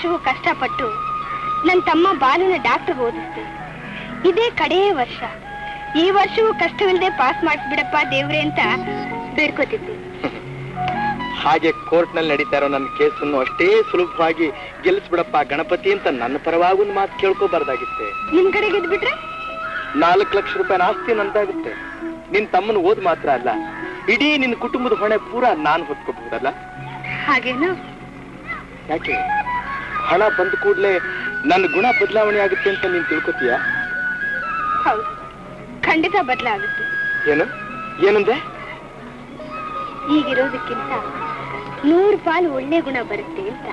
ವರ್ಷವೂ ಕಷ್ಟಪಟ್ಟು ನನ್ನ ತಮ್ಮ ಬಾಲನ ಡಾಕ್ಟರ್ ಓದಿಸ್ತು. ಇದೇ ಕಡೆಯ ವರ್ಷ. ಈ ವರ್ಷವೂ ಕಷ್ಟವಿಲ್ಲದೆ ಪಾಸ್ ಮಾಡಿಸ್ಬಿಡಪ್ಪ ದೇವ್ರೆ ಅಂತ ಬೇಡ್ಕೋತಿದ್ದೆ. ಹಾಗೆ ಕೋರ್ಟ್ನಲ್ಲಿ ನಡೀತಾ ಇರೋ ನನ್ನ ಕೇಸನ್ನು ಅಷ್ಟೇ ಸುಲಭವಾಗಿ ಗೆಲ್ಲಿಸ್ಬಿಡಪ್ಪ ಗಣಪತಿ ಅಂತ ನನ್ನ ಪರವಾಗಿ ಒಂದು ಮಾತು ಕೇಳ್ಕೋಬಾರ್ದಾಗಿತ್ತೆ ನಿಮ್ ಕಡೆಗೆ ಗೆದ್ಬಿಟ್ರೆ ನಾಲ್ಕು ಲಕ್ಷ ರೂಪಾಯಿ ಆಸ್ತಿ ನಂದಾಗುತ್ತೆ. ನಿನ್ ತಮ್ಮನ ಓದ್ ಮಾತ್ರ ಅಲ್ಲ ಇಡೀ ನಿನ್ನ ಕುಟುಂಬದ ಹೊಣೆ ಪೂರ ನಾನು ಹೊತ್ಕೋಬಹುದಲ್ಲ ಹಾಗೇನು? ಯಾಕೆ? ಹಣ ಬಂದ ಕೂಡ್ಲೆ ನನ್ನ ಗುಣ ಬದಲಾವಣೆ ಆಗುತ್ತೆ ಅಂತ ನೀನ್ ತಿಳ್ಕೊತೀಯ? ಹೌದು. ಖಂಡಿತ ಬದಲಾಗುತ್ತೆ. ಏನು? ಏನಂದೆ? ಈಗಿರೋದಕ್ಕಿಂತ ನೂರು ಪಾಲು ಒಳ್ಳೆ ಗುಣ ಬರುತ್ತೆ ಅಂತ.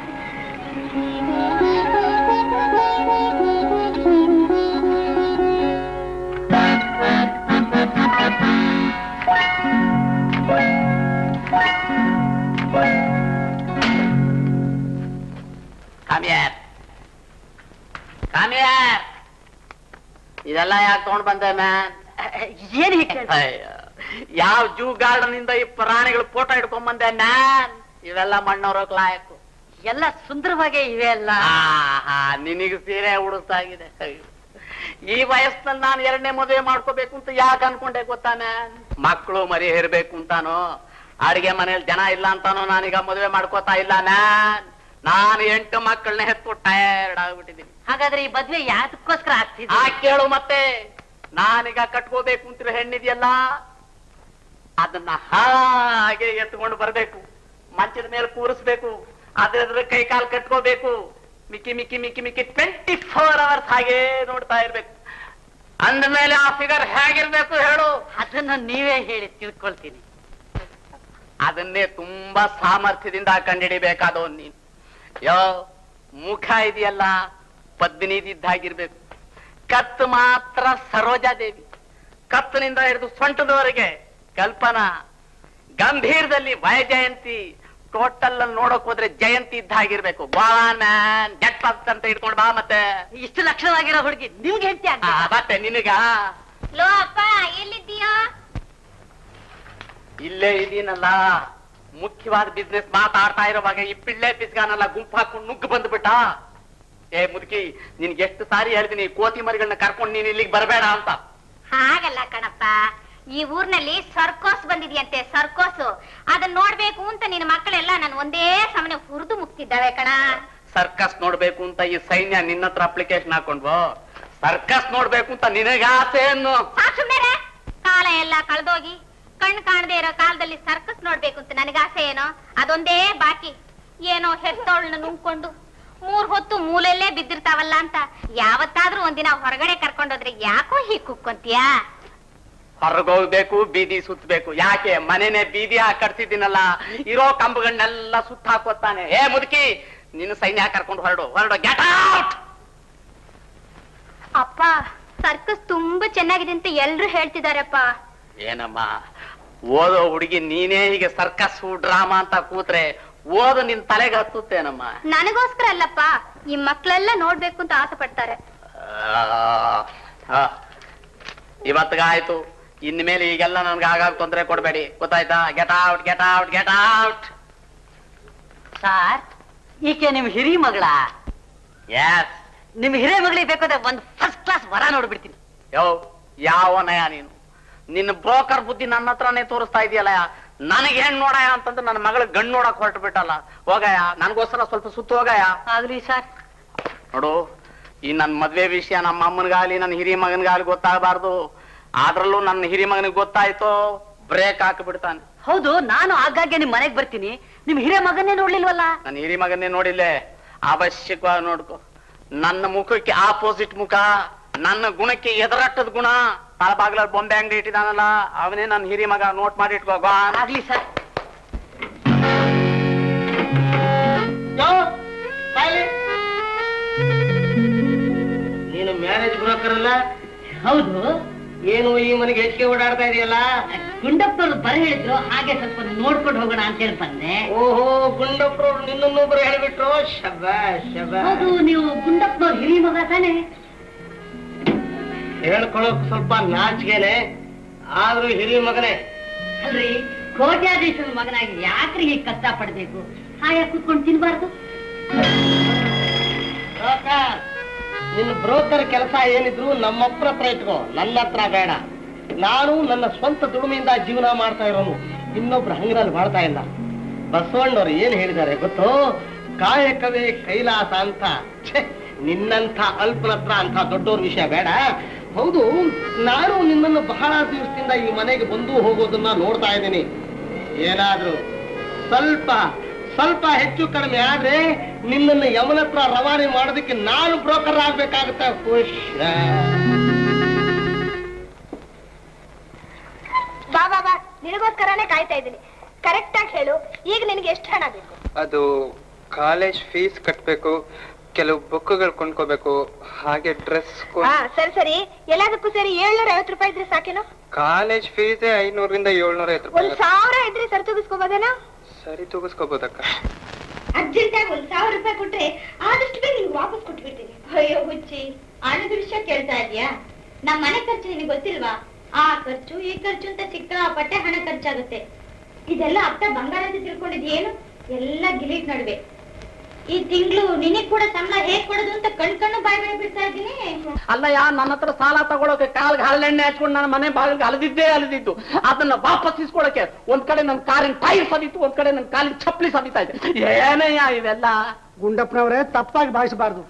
ಕಾಮಿಯಾರ್ here. ಇದೆಲ್ಲ ಯಾಕೆ ತಗೊಂಡ್ ಬಂದೆ ಮ್ಯಾನ್? ಏನ್ ಯಾವ ಜೂ ಗಾರ್ಡನ್ ಇಂದ ಈ ಪ್ರಾಣಿಗಳು ಫೋಟೋ ಹಿಡ್ಕೊಂಡ್ ಬಂದೆ ಮ್ಯಾನ್? ಇವೆಲ್ಲ ಮಣ್ಣವ್ರ ಲಾಯಕು. ಎಲ್ಲ ಸುಂದರವಾಗೇ ಇವೆ ಅಲ್ಲ? ನಿನಗೆ ಸೀರೆ ಉಡಿಸ್ತಾಗಿದೆ ಈ ವಯಸ್ಸಿನಲ್ಲಿ ನಾನು ಎರಡನೇ ಮದುವೆ ಮಾಡ್ಕೋಬೇಕು ಅಂತ ಯಾಕೆ ಅನ್ಕೊಂಡೆ ಗೊತ್ತಾ ಮ್ಯಾನ್? ಮಕ್ಕಳು ಮರಿ ಹೇರ್ಬೇಕು ಅಂತಾನೋ ಅಡಿಗೆ ಮನೇಲಿ ಜನ ಇಲ್ಲ ಅಂತಾನೋ ನಾನೀಗ ಮದುವೆ ಮಾಡ್ಕೋತಾ ಇಲ್ಲ ಮ್ಯಾನ್? ನಾನು ಎಂಟು ಮಕ್ಕಳನ್ನ ಹೆತ್ತು ಟಯರ್ಡ್ ಆಗ್ಬಿಟ್ಟಿದ್ದೀನಿ. ಹಾಗಾದ್ರೆ ಈ ಮದ್ವೆ ಯಾತಕ್ಕೋಸ್ಕರ ಆಗ್ತಿದೆ? ಆ ಕೇಳು ಮತ್ತೆ. ನಾನೀಗ ಕಟ್ಕೋಬೇಕು ಅಂತಿರೋ ಹೆಣ್ಣಿದೆಯಲ್ಲ? ಅದನ್ನ ಹಾಗೆ ಎತ್ಕೊಂಡು ಬರ್ಬೇಕು. ಮಂಚದ ಮೇಲೆ ಕೂರಿಸ್ಬೇಕು. ಅದ್ರ ಕೈ ಕಾಲು ಕಟ್ಕೋಬೇಕು. ಮಿಕ್ಕಿ ಮಿಕ್ಕಿ ಮಿಕ್ಕಿ ಮಿಕ್ಕಿ ಟ್ವೆಂಟಿ ಫೋರ್ ಅವರ್ಸ್ ಹಾಗೆ ನೋಡ್ತಾ ಇರ್ಬೇಕು. ಅಂದ್ಮೇಲೆ ಆ ಫಿಗರ್ ಹೇಗಿರ್ಬೇಕು ಹೇಳು. ಅದನ್ನ ನೀವೇ ಹೇಳಿ ತಿಳ್ಕೊಳ್ತೀನಿ. ಅದನ್ನೇ ತುಂಬಾ ಸಾಮರ್ಥ್ಯದಿಂದ ಕಂಡಿಡಿಬೇಕಾದವ್ ನೀನು. ಯೋ ಮುಖ ಇದೆಯಲ್ಲ ಪದ್ಮಿನಿದಿದ್ದಾಗಿರ್ಬೇಕು ಕತ್ತು ಮಾತ್ರ ಸರೋಜಾದೇವಿ. ಕತ್ತಿನಿಂದ ಹಿಡಿದು ಸೊಂಟದವರೆಗೆ ಕಲ್ಪನಾ. ಗಂಭೀರದಲ್ಲಿ ವಯಜಯಂತಿ ಟೋಟಲ್ ಅಲ್ಲಿ ನೋಡಕ್ ಹೋದ್ರೆ ಜಯಂತಿ ಇದ್ದ ಹಾಗಿರ್ಬೇಕು. ಮ್ಯಾನ್ ಜಟ್ ಅಂತ ಹಿಡ್ಕೊಂಡು ಬಾ ಮತ್ತೆ. ಇಷ್ಟು ಲಕ್ಷಣವಾಗಿರೋ ಹುಡುಗಿ ನಿಮ್ಗೆ ಹೆಂಡತಿ ಮತ್ತೆ ನಿನಗ? ಲೋ ಅಪ್ಪ ಎಲ್ಲಿದ್ದೀಯಾ? ಇಲ್ಲೇ ಇದೀನಲ್ಲ. ಮುಖ್ಯವಾದ ಬಿಸ್ನೆಸ್ ಮಾತಾಡ್ತಾ ಇರೋವಾಗ ಈ ಪಿಳ್ಳೆ ಪಿಸ್ಗಾನೆಲ್ಲ ಗುಂಪು ಹಾಕೊಂಡು ನುಗ್ಗು ಬಂದ್ಬಿಟ್ಟ. ಏ ಮುದುಕಿ ನಿನ್ಗೆ ಎಷ್ಟು ಸಾರಿ ಹೇಳ್ತೀನಿ ಕೋತಿ ಮರಿಗಳನ್ನ ಕರ್ಕೊಂಡು ನೀನ್ ಇಲ್ಲಿಗೆ ಬರಬೇಡ ಅಂತ. ಹಾಗಲ್ಲ ಕಣಪ್ಪ. ಈ ಊರ್ನಲ್ಲಿ ಸರ್ಕೋಸ್ ಬಂದಿದ್ಯಂತೆ ಸರ್ಕೋಸ್. ಅದನ್ನ ನೋಡ್ಬೇಕು ಅಂತ ನಿನ್ನ ಮಕ್ಕಳೆಲ್ಲ ನಾನು ಒಂದೇ ಸಮನೆ ಹುರಿದು ಮುಕ್ತಿದ್ದಾವೆ ಕಣ. ಸರ್ಕಸ್ ನೋಡ್ಬೇಕು ಅಂತ ಈ ಸೈನ್ಯ ನಿನ್ನ ಹತ್ರ ಅಪ್ಲಿಕೇಶನ್ ಹಾಕೊಂಡ್ವು? ಸರ್ಕಸ್ ನೋಡ್ಬೇಕು ಅಂತ ನಿನಗೆ ಆಸೆ ಅನ್ನು. ಕಾಲ ಎಲ್ಲ ಕಳ್ದೋಗಿ. ಕಣ್ ಕಾಣದೇ ಇರೋ ಕಾಲದಲ್ಲಿ ಸರ್ಕಸ್ ನೋಡ್ಬೇಕು ಅಂತ ನನಗಾಸೆ ಏನೋ? ಅದೊಂದೇ ಬಾಕಿ. ಏನೋ ಹೆತ್ತೋಳ್ನ ನುಂಗ್ಕೊಂಡು ಮೂರ್ ಹೊತ್ತು ಮೂಲೆಯಲ್ಲೇ ಬಿದ್ದಿರ್ತಾವಲ್ಲ ಅಂತ ಯಾವತ್ತಾದ್ರೂ ಒಂದಿನ ಹೊರಗಡೆ ಕರ್ಕೊಂಡೋದ್ರೆ ಯಾಕೋ ಹೀಗ್ ಕುಕ್ಕೊಂತೀಯಾ? ಹೊರಗೋಗ್ಬೇಕು ಬೀದಿ ಸುತ್ತಬೇಕು ಯಾಕೆ? ಮನೆನೆ ಬೀದಿ ಆ ಕಟ್ಸಿದ್ದೀನಲ್ಲ ಇರೋ ಕಂಬಗಳನ್ನೆಲ್ಲ ಸುತ್ತ ಹಾಕೋತಾನೆ ಹೇ ಮುದುಕಿ ನಿನ್ನ ಸೈನ್ಯ ಕರ್ಕೊಂಡು ಹೊರಡು. ಹೊರಡು. ಗೆಟ್ ಔಟ್ ಅಪ್ಪ ಸರ್ಕಸ್ ತುಂಬಾ ಚೆನ್ನಾಗಿದೆ ಅಂತ ಎಲ್ರು ಹೇಳ್ತಿದಾರಪ್ಪ. ಏನಮ್ಮ? ಓದೋ ಹುಡುಗಿ ನೀನೇ ಹೀಗೆ ಸರ್ಕಸ್ ಡ್ರಾಮಾ ಅಂತ ಕೂತ್ರೆ ಓದು ನಿನ್ ತಲೆಗೆ ಹತ್ತುತ್ತೇನಮ್ಮ? ನನಗೋಸ್ಕರ ಅಲ್ಲಪ್ಪ ಈ ಮಕ್ಕಳೆಲ್ಲ ನೋಡ್ಬೇಕು ಅಂತ ಆಸೆ ಪಡ್ತಾರೆ ಆ, ಇವತ್ತಿಗಾಯ್ತು. ಇನ್ಮೇಲೆ ಈಗೆಲ್ಲ ನನ್ಗೆ ಆಗಾಗ ತೊಂದರೆ ಕೊಡ್ಬೇಡಿ. ಗೊತ್ತಾಯ್ತಾ? Get out get out get out sir ಈಕೆ ನಿಮ್ ಹಿರಿ ಮಗಳ? ಎಸ್ ನಿಮ್ ಹಿರೇ ಮಗಳಿಗೆ ಬೇಕಾದ್ರೆ ಒಂದು ಫಸ್ಟ್ ಕ್ಲಾಸ್ ವರ ನೋಡ್ಬಿಡ್ತೀನಿ. ಯೋ ಯಾವನಯ ನೀನು? ನಿನ್ನ ಬ್ರೋಕರ್ ಬುದ್ಧಿ ನನ್ನ ಹತ್ರನೇ ತೋರಿಸ್ತಾ ಇದೆಯಲ್ಲ ನನಗೆ ಹೆಣ್ ನೋಡಯ ಅಂತಂದ್ರೆ ನನ್ನ ಮಗಳ ಗಂಡು ನೋಡಕ್ ಹೊರಟು ಬಿಟ್ಟಲ್ಲ ಹೋಗಯ್ಯ ನನಗೋಸ್ಕರ ಸ್ವಲ್ಪ ಸುತ್ತು ಹೋಗಯ್ಯ. ಆಗ್ಲಿ ಸರ್. ನೋಡು ಈ ನನ್ ಮದ್ವೆ ವಿಷಯ ನಮ್ಮ ಅಮ್ಮನಿಗಾಗ್ಲಿ ನನ್ನ ಹಿರಿ ಮಗನಿಗಾಗ್ಲಿ ಗೊತ್ತಾಗಬಾರ್ದು. ಅದ್ರಲ್ಲೂ ನನ್ನ ಹಿರಿಯ ಮಗನಿಗೆ ಗೊತ್ತಾಯ್ತು ಬ್ರೇಕ್ ಹಾಕಿಬಿಡ್ತಾನೆ. ಹೌದು ನಾನು ಆಗಾಗ್ಗೆ ನಿಮ್ ಮನೆಗ್ ಬರ್ತೀನಿ. ನಿಮ್ ಹಿರಿಯ ಮಗನ್ನೇ ನೋಡ್ಲಿಲ್ವಲ್ಲ? ನನ್ನ ಹಿರಿ ಮಗನೇ ನೋಡಿಲ್ಲೇ. ಅವಶ್ಯಕವಾಗಿ ನೋಡ್ಕೋ. ನನ್ನ ಮುಖಕ್ಕೆ ಆಪೋಸಿಟ್ ಮುಖ ನನ್ನ ಗುಣಕ್ಕೆ ಎದರಟ್ಟದ ಗುಣ. ತಳಬಾಗ್ಲಲ್ಲಿ ಬೊಂಬೆ ಅಂಗಡಿ ಇಟ್ಟಿದಾನಲ್ಲ ಅವನೇ ನನ್ನ ಹಿರಿ ಮಗ. ನೋಟ್ ಮಾಡಿ ಇಟ್ಕೋ. ಆಗ್ಲಿ ಸರ್. ನೀನು ಮ್ಯಾರೇಜ್ ಬ್ರೋಕರ್ ಅಲ್ಲ ಹೌದು. ಏನು ಈ ಮನೆಗೆ ಹೆಚ್ಚಿಗೆ ಓಡಾಡ್ತಾ ಇದೆಯಲ್ಲ? ಗುಂಡಪ್ಪನವ್ರು ಬರ ಹೇಳಿದ್ರು ಹಾಗೆ ಸ್ವಲ್ಪ ನೋಡ್ಕೊಂಡು ಹೋಗೋಣ ಅಂತ ಹೇಳಿ ಬಂದೆ. ಓಹೋ ಗುಂಡಪ್ರು ನಿನ್ನೊಬ್ಬರು ಹೇಳಿಬಿಟ್ರು? ಶಬಾ ಶಬಾ ಹೌದು ನೀವು ಗುಂಡಪ್ಪನವ್ರ ಹಿರಿ ಮಗ ತಾನೆ. ಹೇಳ್ಕೊಳಕ್ ಸ್ವಲ್ಪ ನಾಚಿಗೆನೆ ಆದ್ರೂ ಹಿರಿಯ ಮಗನೇ. ಅಲ್ರಿ ಕೋಟ್ಯಾಧೀಶನ ಮಗನಾಗಿ ಯಾಕ್ರಿ ಹೀಗೆ ಕಷ್ಟ ಪಡ್ಬೇಕು? ಹಾಯ ಕೂತ್ಕೊಂಡು ತಿನ್ಬಾರ್ದು. ನಿನ್ ನಿನ್ನ ಬ್ರೋಕರ್ ಕೆಲಸ ಏನಿದ್ರು ನಮ್ಮ ಹತ್ರ ಇಟ್ಕೋ ನನ್ನ ಹತ್ರ ಬೇಡ. ನಾನು ನನ್ನ ಸ್ವಂತ ದುಡಿಮೆಯಿಂದ ಜೀವನ ಮಾಡ್ತಾ ಇರೋನು. ಇನ್ನೊಬ್ರು ಹಂಗರಲ್ಲಿ ಮಾಡ್ತಾ ಇಲ್ಲ. ಬಸವಣ್ಣವ್ರು ಏನ್ ಹೇಳಿದ್ದಾರೆ ಗೊತ್ತು? ಕಾಯಕವೇ ಕೈಲಾಸ ಅಂತ. ಛೆ, ನಿನ್ನಂಥ ಅಲ್ಪನತ್ರ ಅಂತ ದೊಡ್ಡವ್ರ ವಿಷಯ ಬೇಡ. ಹೌದು ನಾನು ನಿನ್ನನ್ನು ಬಹಳ ದಿವಸದಿಂದ ಈ ಮನೆಗೆ ಬಂದು ಹೋಗೋದನ್ನ ನೋಡ್ತಾ ಇದ್ದೀನಿ. ಏನಾದ್ರೂ ಸ್ವಲ್ಪ ಸ್ವಲ್ಪ ಹೆಚ್ಚು ಕಡಿಮೆ ಆದ್ರೆ ನಿನ್ನನ್ನು ಯಮನ ಹತ್ರ ರವಾನೆ ಮಾಡೋದಕ್ಕೆ ನಾನು ಬ್ರೋಕರ್ ಆಗ್ಬೇಕಾಗುತ್ತೆ ಖುಷ್ ಬಾ ಬಾ ಬಾ. ನಿನಗೋಸ್ಕರನೇ ಕಾಯ್ತಾ ಇದ್ದೀನಿ. ಕರೆಕ್ಟ್ ಆಗಿ ಹೇಳು ಈಗ ನಿನಗೆ ಎಷ್ಟು ಹಣ ಬೇಕು? ಅದು ಕಾಲೇಜ್ ಫೀಸ್ ಕಟ್ಬೇಕು. ಕೆಲವು ಬುಕ್ಗಳು ಕೊಂಡ್ಕೋಬೇಕು. ಹಾಗೆ ಡ್ರೆಸ್ ಹಾ ಸರಿ ಸರಿ. ಎಲ್ಲದಕ್ಕೂ ಸರಿ ಏಳ್ನೂರ ಐವತ್ತು ರೂಪಾಯಿ ಇದ್ರೆ ಸಾಕೇನು? ಕಾಲೇಜ್ ಫೀಸ್ ಐನೂರಿಂದ ಏಳ್ನೂರ ಐವತ್ತು ರೂಪಾಯಿ. ಒಂದ್ ಸಾವಿರ ಇದ್ರೆ ಸರಿ ತೂಗಿಸ್ಕೋಬೋದೇನೋ? ಸರಿ ತೂಗಿಸ್ಕೋಬೋದಕ್ಕ. ಅರ್ಜೆಂಟ್ ಆಗಿ ಒಂದ್ ಸಾವಿರ ರೂಪಾಯಿ ಕೊಟ್ರೆ ಆದಷ್ಟು ಬೇಗ ನಿಮ್ಗೆ ವಾಪಸ್ ಕೊಟ್ಬಿಡ್ತೀನಿ. ಅಯ್ಯೋ ಹುಚ್ಚಿ. ಹಣದ ವಿಷಯ ಕೇಳ್ತಾ ಇದೀಯಾ ನಮ್ಮ ಮನೆ ಖರ್ಚು ನಿನಗೆ ಗೊತ್ತಿಲ್ವಾ? ಆ ಖರ್ಚು ಈ ಖರ್ಚು ಅಂತ ಸಿಕ್ಕಾಪಟ್ಟೆ ಹಣ ಖರ್ಚಾಗುತ್ತೆ. ಇದೆಲ್ಲ ಅಪ್ಪ ಬಂಗಾರ ಅಂತ ತಿಳ್ಕೊಂಡಿದ್ಯೇನು? ಎಲ್ಲ ಗಿಲೀಟ್ ನಡುವೆ. ಈ ತಿಂಗಳು ನಿನಗ್ ಕೂಡ ಸಂಬಳ ಹೇಗ್ ಕೊಡೋದು ಅಂತ ಕಣ್ ಕಣ್ಣು ಬಾಯ್ ಬಾಯ್ ಬಿಡ್ತಾ ಇದ್ದೀನಿ. ಅಲ್ಲಯ್ಯ ನನ್ನ ಹತ್ರ ಸಾಲ ತಗೊಳಕ್ಕೆ ಕಾಲ್ಗೆ ಹಾಲೆಣ್ಣೆ ಹಚ್ಕೊಂಡು ನನ್ನ ಮನೆ ಬಾಗಿಲಿಗೆ ಅಲದಿದ್ದೇ ಅಲದಿದ್ದು. ಅದನ್ನ ವಾಪಸ್ ಇಸ್ಕೊಳಕ್ಕೆ ಒಂದ್ ಕಡೆ ನನ್ ಕಾರಿನ ಟೈರ್ ಸದಿತ್ತು ಒಂದ್ ಕಡೆ ನನ್ ಕಾಲಿನ ಚಪ್ಪಲಿ ಸದಿತಾ ಇದೆ. ಏನಯ್ಯ ಇವೆಲ್ಲ? ಗುಂಡಪ್ಪನವರೇ ತಪ್ಪಾಗಿ ಭಾವಿಸಬಾರ್ದು.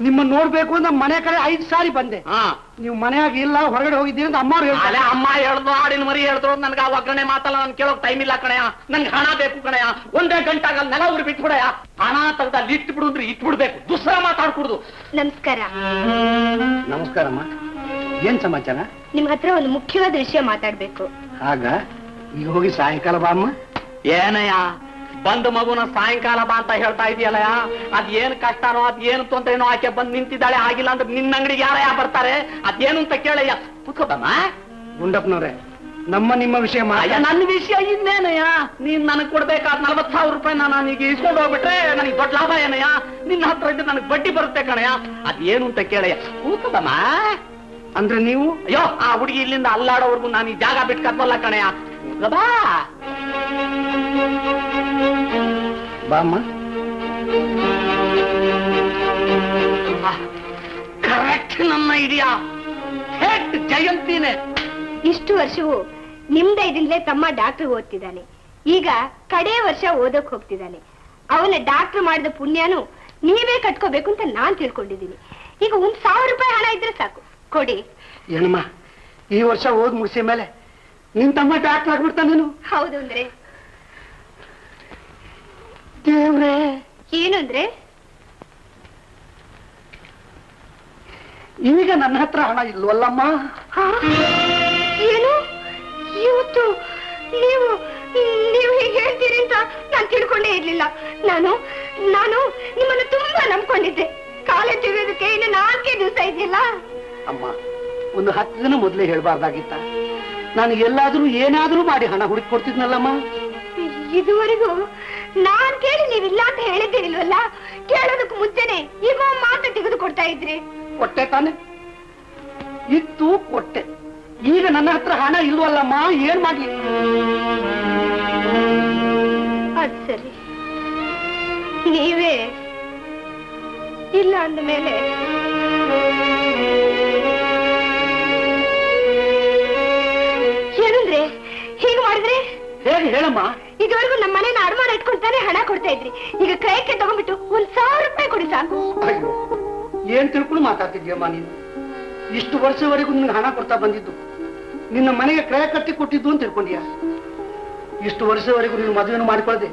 ನಿಮ್ಮನ್ನ ನೋಡ್ಬೇಕು ಅಂತ ಮನೆ ಕಡೆ ಐದು ಸಾರಿ ಬಂದೆ. ಹಾ. ನೀವು ಮನೆಯಾಗ ಇಲ್ಲ ಹೊರಗಡೆ ಹೋಗಿದ್ದೀರಿ ಅಂತ ಅಮ್ಮ ಅಲೆ ಹೇಳ್ತಾರೆ ಅಮ್ಮ ಹೇಳ್ದು ಆಡಿನ ಮರಿ ಹೇಳ್ದ್ರು ನನ್ಗೆ ಆ ಒಗ್ಗರಣೆ ಮಾತಲ್ಲ ನನ್ ಕೇಳೋಕ್ ಟೈಮ್ ಇಲ್ಲ ಕಣಯ ನನ್ಗೆ ಹಣ ಬೇಕು ಕಣಯ ಒಂದೇ ಗಂಟಾಗ ನೆಲ ಉರಿ ಬಿಟ್ಬಿಡಯ ಹಣ ತೆಗ್ದ ಅಲ್ಲಿ ಇಟ್ಟು ಬಿಡು ಅಂದ್ರೆ ಇಟ್ಟು ಬಿಡ್ಬೇಕು ದುಸ್ರ ಮಾತಾಡ್ಕೊಡುದು. ನಮಸ್ಕಾರ. ನಮಸ್ಕಾರಮ್ಮ ಏನ್ ಸಮಾಚಾರ? ನಿಮ್ ಹತ್ರ ಒಂದು ಮುಖ್ಯವಾದ ವಿಷಯ ಮಾತಾಡ್ಬೇಕು. ಆಗ ಈಗ ಹೋಗಿ ಸಾಯಂಕಾಲ ಬಾ ಅಮ್ಮ. ಏನಯ್ಯ? ಬಂದ ಮಗುನ ಸಾಯಂಕಾಲ ಬಾ ಅಂತ ಹೇಳ್ತಾ ಇದೆಯಲ್ಲ ಅದ್ ಏನ್ ಕಷ್ಟನೋ ಅದ್ ಏನು ತೊಂದ್ರೆನೋ ಆಕೆ ಬಂದ್ ನಿಂತಿದ್ದಾಳೆ ಆಗಿಲ್ಲ ಅಂದ್ರೆ ನಿನ್ನ ಅಂಗಡಿಗೆ ಯಾ ಬರ್ತಾರೆ? ಅದೇನು ಅಂತ ಕೇಳಯ್ಯ ಕುತ್ಕೋದಮ್ಮ? ಗುಂಡಪ್ಪನವ್ರೆ ನಮ್ಮ ನಿಮ್ಮ ವಿಷಯ ಅಯ್ಯ ನನ್ನ ವಿಷಯ ಇನ್ನೇನಯ್ಯ? ನೀನ್ ನನಗ್ ಕೊಡ್ಬೇಕಾದ ನಲ್ವತ್ ಸಾವಿರ ರೂಪಾಯಿ ನಾನು ಈಗ ಇಸ್ಕೊಂಡು ಹೋಗ್ಬಿಟ್ರೆ ನನಗೆ ದೊಡ್ಡ ಲಾಭ ಏನಯ್ಯ? ನಿನ್ನ ಹತ್ರ ಇದ್ರೆ ನನಗ್ ಬಡ್ಡಿ ಬರುತ್ತೆ ಕಣಯ್ಯ. ಅದೇನು ಅಂತ ಕೇಳಯ್ಯ ಕೂತದಮ್ಮ ಅಂದ್ರೆ ನೀವು? ಅಯ್ಯೋ ಆ ಹುಡುಗಿ ಇಲ್ಲಿಂದ ಅಲ್ಲಾಡೋವರೆಗೂ ನಾನು ಈ ಜಾಗ ಬಿಟ್ಕತ್ವಲ್ಲ ಕಣಯ್ಯ. ಬಾ ಬಾ ಅಮ್ಮ ಕರೆಕ್ಟ್ ನನ್ನ ಇದೆಯಾ ಹೆಡ್ ಜಯಂತಿನೇ. ಇಷ್ಟು ವರ್ಷವೂ ನಿಮ್ದೈದಿಂದಲೇ ತಮ್ಮ ಡಾಕ್ಟರ್ ಓದ್ತಿದ್ದಾನೆ. ಈಗ ಕಡೇ ವರ್ಷ ಓದಕ್ ಹೋಗ್ತಿದ್ದಾನೆ. ಅವನ ಡಾಕ್ಟರ್ ಮಾಡಿದ ಪುಣ್ಯನು ನೀವೇ ಕಟ್ಕೋಬೇಕು ಅಂತ ನಾನ್ ತಿಳ್ಕೊಂಡಿದ್ದೀನಿ. ಈಗ ಒಂದ್ ಸಾವಿರ ರೂಪಾಯಿ ಹಣ ಇದ್ರೆ ಸಾಕು. ಕೊಡಿ. ಏನಮ್ಮ ಈ ವರ್ಷ ಓದ್ ಮುಗಿಸಿದ ಮೇಲೆ ನಿನ್ ತಮ್ಮ ಡಾಕ್ಟರ್ ಆಗ್ಬಿಡ್ತಾನೆ ನೀನು ಹೌದು ಅಂದ್ರೆ. ದೇವ್ರೇ. ಏನಂದ್ರೆ? ಈಗ ನನ್ನ ಹತ್ರ ಹಣ ಇಲ್ವಲ್ಲಮ್ಮ? ಏನು? ಇವತ್ತು ನೀವು ನೀವು ಹೀಗೆ ಹೇಳ್ತೀರಿ ಅಂತ ನಾನು ತಿಳ್ಕೊಂಡೇ ಇರ್ಲಿಲ್ಲ. ನಾನು ನಾನು ನಿಮ್ಮನ್ನು ತುಂಬಾ ನಂಬ್ಕೊಂಡಿದ್ದೆ. ಕಾಲೇಜ್ ತೆಗೆಯೋದಕ್ಕೆ ಇನ್ನು ನಾಲ್ಕೇ ದಿವಸ ಇದೆಯಲ್ಲ? ಅಮ್ಮ ಒಂದು ಹತ್ತು ದಿನ ಮೊದಲೇ ಹೇಳ್ಬಾರ್ದಾಗಿತ್ತ. ನಾನು ಎಲ್ಲಾದ್ರೂ ಏನಾದ್ರೂ ಮಾಡಿ ಹಣ ಹುಡುಕಿ ಕೊಡ್ತಿದ್ನಲ್ಲಮ್ಮ? ಇದುವರೆಗೂ ನಾನ್ ಕೇಳಿ ನೀವಿಲ್ಲ ಅಂತ ಹೇಳಿದ್ದೀರಿಲ್ವಲ್ಲ? ಕೇಳೋದಕ್ಕೆ ಮುಂಚೆನೆ ಈಗ ಮಾತು ತೆಗೆದುಕೊಡ್ತಾ ಇದ್ರಿ. ಕೊಟ್ಟೆ ತಾನೆ? ಇತ್ತು ಕೊಟ್ಟೆ. ಈಗ ನನ್ನ ಹತ್ರ ಹಣ ಇಲ್ವಲ್ಲಮ್ಮ ಏನ್ ಮಾಡ್ಲಿ? ಅದ್ ಸರಿ. ನೀವೇ ಇಲ್ಲ ಅಂದ ಮೇಲೆ ಏನಂದ್ರೆ? ಹೀಗೆ ಮಾಡಿದ್ರೆ? ಹೇಗೆ ಹೇಳಮ್ಮ. ಇದುವರೆಗೂ ನಮ್ಮ ಮನೇನ ಅಡಮಾನ ಇಟ್ಕೊಂತಾನೆ ಹಣ ಕೊಡ್ತಾ ಇದ್ರಿ. ಈಗ ಕ್ರಯಕ್ಕೆ ತಗೊಂಡ್ಬಿಟ್ಟು ಒಂದ್ ಸಾವಿರ ರೂಪಾಯಿ ಕೊಡಿ ಸಾಕು. ಏನ್ ತಿಳ್ಕೊಂಡು ಮಾತಾಡ್ತಿದ್ಯಮ್ಮ ನೀನು? ಇಷ್ಟು ವರ್ಷವರೆಗೂ ನಿನ್ಗೆ ಹಣ ಕೊಡ್ತಾ ಬಂದಿದ್ದು. ನಿನ್ನ ಮನೆಗೆ ಕ್ರಯ ಕಟ್ಟಿ ಕೊಟ್ಟಿದ್ದು ಅಂತ ತಿಳ್ಕೊಂಡಿಯ? ಇಷ್ಟು ವರ್ಷವರೆಗೂ ನೀನು ಮದುವೆನು ಮಾಡ್ಕೊಳ್ಳದೆ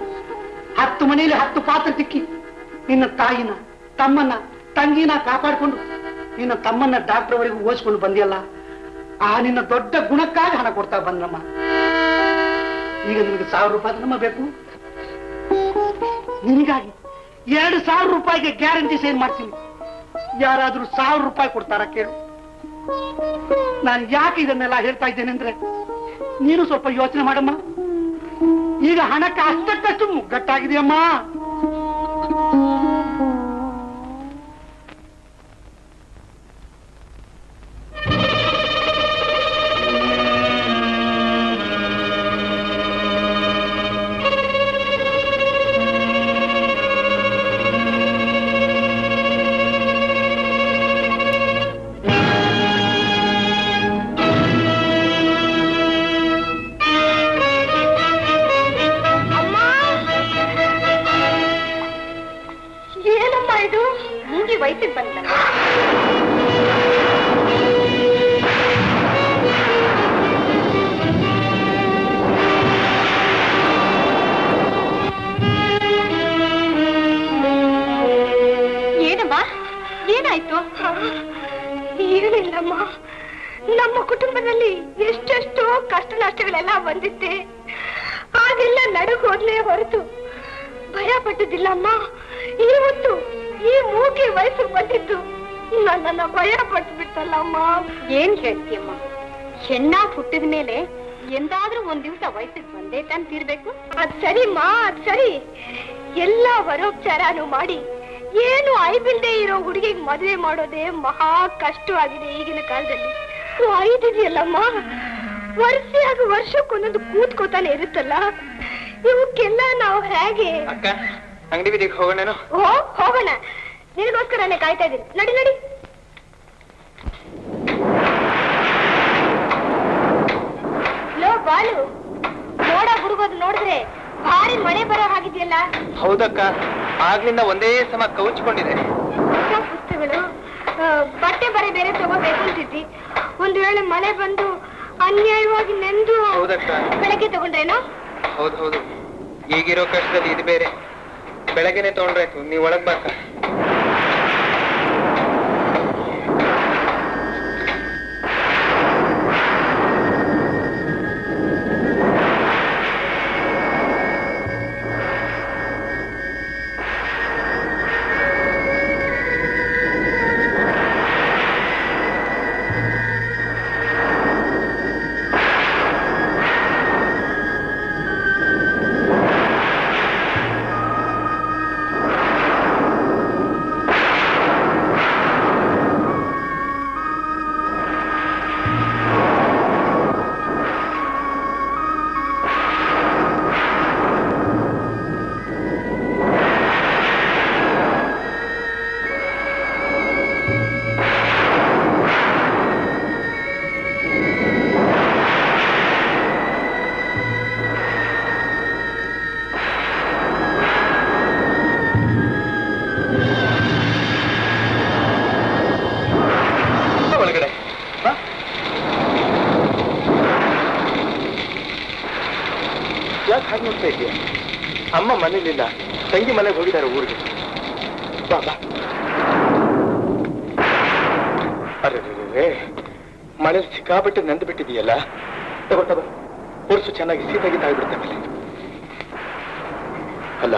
ಹತ್ತು ಮನೆಯಲ್ಲಿ ಹತ್ತು ಪಾತ್ರ ತಿಕ್ಕಿ ನಿನ್ನ ತಾಯಿನ, ತಮ್ಮನ್ನ, ತಂಗಿನ ಕಾಪಾಡಿಕೊಂಡು ನಿನ್ನ ತಮ್ಮನ್ನ ಡಾಕ್ಟರ್ ವರೆಗೂ ಓದಿಸ್ಕೊಂಡು ಬಂದಿಯಲ್ಲ, ಆ ನಿನ್ನ ದೊಡ್ಡ ಗುಣಕ್ಕಾಗಿ ಹಣ ಕೊಡ್ತಾ ಬಂದಮ್ಮ ಈಗ ನಿಮಗೆ ಸಾವಿರ ರೂಪಾಯಿ ನಮ್ಮ ಬೇಕು? ನಿನಗಾಗಿ ಎರಡು ಸಾವಿರ ರೂಪಾಯಿಗೆ ಗ್ಯಾರಂಟಿ ಸೇಲ್ ಮಾಡ್ತೀನಿ. ಯಾರಾದ್ರೂ ಸಾವಿರ ರೂಪಾಯಿ ಕೊಡ್ತಾರ ಕೇಳು. ನಾನು ಯಾಕೆ ಇದನ್ನೆಲ್ಲ ಹೇಳ್ತಾ ಇದ್ದೇನೆ ಅಂದ್ರೆ ನೀನು ಸ್ವಲ್ಪ ಯೋಚನೆ ಮಾಡಮ್ಮ. ಈಗ ಹಣಕ್ಕೆ ಅಷ್ಟಕ್ಕಷ್ಟು ಮುಗ್ಗಟ್ಟಾಗಿದೆಯಮ್ಮ. ಐದಿದೆಯಲ್ಲಮ್ಮ ವರ್ಷಾಗ ವರ್ಷಕ್ಕೊಂದೊಂದು ಕೂತ್ಕೋತಾನೆ ಇರುತ್ತಲ್ಲ? ಇವಕ್ಕೆಲ್ಲ ನಾವು ಹೇಗೆ? ಅಕ್ಕ ಅಂಗಡಿ ಬೀದಿಗೆ ಹೋಗೋಣ ಓ ಹೋಗೋಣ. ನಿನಗೋಸ್ಕರನೇ ಕಾಯ್ತಾ ಇದ್ದೀನಿ. ನಡಿ ನಡಿ. ಲೋ ಬಾಲು. ನೋಡ ಗುಡುಗೋದು ನೋಡಿದ್ರೆ ಭಾರಿ ಮಳೆ ಬರೋ ಹಾಗಿದೆಯಲ್ಲ? ಹೌದಕ್ಕ ಆಗ್ಲಿಂದ ಒಂದೇ ಸಮ ಕೌಚ್ಕೊಂಡಿದೆ. ಪುಸ್ತಕಗಳು. ಬಟ್ಟೆ ಬರೆ ಬೇರೆ ತಗೋಬೇಕು ಒಂದ್ ವೇಳೆ ಮಳೆ ಬಂದು ಅನ್ಯಾಯವಾಗಿ ನೆಂದು ಹೌದಕ್ಕ. ಬೆಳಗ್ಗೆ ತಗೊಂಡ್ರೇನೋ? ಹೌದು ಹೌದು. ಈಗಿರೋ ಕಷ್ಟದಲ್ಲಿ ಇದು ಬೇರೆ. ಬೆಳಗ್ಗೆನೆ ತಗೊಂಡ್ರಾಯ್ತು. ನೀವ್ ಒಳಗ್ ಬಾಕ ಮನೇಲಿಲ್ಲ ತಂಗಿ ಮನೆಗೆ ಹೋಗಿದ್ದಾರೆ ಊರಿಗೆ. ಬಾ ಬಾ. ಅರೆ ಮಳೆ ಸಿಕ್ಕಾಬಿಟ್ಟು ನೆಂದು ಬಿಟ್ಟಿದೆಯಲ್ಲ ತಗೋ ತಗೋ. ಚೆನ್ನಾಗಿ ಸೀತಾಗಿ ತಾಗಿಬಿಡುತ್ತೆ ಮೇಲೆ ಅಲ್ಲ,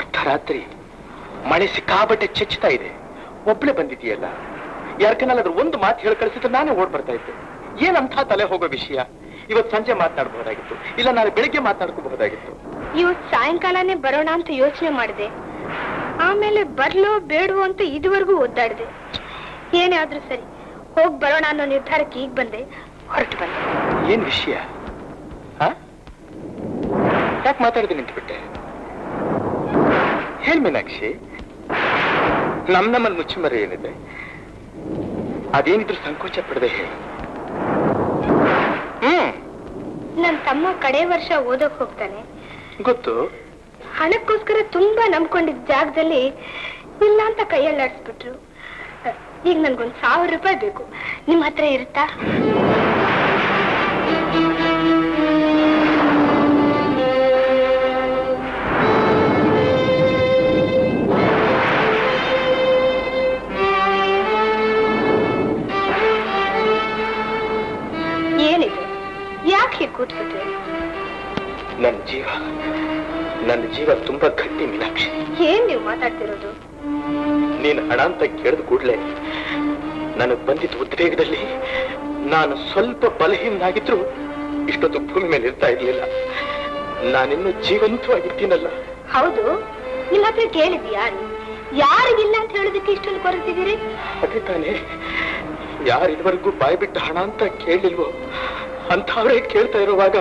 ಅರ್ಧರಾತ್ರಿ ಮಳೆ ಸಿಕ್ಕಾಪಟ್ಟೆ ಚೆಚ್ಚುತ್ತಾ ಇದೆ. ಒಬ್ಳೆ ಬಂದಿದೆಯಲ್ಲ ಯಾರ್ಕನಾದ್ರೂ ಒಂದು ಮಾತು ಹೇಳಿ ಕಳಿಸಿದ್ರೆ ನಾನೇ ಓಡ್ ಬರ್ತಾ ಇದ್ದೆ. ಏನಂಥ ತಲೆ ಹೋಗೋ ವಿಷಯ? ಇವತ್ತು ಸಂಜೆ ಮಾತನಾಡಬಹುದಾಗಿತ್ತು. ಇಲ್ಲ, ನಾಳೆ ಬೆಳಿಗ್ಗೆ ಮಾತನಾಡ್ಕೋಬಹುದಾಗಿತ್ತು. ಇವತ್ ಸಾಯಂಕಾಲನೇ ಬರೋಣ ಅಂತ ಯೋಚನೆ ಮಾಡಿದೆ. ಆಮೇಲೆ ಬರ್ಲೋ ಬೇಡವೋ ಅಂತ ಇದುವರೆಗೂ ಒದ್ದಾಡಿದೆ. ಏನೇ ಆದ್ರೂ ಸರಿ ಹೋಗ್ ಬರೋಣ ಅನ್ನೋ ನಿರ್ಧಾರಕ್ಕೆ ಈಗ ಬಂದೆ. ಹೊರಟು ಬಂದೆ. ಏನ್ ವಿಷಯ? ಯಾಕೆ ಮಾತಾಡಿದೆ ನಿಂತುಬಿಟ್ಟೆ? ಹೇಳ್ ಮೀನಾಕ್ಷಿ? ನಮ್ ನಮ್ಮಲ್ಲಿ ಮುಚ್ಚುಮರೆ ಏನಿದೆ? ಅದೇನಿದ್ರು ಸಂಕೋಚ ಪಡದೆ ಹೇಳಿ. ಹ್ಮ್. ನನ್ ತಮ್ಮ ಕಡೆ ವರ್ಷ ಓದಕ್ ಹೋಗ್ತಾನೆ. ಗೊತ್ತು? ಹಣಕ್ಕೋಸ್ಕರ ತುಂಬಾ ನಂಬ್ಕೊಂಡಿದ್ದ ಜಾಗದಲ್ಲಿ ಇಲ್ಲ ಅಂತ ಕೈಯಲ್ಲಾಡಿಸ್ಬಿಟ್ರು. ಈಗ ನನ್ಗೊಂದ್ ಸಾವಿರ ರೂಪಾಯಿ ಬೇಕು. ನಿಮ್ಮ ಹತ್ರ ಇರುತ್ತಾ? ನನ್ನ ಜೀವ ತುಂಬಾ ಗಟ್ಟಿ ಮೀನಾಕ್ಷಿ. ಏನ್ ನೀವು ಮಾತಾಡ್ತಿರೋದು? ನೀನ್ ಹಣ ಅಂತ ಕೇಳಿದ ಕೂಡಲೇ ನನಗೆ ಬಂದಿದ್ದ ಉದ್ವೇಗದಲ್ಲಿ ನಾನು ಸ್ವಲ್ಪ ಬಲಹೀನಾಗಿದ್ರು ಇಷ್ಟೊತ್ತು ಭೂಮಿ ಮೇಲೆ ಇರ್ತಾ ಇರ್ಲಿಲ್ಲ. ನಾನಿನ್ನು ಜೀವಂತವಾಗಿದ್ದೀನಲ್ಲ. ಹೌದು ನಿಮ್ಮ ಹತ್ರ ಕೇಳಿದ್ಯಾ ಯಾರಿಗಿಲ್ಲ ಅಂತ ಹೇಳೋದಕ್ಕೆ ಇಷ್ಟೊಂದು ಕೊರತಿದ್ದೀರಿ ಅದೇ ತಾನೇ. ಯಾರು ಇದುವರೆಗೂ ಬಾಯಿ ಬಿಟ್ಟ ಹಣ ಅಂತ ಕೇಳಿಲ್ವೋ? ಅಂಥವ್ರೇ ಕೇಳ್ತಾ ಇರುವಾಗ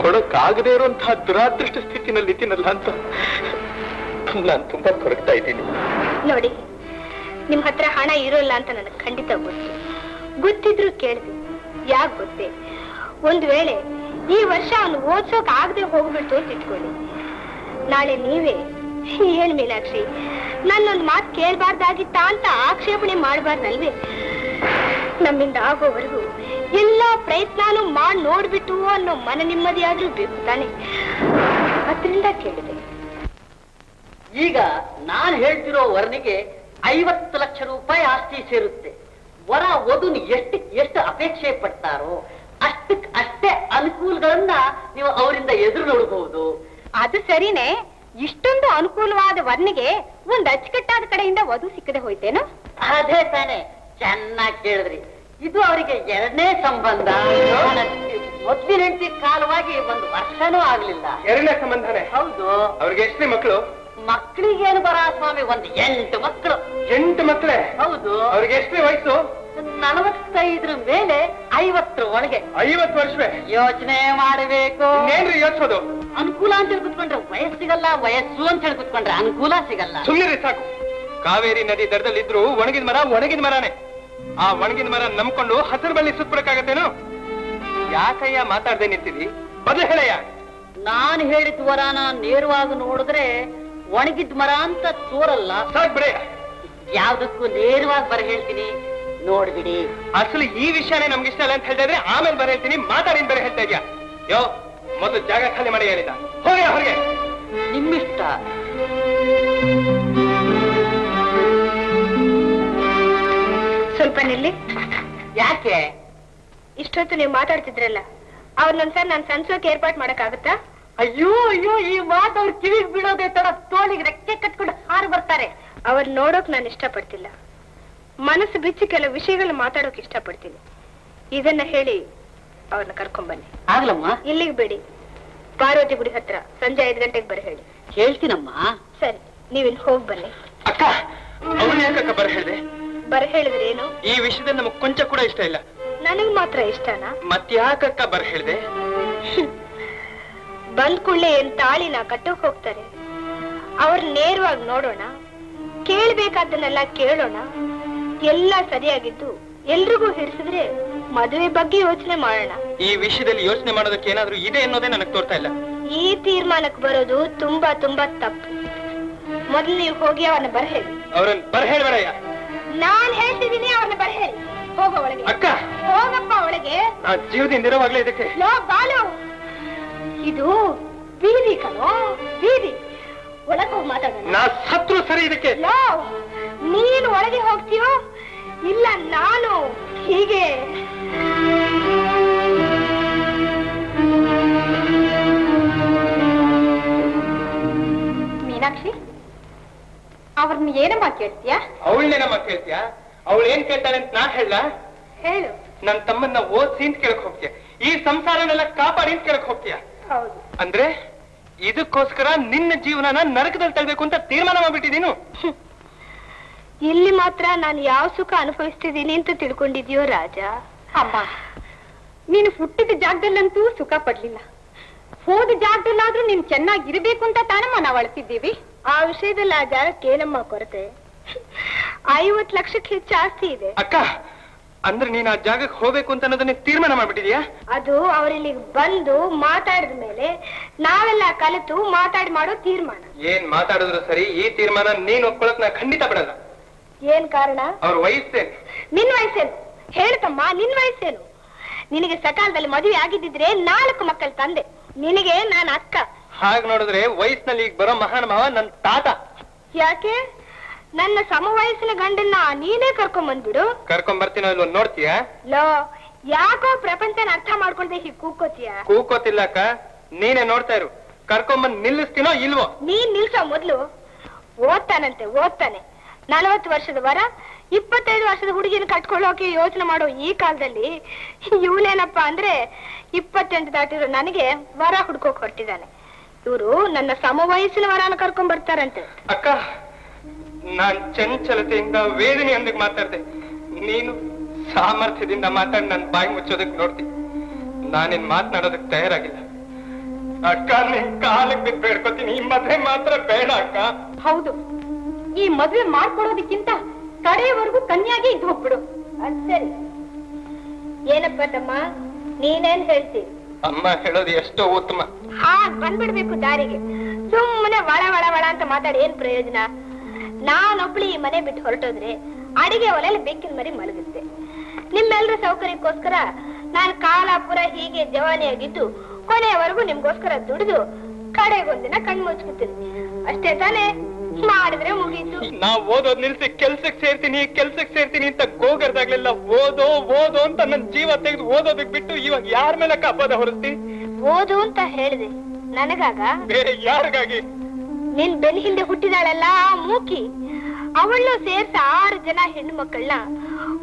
ಕೊಡಕ್ಕಾಗದೇ ಇರುವಂತಹ ದುರಾದೃಷ್ಟ ಸ್ಥಿತಿನಲ್ಲಿ ಇದ್ದೀನಲ್ಲ ಅಂತ ನಾನು ತುಂಬಾ ಕೊರಗ್ತಾ ಇದ್ದೀನಿ. ನೋಡಿ, ನಿಮ್ ಹತ್ರ ಹಣ ಇರೋಲ್ಲ ಅಂತ ನನಗೆ ಖಂಡಿತ ಗೊತ್ತು. ಗೊತ್ತಿದ್ರು ಕೇಳಿದೆ, ಯಾಕೆ ಗೊತ್ತೇ? ಒಂದ್ ವೇಳೆ ಈ ವರ್ಷ ಅವನು ಓದ್ಸೋಕ್ ಆಗದೆ ಹೋಗ್ಬಿಡ್ತು ಅಂತ ಇಟ್ಕೊಳ್ಳಿ. ನಾಳೆ ನೀವೇ, ಏನ್ ಮೀನಾಕ್ಷಿ, ನನ್ನೊಂದು ಮಾತು ಕೇಳಬಾರ್ದಾಗಿತ್ತ ಅಂತ ಆಕ್ಷೇಪಣೆ ಮಾಡಬಾರ್ದಲ್ವೇ? ನಮ್ಮಿಂದ ಆಗೋವರೆಗೂ ಎಲ್ಲಾ ಪ್ರಯತ್ನಾನು ಮಾಡಿ ನೋಡ್ಬಿಟ್ಟು ಅನ್ನೋ ಮನ ನೆಮ್ಮದಿಯಾದ್ರೂ ಬೇಕು ತಾನೆ. ಅದರಿಂದ ಕೇಳಿದೆ. ಈಗ ನಾನು ಹೇಳ್ತಿರೋ ವರನಿಗೆ ಐವತ್ತು ಲಕ್ಷ ರೂಪಾಯಿ ಆಸ್ತಿ ಸೇರುತ್ತೆ. ವರ ವಧುನ ಎಷ್ಟು ಎಷ್ಟು ಅಪೇಕ್ಷೆ ಪಡ್ತಾರೋ ಅಷ್ಟಕ್ ಅಷ್ಟೇ ಅನುಕೂಲಗಳನ್ನ ನೀವು ಅವರಿಂದ ಎದುರು ನೋಡಬಹುದು ಅದು ಸರಿನೇ. ಇಷ್ಟೊಂದು ಅನುಕೂಲವಾದ ವರ್ಣಿಗೆ ಒಂದ್ ಅಚ್ಚುಕಟ್ಟಾದ ಕಡೆಯಿಂದ ವಧು ಸಿಕ್ಕದೆ ಹೋಯ್ತೇನೋ? ಅದೇ ತಾನೆ. ಚೆನ್ನಾಗಿ ಕೇಳಿದ್ರಿ. ಇದು ಅವರಿಗೆ ಎರಡನೇ ಸಂಬಂಧ. ಮೊದ್ಲಿನ ಹೆಂಡತಿ ಕಾಲವಾಗಿ ಒಂದು ವರ್ಷನೂ ಆಗ್ಲಿಲ್ಲ. ಎರಡನೇ ಸಂಬಂಧನೇ? ಹೌದು. ಅವ್ರಿಗೆ ಎಷ್ಟನೇ ಮಕ್ಕಳು? ಮಕ್ಕಳಿಗೇನು ಬರ ಸ್ವಾಮಿ ಒಂದು ಎಂಟು ಮಕ್ಕಳು. ಎಂಟು ಮಕ್ಕಳೇ? ಹೌದು. ಅವ್ರಿಗೆ ಎಷ್ಟನೇ ವಯಸ್ಸು? ನಲವತ್ತೈದ್ರ ಮೇಲೆ ಐವತ್ತರ ಒಳಗೆ. ಐವತ್ತು ವರ್ಷವೇ? ಯೋಚನೆ ಮಾಡಬೇಕು. ಏನ್ರಿ ಯೋಚಿಸೋದು? ಅನುಕೂಲ ಅಂತ ಹೇಳಿ ಕುತ್ಕೊಂಡ್ರೆ ವಯಸ್ಸಿಗಲ್ಲ ವಯಸ್ಸು ಅಂತ ಹೇಳಿ ಕುತ್ಕೊಂಡ್ರೆ ಅನುಕೂಲ ಸಿಗಲ್ಲ. ಸುಮ್ಮನೆ ಸಾಕು. ಕಾವೇರಿ ನದಿ ದಡದಲ್ಲಿದ್ರು ಒಣಗಿದ ಮರ ಒಣಗಿದ ಮರನೇ. ಆ ಒಣಗಿನ ಮರ ನಂಬ್ಕೊಂಡು ಹಸಿರು ಬಳ್ಳಿ ಸುತ್ಬಿಡಕ್ಕಾಗತ್ತೇನು? ಯಾಕಯ್ಯ ಮಾತಾಡ್ದೆ ನಿಂತಿದಿ ಬದಲು ಹೇಳಯ್ಯ. ನಾನು ಹೇಳಿದ ವರಾನ ನೇರವಾಗಿ ನೋಡಿದ್ರೆ ಒಣಗಿದ ಮರ ಅಂತ ತೋರಲ್ಲ. ಸಾಕ್ ಬಿಡಯ್ಯ. ಯಾವ್ದಕ್ಕೂ ನೇರವಾಗಿ ಬರ ಹೇಳ್ತೀನಿ. ನೋಡ್ಬಿಡಿ ಅಸಲು ಈ ವಿಷಯನೇ ನಮ್ಗೆ ಇಷ್ಟ ಇಲ್ಲ ಅಂತ ಹೇಳ್ತಾ ಇದ್ರೆ ಆಮೇಲೆ ಬರ ಹೇಳ್ತೀನಿ ಮಾತಾಡಿನ್ ಬರ ಹೇಳ್ತಾ ಇದ್ಯಾ? ಯೋ ಮೊದಲು ಜಾಗ ಖಾಲಿ ಮಾಡಿ ಹೇಳಿದ. ಹೋಗ್ಯ ಹೊರಗೆ ನಿಮ್ಮಿಷ್ಟ. ಸ್ವಲ್ಪ ನಿಲ್ಲಿ ಯಾಕೆ? ಇಷ್ಟೊತ್ತು ನೀವು ಮಾತಾಡ್ತಿದ್ರಲ್ಲ ಅವ್ರನ್ನೊಂದ್ಸಲ ನಾನು ಸಂಸೋಕೆ ಏರ್ಪಾಟ್ ಮಾಡಕ್ಕಾಗತ್ತಾ? ಅಯ್ಯೋ ಅಯ್ಯೋ ಈ ಮಾತು ಅವ್ರ ಕಿವಿಗ್ ಬೀಳೋದೇ ತಡ ತೋಳಿಗೆ ರೆಕ್ಕೆ ಕಟ್ಕೊಂಡು ಹಾರು ಬರ್ತಾರೆ. ಅವ್ರ ನೋಡೋಕ್ ನಾನು ಇಷ್ಟಪಡ್ತಿಲ್ಲ. ಮನಸ್ಸು ಬಿಚ್ಚಿ ಕೆಲವು ವಿಷಯಗಳು ಮಾತಾಡೋಕ್ ಇಷ್ಟಪಡ್ತೀನಿ. ಇದನ್ನ ಹೇಳಿ ಅವ್ರನ್ನ ಕರ್ಕೊಂಬನ್ನಿ. ಆಗ್ಲಮ್ಮ? ಇಲ್ಲಿಗೆ ಬೇಡಿ. ಪಾರ್ವತಿ ಗುಡಿ ಹತ್ರ ಸಂಜೆ ಐದು ಗಂಟೆಗೆ ಬರ ಹೇಳಿ. ಹೇಳ್ತೀನಮ್ಮ. ಸರಿ ನೀವಿಲ್ಲಿ ಹೋಗಿ ಬನ್ನಿ. ಅಕ್ಕ ಯಾಕಕ್ಕ ಬರ ಹೇಳಿದೆ? ಬರ ಹೇಳಿದ್ರೆ ಏನು ಈ ವಿಷಯದಲ್ಲಿ ನಮಗ್ ಕೊಂಚ ಕೂಡ ಇಷ್ಟ ಇಲ್ಲ. ನನಗ್ ಮಾತ್ರ ಇಷ್ಟನಾ? ಮತ್ಯಾಕಕ್ಕ ಬರ ಹೇಳಿದೆ ಬಂದ್ ಕುಳ್ಳೆ ಏನ್ ತಾಳಿನ ಕಟ್ಟೋಕ್ ಹೋಗ್ತಾರೆ? ಅವ್ರ ನೇರವಾಗಿ ನೋಡೋಣ ಕೇಳ್ಬೇಕಾದನ್ನೆಲ್ಲ ಕೇಳೋಣ. ಎಲ್ಲ ಸರಿಯಾಗಿದ್ದು ಎಲ್ರಿಗೂ ಹಿಡಿಸಿದ್ರೆ ಮದುವೆ ಬಗ್ಗೆ ಯೋಚನೆ ಮಾಡೋಣ. ಈ ವಿಷಯದಲ್ಲಿ ಯೋಚನೆ ಮಾಡೋದಕ್ಕೆ ಏನಾದ್ರೂ ಇದೆ ಅನ್ನೋದೇ ನನಗೆ ತೋರ್ತಾ ಇಲ್ಲ. ಈ ತೀರ್ಮಾನಕ್ ಬರೋದು ತುಂಬಾ ತುಂಬಾ ತಪ್ಪು. ಮೊದಲು ನೀವು ಹೋಗಿ ಅವನ್ನ ಬರ ಹೇಳಿ ಅವ್ರನ್ನ ಬರ ಹೇಳ್ಬೇಡಯ್ಯ ನಾನ್ ಹೇಳ್ತಿದ್ದೀನಿ ಅವ್ರನ್ನ ಬರ ಹೇಳಿ. ಹೋಗೋ ಒಳಗೆ ಅಕ್ಕ! ಹೋಗಪ್ಪ ಒಳಗೆ ನಾ ಜೀವದಿಂದ ಇರೋವಾಗ್ಲೇ ಇದಕ್ಕೆ. ಲೋ ಬಾಲು. ಇದು ಬೀದಿ ಕಣೋ ಬೀದಿ. ಒಳಗೆ ಹೋಗಿ ಮಾತಾಡೋಣ. ನಾ ಸತ್ರು ಸರಿ ಇದಕ್ಕೆ. ಲೋ ನೀನು ಒಳಗೆ ಹೋಗ್ತೀಯೋ? ಇಲ್ಲ ನಾನು ಹೀಗೆ. ಮೀನಾಕ್ಷಿ? ಅವ್ರನ್ನ ಏನಮ್ಮ ಕೇಳ್ತೀಯ? ಅವಳನ್ನೇನಮ್ಮ ಕೇಳ್ತೀಯ? ಅವಳು ಏನ್ ಕೇಳ್ತಾಳೆ ಅಂತ ನಾ ಹೇಳ. ಹೇಳು. ನನ್ ತಮ್ಮನ್ನ ಓದ್ಸಿ ಅಂತ ಕೇಳಕ್ ಹೋಗ್ತೀಯ. ಈ ಸಂಸಾರನೆಲ್ಲ ಕಾಪಾಡಿ ಅಂತ ಕೇಳಕ್ ಹೋಗ್ತೀಯ. ಹೌದು. ಅಂದ್ರೆ ಇದಕ್ಕೋಸ್ಕರ ನಿನ್ನ ಜೀವನನ ನರಕದಲ್ಲಿ ತಳ್ಬೇಕು ಅಂತ ತೀರ್ಮಾನ ಮಾಡ್ಬಿಟ್ಟಿದೀನು ಇಲ್ಲಿ ಮಾತ್ರ ನಾನು ಯಾವ ಸುಖ ಅನುಭವಿಸ್ತಿದ್ದೀನಿ ಅಂತ ತಿಳ್ಕೊಂಡಿದ್ಯೋ ರಾಜ? ಅಮ್ಮ. ನೀನು ಹುಟ್ಟಿದ ಜಾಗದಲ್ಲಂತೂ ಸುಖ ಪಡ್ಲಿಲ್ಲ. ಹೋದ ಜಾಗದಲ್ಲಾದ್ರೂ ನೀನ್ ಚೆನ್ನಾಗಿರ್ಬೇಕು ಅಂತ ತಾನಮ್ಮ ನಾವು ಅಳ್ತಿದ್ದೀವಿ. ಆ ವಿಷಯದಲ್ಲಿ ಆ ಜಾಗಕ್ಕೆ ಏನಮ್ಮ ಕೊರತೆ. ಐವತ್ ಲಕ್ಷಕ್ಕೆ ಹೆಚ್ಚು ಆಸ್ತಿ ಇದೆ. ಅಕ್ಕ ಅಂದ್ರೆ ನೀನ್ ಆ ಜಾಗಕ್ಕೆ ಹೋಗ್ಬೇಕು ಅಂತ ಅನ್ನೋದನ್ನ ತೀರ್ಮಾನ ಮಾಡ್ಬಿಟ್ಟಿದ್ಯಾ? ಅದು ಅವರಿಲ್ಲಿಗೆ ಬಂದು ಮಾತಾಡಿದ ಮೇಲೆ ನಾವೆಲ್ಲ ಕಲಿತು ಮಾತಾಡಿ ಮಾಡೋ ತೀರ್ಮಾನ. ಏನ್ ಮಾತಾಡಿದ್ರು ಸರಿ ಈ ತೀರ್ಮಾನ ನೀನ್ ಒಪ್ಕೊಳಕ್ ನಾ ಖಂಡಿತ ಬಿಡಲ್ಲ. ಏನ್ ಕಾರಣ? ಅವ್ರ ವಯಸ್ಸೇನು? ನಿನ್ ವಯಸ್ಸೇನು? ಹೇಳ್ತಮ್ಮ ನಿನ್ ವಯಸ್ಸೇನು? ನಿನಗೆ ಸಕಾಲದಲ್ಲಿ ಮದುವೆ ಆಗಿದ್ದಿದ್ರೆ ನಾಲ್ಕು ಮಕ್ಕಳ ತಂದೆ. ನಿನಗೆ ನಾನು ಅಕ್ಕ. ಹಾಗ್ ನೋಡಿದ್ರೆ ವಯಸ್ಸಿನಲ್ಲಿ ಈಗ ಬರೋ ಮಹಾನ್ ಮಾವ ನನ್ ತಾತ. ಯಾಕೆ? ನನ್ನ ಸಮ ವಯಸ್ಸಿನ ಗಂಡನ್ನ ನೀನೇ ಕರ್ಕೊಂಡ್ ಬಂದ್ಬಿಡು ಕರ್ಕೊಂಡ್ ಬರ್ತೀನೋ ಇಲ್ವೋ ನೋಡ್ತೀಯಾ? ಲೋ ಯಾಕೋ ಪ್ರಪಂಚನ ಅರ್ಥ ಮಾಡ್ಕೊಂಡೆ ಹೀಗೆ ಕೂಕೋತೀಯ? ಕೂಕೋತಿಲ್ಲ ಅಕ್ಕ. ನೀನೇ ನೋಡ್ತಾ ಇರು. ಕರ್ಕೊಂಬಂದ್ ನಿಲ್ಲಿಸ್ತೀನೋ ಇಲ್ವೋ? ನೀನ್ ನಿಲ್ಸೋ ಮೊದ್ಲು. ಓದ್ತಾನಂತೆ ಓದ್ತಾನೆ. ನಲವತ್ತು ವರ್ಷದ ವರ ಇಪ್ಪತ್ತೈದು ವರ್ಷದ ಹುಡುಗಿನ ಕಟ್ಕೊಳ್ಳೋಕೆ ಯೋಚನೆ ಮಾಡೋ ಈ ಕಾಲದಲ್ಲಿ ಇವನೇನಪ್ಪ ಅಂದ್ರೆ ಇಪ್ಪತ್ತೆಂಟು ದಾಟಿರೋ ನನಗೆ ವರ ಹುಡ್ಕೋಕ್ ಹೊರಟಿದ್ದಾನೆ. ಇವರು ನನ್ನ ಸಮ ವಯಸ್ಸಿನ ವರನ ಕರ್ಕೊಂಡ್ ಬರ್ತಾರಂತೆ. ಅಕ್ಕ ನಾನ್ ಚಂಚಲತೆಯಿಂದ ವೇದನೆ ವೇದನೆಯೊಂದಿಗೆ ಮಾತಾಡ್ದೆ. ನೀನು ಸಾಮರ್ಥ್ಯದಿಂದ ಮಾತಾಡಿ ನನ್ ಬಾಯಿ ಮುಚ್ಚೋದಕ್ ನೋಡ್ತಿ. ನಾನೇನ್ ಮಾತನಾಡೋದಕ್ ತಯಾರಾಗಿಲ್ಲ. ಅಕ್ಕ ನಿನ್ ಕಾಲಕ್ಕೆ ಬಿದ್ದು ಬೇಡ್ಕೊತೀನಿ. ಈ ಮದ್ವೆ ಮಾತ್ರ ಬೇಡ ಅಕ್ಕ. ಹೌದು. ಈ ಮದ್ವೆ ಮಾಡ್ಕೊಡೋದಕ್ಕಿಂತ ಕಡೆಯವರೆಗೂ ಕನ್ಯಾಗೆ ಇದ್ದು ಹೋಗ್ಬಿಡು. ಅದ್ ಸರಿ. ಏನಪ್ಪ ತಮ್ಮ? ನೀನೇನ್ ಹೇಳ್ತಿ? ಅಮ್ಮ ಹೇಳೋದು ಎಷ್ಟೋ ಉತ್ತಮ. ಬಂದ್ಬಿಡ್ಬೇಕು ದಾರಿಗೆ. ಸುಮ್ಮನೆ ಒಳ ಒಳ ಒಳ ಅಂತ ಮಾತಾಡಿ ಏನ್ ಪ್ರಯೋಜನ? ನಾನೊಬ್ಳಿ ಈ ಮನೆ ಬಿಟ್ಟು ಹೊರಟೋದ್ರೆ ಅಡಿಗೆ ಒಲೆಯಲ್ಲಿ ಬೆಕ್ಕಿನ ಮರಿ ಮಲಗುತ್ತೆ. ನಿಮ್ಮೆಲ್ಲರ ಸೌಕರ್ಯಕ್ಕೋಸ್ಕರ ನಾನು ಕಾಲಾಪುರ ಹೀಗೆ ಜವಾನಿಯಾಗಿದ್ದು ಕೊನೆಯವರೆಗೂ ನಿಮ್ಗೋಸ್ಕರ ದುಡಿದು ಕಡೆಗೊಂದಿನ ಕಣ್ಣು ಮುಚ್ಕೊತೀನಿ ಅಷ್ಟೇ ತಾನೇ? ಮಾಡಿದ್ರೆ ಮುಗೀತು. ನಾ ಓದೋದ್ ನಿಲ್ಸಿ ಕೆಲ್ಸಕ್ ಸೇರ್ತೀನಿ ಕೆಲ್ಸಕ್ ಸೇರ್ತೀನಿ ಅಂತ ಗೋಗರ್ದಾಗ್ಲೆಲ್ಲ ಓದೋ ಓದೋ ಅಂತ ನನ್ ಜೀವ ತೆಗೆದು ಓದೋದಕ್ ಬಿಟ್ಟು ಇವಾಗ ಯಾರ ಮೇಲೆ ಕಪ್ಪದ ಹೊರಸ್ತಿ? ಓದು ಅಂತ ಹೇಳಿದೆ. ನನಗಾಗ? ಬೇರೆ ಯಾರಿಗಾಗಿ? ನಿನ್ ಬೆನ್ ಹಿಂದೆ ಹುಟ್ಟಿದಾಳಲ್ಲ ಆ ಮೂಕಿ. ಅವಳು ಸೇರ್ಸ ಆರು ಜನ ಹೆಣ್ಣು ಮಕ್ಕಳನ್ನ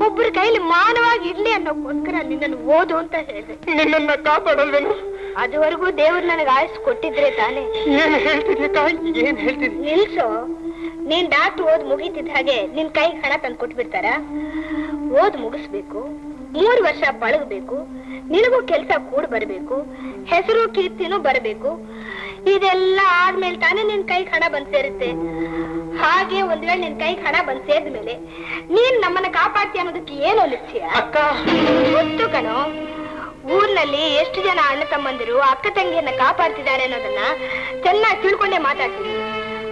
ಒಬ್ಬರ ಕೈಲಿ ಮಾನವಾಗಿ ಇರ್ಲಿ ಅನ್ನೋಕ್ಕೋಸ್ಕರ ನಿನ್ನನ್ನು ಓದು ಅಂತ ಹೇಳಿದೆ. ನಿನ್ನನ್ನ ಕಾಪಾಡಲ್ವೇನು? ಅದುವರೆಗೂ ದೇವರು ನನಗೆ ಆಯಸ್ ಕೊಟ್ಟಿದ್ರೆ ತಾನೇ? ಏನ್ ಏನ್ ನಿಲ್ಸು. ನೀನ್ ಡಾಕ್ಟರ್ ಓದ್ ಮುಗೀತಿದ್ ಹಾಗೆ ನಿನ್ ಕೈಗೆ ಹಣ ತಂದು ಕೊಟ್ಬಿಡ್ತಾರ? ಓದ್ ಮುಗಿಸ್ಬೇಕು ಮೂರು ವರ್ಷ ಬಳಗಬೇಕು ನಿನಗೂ ಕೆಲ್ಸ ಕೂಡ ಬರಬೇಕು ಹೆಸರು ಕೀರ್ತಿನೂ ಬರಬೇಕು. ಇದೆಲ್ಲ ಆದ್ಮೇಲೆ ತಾನೇ ನಿನ್ ಕೈಗೆ ಹಣ ಬಂದ್ ಸೇರುತ್ತೆ. ಹಾಗೆ ಒಂದ್ ವೇಳೆ ನಿನ್ ಕೈಗೆ ಹಣ ಬಂದ್ ಸೇರಿದ್ಮೇಲೆ ನೀನ್ ನಮ್ಮನ್ನ ಕಾಪಾಡ್ತಿ ಅನ್ನೋದಕ್ಕೆ ಏನು ನಿಶ್ಚಯ ಅಕ್ಕ. ಗೊತ್ತು ಕಣೋ. ಊರ್ನಲ್ಲಿ ಎಷ್ಟು ಜನ ಅಣ್ಣ ತಮ್ಮಂದಿರು ಅಕ್ಕ ತಂಗಿಯನ್ನ ಕಾಪಾಡ್ತಿದ್ದಾರೆ ಅನ್ನೋದನ್ನ ಚೆನ್ನಾಗಿ ತಿಳ್ಕೊಂಡೇ ಮಾತಾಡ್ತೀನಿ.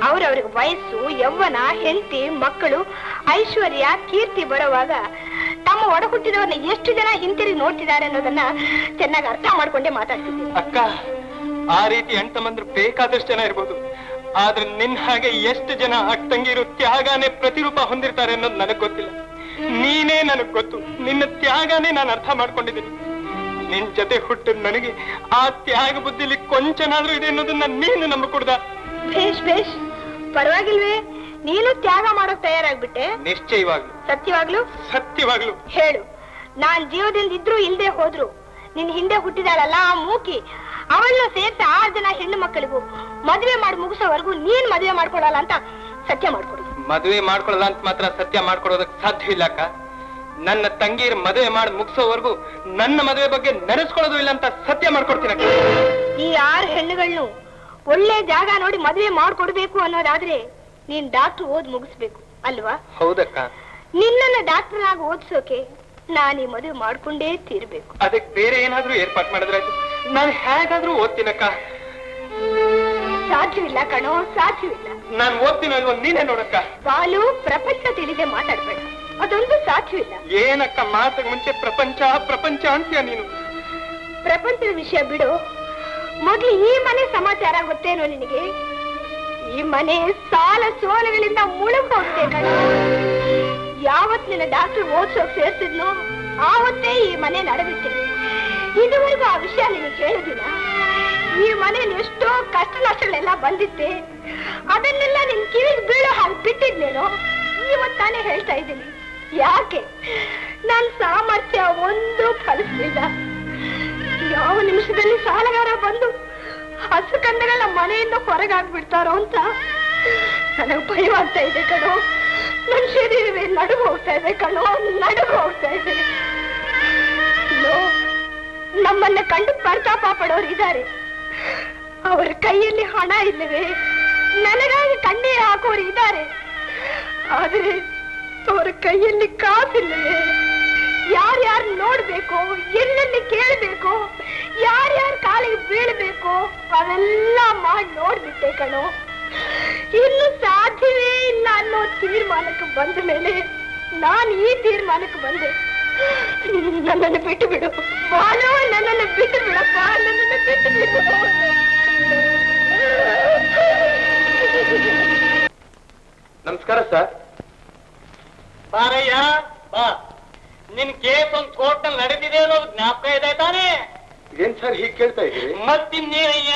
ಅವ್ರವ್ರಿಗೆ ವಯಸ್ಸು ಯೌವನ ಹೆಂಡತಿ ಮಕ್ಕಳು ಐಶ್ವರ್ಯ ಕೀರ್ತಿ ಬರೋವಾಗ ತಮ್ಮ ಒಡ ಹುಟ್ಟಿದವ್ರನ್ನ ಎಷ್ಟು ಜನ ಹಿಂತಿರುಗಿ ನೋಡ್ತಿದ್ದಾರೆ ಅನ್ನೋದನ್ನ ಚೆನ್ನಾಗಿ ಅರ್ಥ ಮಾಡ್ಕೊಂಡೇ ಮಾತಾಡ್ತಿದ್ದೀನಿ ಅಕ್ಕ ಆ ರೀತಿ ಅಣ್ತಮ್ಮಂದ್ರು ಬೇಕಾದಷ್ಟು ಜನ ಇರ್ಬೋದು. ಆದ್ರೆ ನಿನ್ ಹಾಗೆ ಎಷ್ಟು ಜನ ಅಕ್ಕ ತಂಗಿರು ತ್ಯಾಗಾನೇ ಪ್ರತಿರೂಪ ಹೊಂದಿರ್ತಾರೆ ಅನ್ನೋದು ನನಗ್ ಗೊತ್ತಿಲ್ಲ. ನೀನೇ ನನಗ್ ಗೊತ್ತು. ನಿನ್ನ ತ್ಯಾಗನೇ ನಾನು ಅರ್ಥ ಮಾಡ್ಕೊಂಡಿದ್ದೀನಿ. ನಿನ್ ಜೊತೆ ಹುಟ್ಟಿದ ನನಗೆ ಆ ತ್ಯಾಗ ಬುದ್ಧಿಲಿ ಕೊಂಚನಾದ್ರೂ ಇದೆ ಅನ್ನೋದನ್ನ ನೀನು ನಂಬಿಕೊಡ್ದ? ಭೇಷ್ ಭೇಷ್ ಪರವಾಗಿಲ್ವೇ? ನೀನು ತ್ಯಾಗ ಮಾಡೋಕ್ ತಯಾರಾಗ್ಬಿಟ್ಟೆ. ನಿಶ್ಚಯವಾಗ್ಲು. ಸತ್ಯವಾಗ್ಲು? ಸತ್ಯವಾಗ್ಲು. ಹೇಳು ನಾನ್ ಜೀವದಿಂದ ಇದ್ರೂ ಇಲ್ದೆ ಹೋದ್ರು. ನಿನ್ ಹಿಂದೆ ಹುಟ್ಟಿದಾಳಲ್ಲ ಆ ಮೂಕಿ. ಅವಳನ್ನ ಸೇರ್ಸಿ ಆರ್ ಜನ ಹೆಣ್ಣು ಮಕ್ಕಳಿಗೂ. ಮದುವೆ ಮಾಡಿ ಮುಗಿಸೋವರೆಗೂ ನೀನ್ ಮದುವೆ ಮಾಡ್ಕೊಡಲ್ಲ ಅಂತ ಸತ್ಯ ಮಾಡ್ಕೊಡು. ಮದುವೆ ಮಾಡ್ಕೊಳ್ಳಲ್ಲ ಅಂತ ಮಾತ್ರ ಸತ್ಯ ಮಾಡ್ಕೊಡೋದಕ್ ಸಾಧ್ಯ ಇಲ್ಲ ಅಕ್ಕ. ನನ್ನ ತಂಗಿರ್ ಮದುವೆ ಮಾಡಿ ಮುಗಿಸೋವರೆಗೂ ನನ್ನ ಮದುವೆ ಬಗ್ಗೆ ನೆನೆಸ್ಕೊಳ್ಳೋದು ಇಲ್ಲ ಅಂತ ಸತ್ಯ ಮಾಡ್ಕೊಡ್ತೀನಿ ಈ ಆರು ಹೆಣ್ಣುಗಳನ್ನು ಒಳ್ಳೆ ಜಾಗ ನೋಡಿ ಮದುವೆ ಮಾಡ್ಕೊಡ್ಬೇಕು ಅನ್ನೋದಾದ್ರೆ ನೀನ್ ಡಾಕ್ಟರ್ ಓದ್ ಮುಗಿಸ್ಬೇಕು ಅಲ್ವಾ? ಹೌದಕ್ಕ. ನಿನ್ನನ್ನ ಡಾಕ್ಟರ್ ಆಗಿ ಓದ್ಸೋಕೆ ನಾನು ಈ ಮದುವೆ ಮಾಡ್ಕೊಂಡೇ ತೀರ್ಬೇಕು ಅದಕ್ಕೆ ಬೇರೆ ಏನಾದ್ರೂ ಏರ್ಪಾಟ್ ಮಾಡಿದ್ರಾಯ್ತು? ನಾನು ಹೇಗಾದ್ರೂ ಓದ್ತೀನಕ್ಕ. ಸಾಧ್ಯವಿಲ್ಲ ಕಣೋ ಸಾಧ್ಯವಿಲ್ಲ ನಾನು ಓದ್ತೀನೋ ನೀನೇ ನೋಡಕ್ಕ. ಬಾಲು ಪ್ರಪಂಚ ತಿಳಿದೆ ಮಾತಾಡ್ಬೇಡ. ಅದೊಂದು ಸಾಧ್ಯವಿಲ್ಲ ಏನಕ್ಕ ಮಾತ ಮುಂಚೆ ಪ್ರಪಂಚ ಪ್ರಪಂಚ ಅಂತೀಯ ನೀನು? ಪ್ರಪಂಚದ ವಿಷಯ ಬಿಡು. ಮೊದಲು ಈ ಮನೆ ಸಮಾಚಾರ ಗೊತ್ತೇನೋ ನಿನಗೆ? ಈ ಮನೆ ಸಾಲ ಸೋಲಗಳಿಂದ ಮುಳುಗೋಗ್ತೇನೆ ಯಾವತ್ ನಿನ್ನ ಡಾಕ್ಟರ್ ಓದ್ಸೋಕ್ ಸೇರ್ತಿದ್ನೋ ಆವತ್ತೇ ಈ ಮನೆ ನಡೆದಿತ್ತೆ ಇದುವರೆಗೂ ಆ ವಿಷಯ ನಿನಗೆ ಕೇಳಿದಿಲ್ಲ. ಈ ಮನೇಲಿ ಎಷ್ಟೋ ಕಷ್ಟ ನಷ್ಟಗಳೆಲ್ಲ ಬಂದಿತ್ತೆ ಅದನ್ನೆಲ್ಲ ನಿನ್ ಕಿವಿಗೆ ಬೀಳೋ ಹಾಗೆ ಬಿಟ್ಟಿದ್ನೇನೋ ಇವತ್ತಾನೆ ಹೇಳ್ತಾ ಇದ್ದೀನಿ. ಯಾಕೆ? ನನ್ ಸಾಮರ್ಥ್ಯ ಒಂದು ಫಲಿಸಲಿಲ್ಲ ಯಾವ ನಿಮಿಷದಲ್ಲಿ ಸಾಲಗಾರ ಬಂದು ಹಸು ಕಂದಗಳ ಮನೆಯಿಂದ ಹೊರಗಾಗ್ಬಿಡ್ತಾರೋ ಅಂತ ನನಗೆ ಭಯವಾಗ್ತಾ ಇದೆ ಕಣೋ. ನನ್ ಶರೀರವೇ ನಡುಗು ಹೋಗ್ತಾ ಇದೆ ಕಣೋ, ನಡು ಹೋಗ್ತಾ ಇದೆ. ನಮ್ಮನ್ನ ಕಂಡು ಪರ್ತಾಪ ಪಡೋರು ಇದ್ದಾರೆ. ಅವರ ಕೈಯಲ್ಲಿ ಹಣ ಇಲ್ಲವೇ? ನನಗಾಗಿ ಕಣ್ಣೀರು ಹಾಕೋರು ಇದ್ದಾರೆ. ಆದ್ರೆ ಅವರ ಕೈಯಲ್ಲಿ ಕಾಸಿಲ್ಲವೇ ಯಾರ್ಯಾರು ನೋಡ್ಬೇಕು, ಎಲ್ಲೆಲ್ಲಿ ಕೇಳಬೇಕು, ಯಾರ್ಯಾರ ಕಾಲಿಗೆ ಬೀಳ್ಬೇಕು, ಅವೆಲ್ಲ ಮಾಡಿ ನೋಡ್ಬಿಟ್ಟೆ ಕಣೋ. ಇನ್ನು ಸಾಧ್ಯವೇ ಇಲ್ಲ ಅನ್ನೋ ತೀರ್ಮಾನಕ್ಕೆ ಬಂದ ಮೇಲೆ ನಾನು ಈ ತೀರ್ಮಾನಕ್ಕೆ ಬಂದೆ. ನನ್ನನ್ನು ಬಿಟ್ಟು ಬಿಡು. ಬಾನು ನನ್ನನ್ನು ಬಿಟ್ಟು ಬಿಡಪ್ಪ, ನನ್ನನ್ನು ಬಿಟ್ಟು ಬಿಡು. ನಮಸ್ಕಾರ ಸರ್. ಬಾರಯ್ಯ ಬಾ. ನಿನ್ ಕೇಸ್ ಒಂದ್ ಕೋರ್ಟ್ನಲ್ಲಿ ನಡೆದಿದೆ ಅನ್ನೋದು ಜ್ಞಾಪಕ ಇದೆ ತಾನೇ? ಏನ್ ಸರ್ ಹೀಗೆ ಕೇಳ್ತಾ ಇದ್ದೀರಿ? ಮತ್ತಿನ್ನೇನಯ್ಯ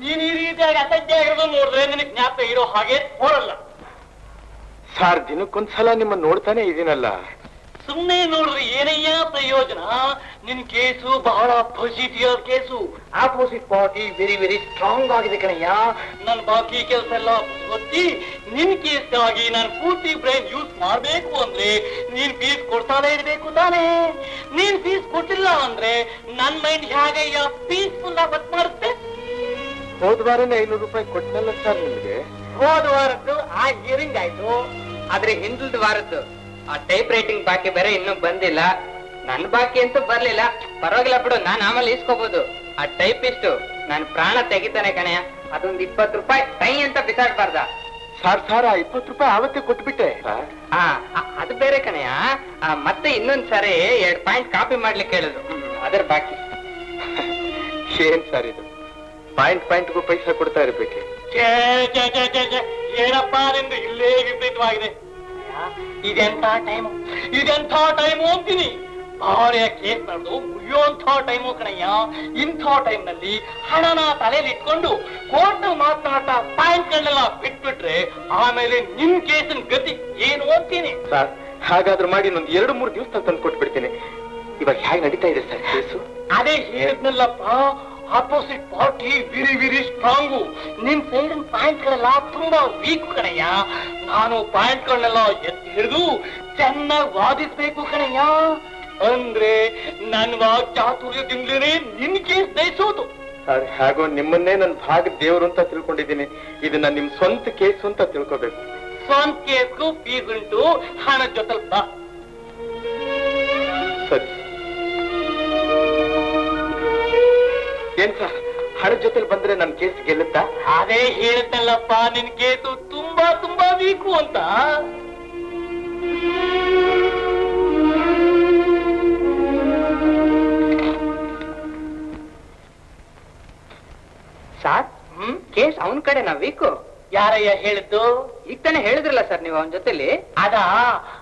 ನೀನ್ ಈ ರೀತಿಯಾಗಿ ಅಸಜ್ಜೆ ಆಗಿರೋದು ನೋಡಿದ್ರೆ ನಿನಗೆ ಜ್ಞಾಪಕ ಇರೋ ಹಾಗೆ ಹೋರಲ್ಲ ಸರ್ ದಿನಕ್ಕೊಂದ್ಸಲ ನಿಮ್ಮ ನೋಡ್ತಾನೆ ಇದೀನಲ್ಲ ಸುಮ್ನೆ ನೋಡ್ರಿ ಏನಯ್ಯ ಪ್ರಯೋಜನ? ನಿನ್ ಕೇಸು ಬಹಳ positive case. Opposite party very very strong ಆಗಿದೆ ಕಣಯ್ಯ. ನನ್ ಬಾಕಿ ಕೆಲಸ ಎಲ್ಲ ಗೊತ್ತಿ ನಿನ್ ಕೇಸ್ಗಾಗಿ ನಾನು ಪೂರ್ತಿ ಬ್ರೈನ್ ಯೂಸ್ ಮಾಡ್ಬೇಕು ಅಂದ್ರೆ ನೀನ್ ಫೀಸ್ ಕೊಡ್ತಾನೆ ಇರ್ಬೇಕು ತಾನೇ. ನೀನ್ ಫೀಸ್ ಕೊಟ್ಟಿಲ್ಲ ಅಂದ್ರೆ ನನ್ ಮೈಂಡ್ ಹೇಗಯ್ಯ ಪೀಸ್ಫುಲ್ ಆಗಿ ವರ್ಕ್ ಮಾಡುತ್ತೆ? ಹೋದ ವಾರನೇ ಐನೂರು ರೂಪಾಯಿ ಕೊಟ್ಟನಲ್ಲ ಸರ್ ನಿಮ್ಗೆ? ಹೋದ ವಾರದ್ದು ಆ ಹಿಯರಿಂಗ್ ಆಯ್ತು. ಆದ್ರೆ ಹಿಂದುಳಿದ ವಾರದ್ದು ಆ ಟೈಪ್ ರೈಟಿಂಗ್ ಬಾಕಿ ಬೇರೆ ಇನ್ನೂ ಬಂದಿಲ್ಲ. ನನ್ ಬಾಕಿ ಅಂತೂ ಬರ್ಲಿಲ್ಲ. ಪರವಾಗಿಲ್ಲ ಬಿಡು ನಾನ್ ಆಮೇಲೆ ಇಸ್ಕೋಬಹುದು ಆ ಟೈಪ್ ಇಷ್ಟು. ನಾನು ಪ್ರಾಣ ತೆಗಿತಾನೆ ಕಣೆಯ ಅದೊಂದ್ ಇಪ್ಪತ್ತು ರೂಪಾಯಿ ಟೈ ಅಂತ ಬಿಸಾಡ್ಬಾರ್ದ. ಸಾರ್ ಸಾರ ಇಪ್ಪತ್ತು ರೂಪಾಯಿ ಆವತ್ತೇ ಕೊಟ್ಬಿಟ್ಟೆ. ಅ- ಅದು ಬೇರೆ ಕಣೆಯ ಆ, ಮತ್ತೆ ಇನ್ನೊಂದ್ ಸಾರಿ ಎರಡ್ ಪಾಯಿಂಟ್ ಕಾಪಿ ಮಾಡ್ಲಿಕ್ಕೆ ಹೇಳಿದ್ರು ಅದ್ರ ಅದರ ಬಾಕಿ. ಏನ್ ಸರ್ ಇದು? ಪಾಯಿಂಟ್ ಪಾಯಿಂಟ್ಗೂ ಪೈಸಾ ಕೊಡ್ತಾ ಇರ್ಬೇಕು. ಏನಪ್ಪ ನಿಂದು ಇಲ್ಲೇ ವಿಪರೀತವಾಗಿದೆ ಇದೆಂಥ ಟೈಮು? ಇದೆಂಥ ಟೈಮು ಅಂತೀನಿ. ಭಾರಿ ಕೇಸ್ ನಡೆದು ಮುಗಿಯೋಂಥ ಟೈಮು ಕಣಯ್ಯ. ಇಂಥ ಟೈಮ್ನಲ್ಲಿ ಹಣನ ತಲೆಯಲ್ಲಿ ಇಟ್ಕೊಂಡು ಕೋರ್ಟ್ ಮಾತನಾಡ್ತಾ ಪಾಯಿಂಟ್ಗಳನ್ನೆಲ್ಲ ಬಿಟ್ಬಿಟ್ರೆ ಆಮೇಲೆ ನಿಮ್ ಕೇಸಿನ ಗತಿ ಏನು ಅಂತೀನಿ. ಸರ್ ಹಾಗಾದ್ರೂ ಮಾಡಿ ಇನ್ನೊಂದು ಎರಡು ಮೂರು ದಿವಸ ತಂದು ಕೊಟ್ಬಿಡ್ತೀನಿ ಇವಾಗ ಹೇಗೆ ನಡೀತಾ ಇದೆ ಸರ್ ಕೇಸು? ಅದೇ ಹೇಳಿದ್ನಲ್ಲಪ್ಪ opposite party very very strong. ನಿನ್ ಸೈಡ್ ಪಾಯಿಂಟ್ಗಳೆಲ್ಲ ತುಂಬಾ ವೀಕ್ ಕಣಯ್ಯ. ನಾನು ಪಾಯಿಂಟ್ಗಳನ್ನೆಲ್ಲ ಎತ್ತಿ ಹಿಡಿದು ಚೆನ್ನಾಗಿ ವಾದಿಸ್ಬೇಕು ಕಣಯ್ಯ. ಅಂದ್ರೆ ನನ್ ವಾಗ್ ಚಾತುರ್ಯದಿಂದಲೇ ನಿನ್ ಕೇಸ್ ದಯಿಸೋದು ಸರ್ ಹೇಗೋ ನಿಮ್ಮನ್ನೇ ನನ್ನ ಭಾಗ ದೇವರು ಅಂತ ತಿಳ್ಕೊಂಡಿದ್ದೀನಿ. ಇದನ್ನ ನಿಮ್ ಸ್ವಂತ ಕೇಸು ಅಂತ ತಿಳ್ಕೊಬೇಕು. ಸ್ವಂತ ಕೇಸ್ಗೂ ಫೀಸ್ ಉಂಟು ಹಣ ಜೊತೆ ಬಾ ಸರಿ. ಏನ್ ಸರ್ ಹಣ ಜೊತೆಲಿ ಬಂದ್ರೆ ನನ್ ಕೇಸ್ ಗೆಲ್ಲುತ್ತಾ? ಅದೇ ಹೇಳ್ತಲ್ಲಪ್ಪ ನಿನ್ ಕೇಸು ತುಂಬಾ ತುಂಬಾ ವೀಕು ಅಂತ. ಸಾರ್ ಹ್ಮ್? ಕೇಸ್ ಅವನ್ ಕಡೆ ನಾವ್ ವೀಕು. ಯಾರಯ್ಯ ಹೇಳಿದ್ದು? ಈಗ ತಾನೇ ಹೇಳಿದ್ರಲ್ಲ ಸರ್ ನೀವು ಅವನ ಜೊತೆಲಿ? ಅದ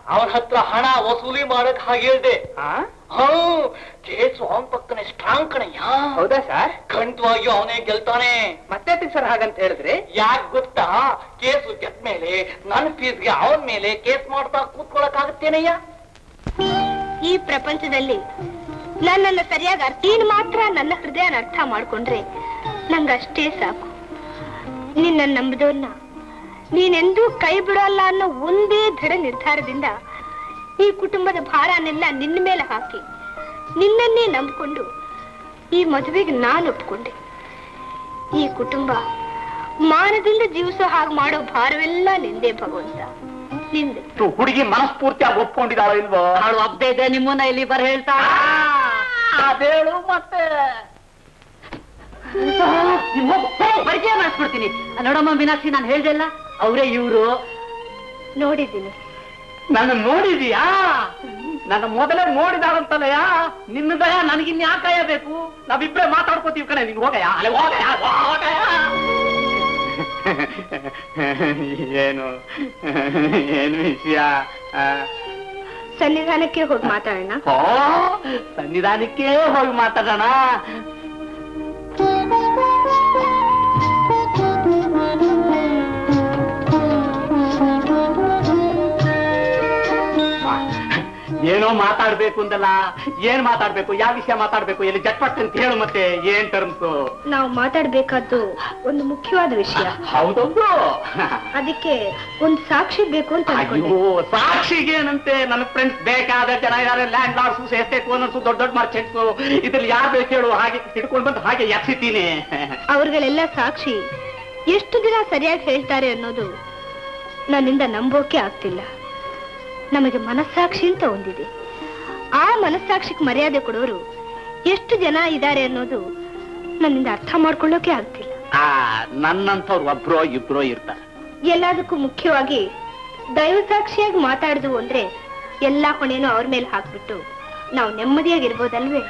ಅವನ ಹತ್ರ ಹಣ ವಸೂಲಿ ಮಾಡಕ್ ಹಾಗೆ ಹೇಳ್ದೆ ಆ? ಕೇಸು ಅವನ್ ಪಕ್ಕನೆ ಸ್ಟ್ರಾಂಗ್ ಕಣಯ್ಯ ಹೌದಾ ಸರ್? ಖಂಡಿತವಾಗಿಯೂ ಅವನೇ ಗೆಲ್ತಾನೆ. ಮತ್ತೆ ಸರ್ ಹಾಗಂತ ಹೇಳಿದ್ರೆ? ಯಾಕೆ ಗೊತ್ತಾ? ಕೇಸು ಗೆದ್ದ ಮೇಲೆ ನನ್ನ ಫೀಸ್ಗೆ ಅವನ ಮೇಲೆ ಕೇಸ್ ಮಾಡ್ತಾ ಕೂತ್ಕೊಳಕ್ ಆಗುತ್ತೇನಯ್ಯ ಈ ಪ್ರಪಂಚದಲ್ಲಿ ನನ್ನನ್ನು ಸರಿಯಾಗಿ ಅರ್ಥ ನೀನು ಮಾತ್ರ ನನ್ನ ಹೃದಯನ ಅರ್ಥ ಮಾಡ್ಕೊಂಡ್ರೆ ನಂಗಷ್ಟೇ ಸಾಕು. ನಿನ್ನ ನಂಬಿದವ್ರನ್ನ ನೀನೆಂದೂ ಕೈ ಬಿಡೋಲ್ಲ ಅನ್ನೋ ಒಂದೇ ದೃಢ ನಿರ್ಧಾರದಿಂದ ಈ ಕುಟುಂಬದ ಭಾರನೆಲ್ಲ ನಿನ್ನ ಮೇಲೆ ಹಾಕಿ ನಿನ್ನನ್ನೇ ನಂಬಿಕೊಂಡು ಈ ಮದುವೆಗೆ ನಾನು ಒಪ್ಕೊಂಡೆ. ಈ ಕುಟುಂಬ ಮಾನದಿಂದ ಜೀವಿಸೋ ಹಾಗೆ ಮಾಡೋ ಭಾರವೆಲ್ಲ ನಿಂದೆ ಭಗವಂತ. ನಿಂದೆ. ಹುಡುಗಿ ಮನಸ್ಫೂರ್ತಿಯಾಗಿ ಒಪ್ಕೊಂಡಿದ್ದಾಳ ಇಲ್ವೋ? ಅವಳು ಒಬ್ಬದೇ ಇದೆ ನಿಮ್ಮನ್ನ ಇಲ್ಲಿ ಬರ ಹೇಳ್ತಾ ಅದೇಳು ಮತ್ತೆ. ಪರಿಚಯ ಮಾಡಿಸ್ಕೊಡ್ತೀನಿ ನೋಡಮ್ಮ ಮೀನಾಕ್ಷಿ ನಾನು ಹೇಳ್ದೆಲ್ಲ ಅವರೇ ಇವರು. ನೋಡಿದ್ದೀನಿ. ನನ್ನ ನೋಡಿದೀಯಾ? ನನ್ನ ಮೊದಲೇ ನೋಡಿದಾರಂತಲಯ ನಿನ್ನ ದಯ ನನಗಿನ್ ಯಾಕಯ್ಯ ಬೇಕು? ನಾವಿಬ್ರೆ ಮಾತಾಡ್ಕೋತೀವಿ ಕಣೆ ನೀನ್ ಹೋಗಯ್ಯ? ಅಲೆ ಹೋಗಯ್ಯ ಹೋಗಯ್ಯ? ಏನು ಏನು ವಿಷಯ? ಸನ್ನಿಧಾನಕ್ಕೆ ಹೋಗಿ ಮಾತಾಡೋಣ. ಓ ಸನ್ನಿಧಾನಕ್ಕೆ ಹೋಗಿ ಮಾತಾಡೋಣ. ಏನೋ ಮಾತಾಡ್ಬೇಕು ಅಂದಲ್ಲ ಏನ್ ಮಾತಾಡ್ಬೇಕು ಯಾವ ವಿಷಯ ಮಾತಾಡ್ಬೇಕು ಎಲ್ಲಿ ಜಟ್ಪಟ್ ಅಂತ ಹೇಳು ಮತ್ತೆ ಏನ್ ಟರ್ಮ್ಸ್ ನಾವು ಮಾತಾಡ್ಬೇಕಾದ್ದು ಒಂದು ಮುಖ್ಯವಾದ ವಿಷಯ. ಹೌದೌದು. ಅದಕ್ಕೆ ಒಂದು ಸಾಕ್ಷಿ ಬೇಕು ಅಂತ ಅಯ್ಯೋ ಸಾಕ್ಷಿಗೆ ಏನಂತೆ? ನನ್ನ ಫ್ರೆಂಡ್ಸ್ ಬೇಕಾದ ಜನ ಇದಾರೆ ಲ್ಯಾಂಡ್ ಲಾರ್ಡ್ಸ್ ಎಸ್ಟೇಟ್ ಓನರ್ಸ್ ದೊಡ್ಡ ದೊಡ್ಡ ಮರ್ಚೆಂಟ್ಸ್ ಇದ್ರಲ್ಲಿ ಯಾರು ಬೇಕು ಹೇಳು ಹಾಗೆ ಹಿಡ್ಕೊಂಡು ಬಂದು ಹಾಗೆ ಎಪ್ಸಿತೀನಿ ಅವ್ರಗಳೆಲ್ಲ ಸಾಕ್ಷಿ ಎಷ್ಟು ದಿನ ಸರಿಯಾಗಿ ಹೇಳ್ತಾರೆ ಅನ್ನೋದು ನನ್ನಿಂದ ನಂಬೋಕೆ ಆಗ್ತಿಲ್ಲ. ನಮಗೆ ಮನಸ್ಸಾಕ್ಷಿ ಅಂತ ಒಂದಿದೆ. ಆ ಮನಸ್ಸಾಕ್ಷಿಗೆ ಮರ್ಯಾದೆ ಕೊಡೋರು ಎಷ್ಟು ಜನ ಇದ್ದಾರೆ ಅನ್ನೋದು ನನ್ನಿಂದ ಅರ್ಥ ಮಾಡ್ಕೊಳ್ಳೋಕೆ ಆಗ್ತಿಲ್ಲ. ನನ್ನಂಥವ್ರು ಒಬ್ರೋ ಇಬ್ರೋ ಇರ್ತಾರೆ. ಎಲ್ಲದಕ್ಕೂ ಮುಖ್ಯವಾಗಿ ದೈವ ಸಾಕ್ಷಿಯಾಗಿ ಮಾತಾಡಿದ್ವು ಅಂದ್ರೆ ಎಲ್ಲಾ ಹೊಣೆನೂ ಅವ್ರ ಮೇಲೆ ಹಾಕ್ಬಿಟ್ಟು ನಾವು ನೆಮ್ಮದಿಯಾಗಿರ್ಬೋದಲ್ವೇ?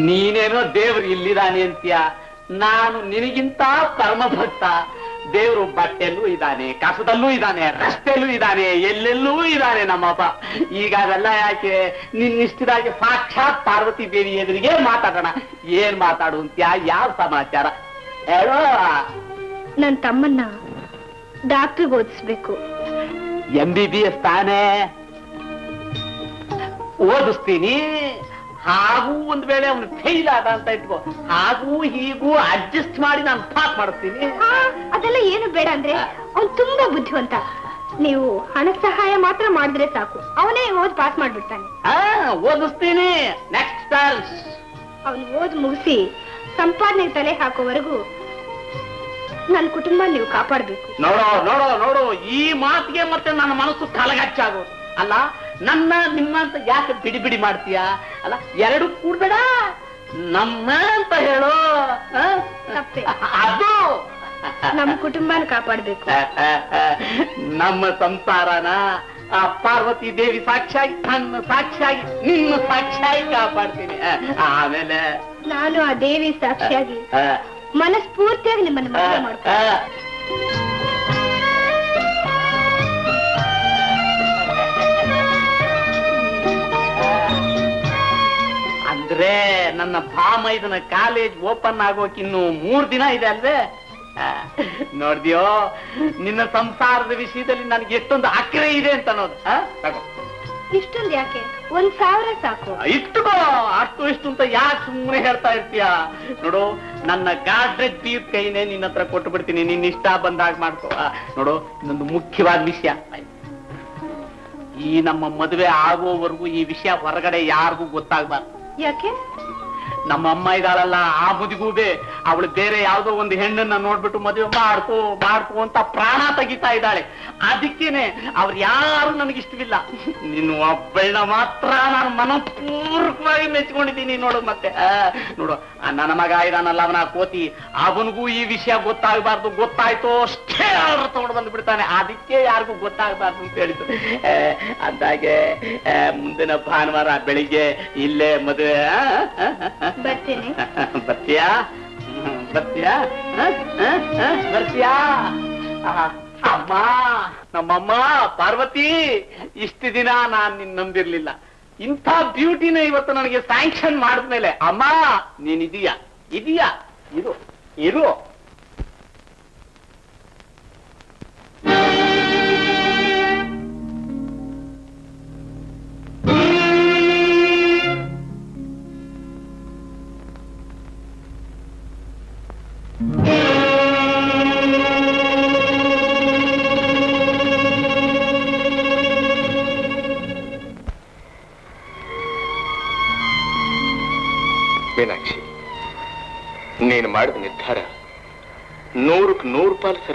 ನೀನೇನೋ ದೇವ್ರು ಇಲ್ಲಿದ್ದಾನೆ ಅಂತೀಯ? ನಾನು ನಿನಗಿಂತ ಪರಮ ಭಕ್ತ ದೇವ್ರು ಬಟ್ಟೆಲ್ಲೂ ಇದ್ದಾನೆ ಕಸದಲ್ಲೂ ಇದ್ದಾನೆ ರಸ್ತೆಲ್ಲೂ ಇದ್ದಾನೆ ಎಲ್ಲೆಲ್ಲೂ ಇದ್ದಾನೆ ನಮ್ಮಪ್ಪ. ಈಗ ಅದೆಲ್ಲ ಯಾಕೆ? ನಿನ್ನಿಷ್ಟದಾಗಿ ಸಾಕ್ಷಾತ್ ಪಾರ್ವತಿ ದೇವಿ ಎದುರಿಗೆ ಮಾತಾಡೋಣ. ಏನ್ ಮಾತಾಡು ಅಂತ್ಯಾ? ಯಾವ ಸಮಾಚಾರ? ಹೇಳೋ? ನನ್ ತಮ್ಮನ್ನ ಡಾಕ್ಟರ್ ಓದಿಸ್ಬೇಕು. ಎಂ ಬಿ ಬಿ ಎಸ್ ತಾನೇ? ಓದಿಸ್ತೀನಿ. ಹಾಗೂ ಒಂದ್ ವೇಳೆ ಅವನು ಫೇಲ್ ಆದ ಅಂತ ಇಟ್ಕೋ. ಹಾಗೂ ಹೀಗೂ ಅಡ್ಜಸ್ಟ್ ಮಾಡಿ ನಾನು ಪಾಸ್ ಮಾಡಿಸ್ತೀನಿ. ಆ, ಅದೆಲ್ಲ ಏನು ಬೇಡ ಅಂದ್ರೆ ಅವ್ನು ತುಂಬಾ ಬುದ್ಧಿವಂತ. ನೀವು ಹಣ ಸಹಾಯ ಮಾತ್ರ ಮಾಡಿದ್ರೆ ಸಾಕು. ಅವನೇ ಓದ್ ಪಾಸ್ ಮಾಡ್ಬಿಡ್ತಾನೆ. ಆ, ಓದಿಸ್ತೀನಿ. ನೆಕ್ಸ್ಟ್ ಅವನು ಓದ್ ಮುಗಿಸಿ ಸಂಪಾದನೆ ತಲೆ ಹಾಕೋವರೆಗೂ ನನ್ನ ಕುಟುಂಬ ನೀವು ಕಾಪಾಡ್ಬೇಕು. ನೋಡೋ ನೋಡೋ ನೋಡು. ಈ ಮಾತಿಗೆ ಮತ್ತೆ ನನ್ನ ಮನಸ್ಸು ಕಲಗಚ್ಚಾಗೋ ಅಲ್ಲ ನನ್ನ ನಿಮ್ಮ ಅಂತ ಯಾಕೆ ಬಿಡಿ ಬಿಡಿ ಮಾಡ್ತೀಯ? ಅಲ್ಲ ಎರಡು ಕೂಡ್ಬೇಡ. ನಮ್ಮ ಅಂತ ಹೇಳೋ ಅದು. ನಮ್ಮ ಕುಟುಂಬನ ಕಾಪಾಡ್ಬೇಕು. ನಮ್ಮ ಸಂಸಾರನ ಆ ಪಾರ್ವತಿ ದೇವಿ ಸಾಕ್ಷಿಯಾಗಿ ನನ್ನ ಸಾಕ್ಷಿಯಾಗಿ ನಿನ್ನ ಸಾಕ್ಷಿಯಾಗಿ ಕಾಪಾಡ್ತೀನಿ. ಆಮೇಲೆ ನಾನು ಆ ದೇವಿ ಸಾಕ್ಷಿಯಾಗಿ ಮನಸ್ಫೂರ್ತಿಯಾಗಿ ನಿಮ್ಮನ್ನು ಮಾಡ್ತೀನಿ ಮದುವೆ ಆ. ಅಂದ್ರೆ ನನ್ನ ಭಾಮೈದನ ಕಾಲೇಜ್ ಓಪನ್ ಆಗೋಕಿನ್ನು ಮೂರ್ ದಿನ ಇದೆ ಅಲ್ವೇ? ನೋಡಿದ್ಯೋ ನಿನ್ನ ಸಂಸಾರದ ವಿಷಯದಲ್ಲಿ ನನ್ಗೆ ಎಷ್ಟೊಂದು ಅಕ್ರೆ ಇದೆ ಅಂತ ಅನ್ನೋದು ಇಷ್ಟೊಂದು ಯಾಕೆ? ಒಂದ್ ಸಾವಿರ ಸಾಕು. ಇಷ್ಟು ಅಷ್ಟು ಇಷ್ಟು ಅಂತ ಯಾಕೆ ಸುಮ್ಮನೆ ಹೇಳ್ತಾ ಇರ್ತೀಯ? ನೋಡು ನನ್ನ ಗಾಡ್ರೆ ತೀರ್ ಕೈನೇ ನಿನ್ನ ಹತ್ರ ಕೊಟ್ಟು ಬಿಡ್ತೀನಿ. ನಿನ್ನ ಇಷ್ಟ ಬಂದಾಗ ಮಾಡ್ಕೋ. ನೋಡು ಇನ್ನೊಂದು ಮುಖ್ಯವಾದ ವಿಷಯ. ಈ ನಮ್ಮ ಮದುವೆ ಆಗುವವರೆಗೂ ಈ ವಿಷಯ ಹೊರಗಡೆ ಯಾರಿಗೂ ಗೊತ್ತಾಗ್ಬಾರ್ದು. ಯಾಕೆ ನಮ್ಮ ಅಮ್ಮ ಇದ್ದಾಳಲ್ಲ ಆ ಮುದಿಗೂಬೆ, ಅವಳು ಬೇರೆ ಯಾವ್ದೋ ಒಂದು ಹೆಣ್ಣನ್ನ ನೋಡ್ಬಿಟ್ಟು ಮದುವೆ ಮಾಡ್ಕೋ ಮಾಡ್ಕೋ ಅಂತ ಪ್ರಾಣ ತೆಗಿತಾ ಇದ್ದಾಳೆ. ಅದಕ್ಕೇನೆ ಅವ್ರು ಯಾರು ನನಗಿಷ್ಟವಿಲ್ಲ. ನಿನ್ನ ಒಬ್ಬಳನ್ನ ಮಾತ್ರ ನಾನು ಮನಪೂರ್ವಕವಾಗಿ ಮೆಚ್ಕೊಂಡಿದ್ದೀನಿ ನೋಡು ಮತ್ತೆ. ನೋಡು ನನ್ನ ಮಗ ಇದಾನಲ್ಲ, ಅವನ ಕೋತಿ, ಅವನಿಗೂ ಈ ವಿಷಯ ಗೊತ್ತಾಗಬಾರ್ದು, ಗೊತ್ತಾಯ್ತು ಅಷ್ಟೇ ಅವ್ರ ತಗೊಂಡು ಬಂದು ಬಿಡ್ತಾನೆ. ಅದಕ್ಕೆ ಯಾರಿಗೂ ಗೊತ್ತಾಗಬಾರ್ದು ಅಂತ ಹೇಳಿದ್ರು ಅಂದಾಗೆ ಮುಂದಿನ ಭಾನುವಾರ ಬೆಳಿಗ್ಗೆ ಇಲ್ಲೇ ಮದುವೆ ಬರ್ತೀನಿ. ಬರ್ತೀಯಾ? ಬರ್ತೀಯಾ? ಬರ್ತೀಯಾ? ಅಮ್ಮ, ನಮ್ಮಮ್ಮ, ಪಾರ್ವತಿ, ಇಷ್ಟು ದಿನ ನಾನ್ ನಿನ್ ನಂಬಿರ್ಲಿಲ್ಲ. ಇಂಥ ಬ್ಯೂಟಿನ ಇವತ್ತು ನನಗೆ ಸ್ಯಾಂಕ್ಷನ್ ಮಾಡಿದ್ಮೇಲೆ, ಅಮ್ಮ, ನೀನ್ ಇದೀಯಾ? ಇದೀಯಾ? ಇರು.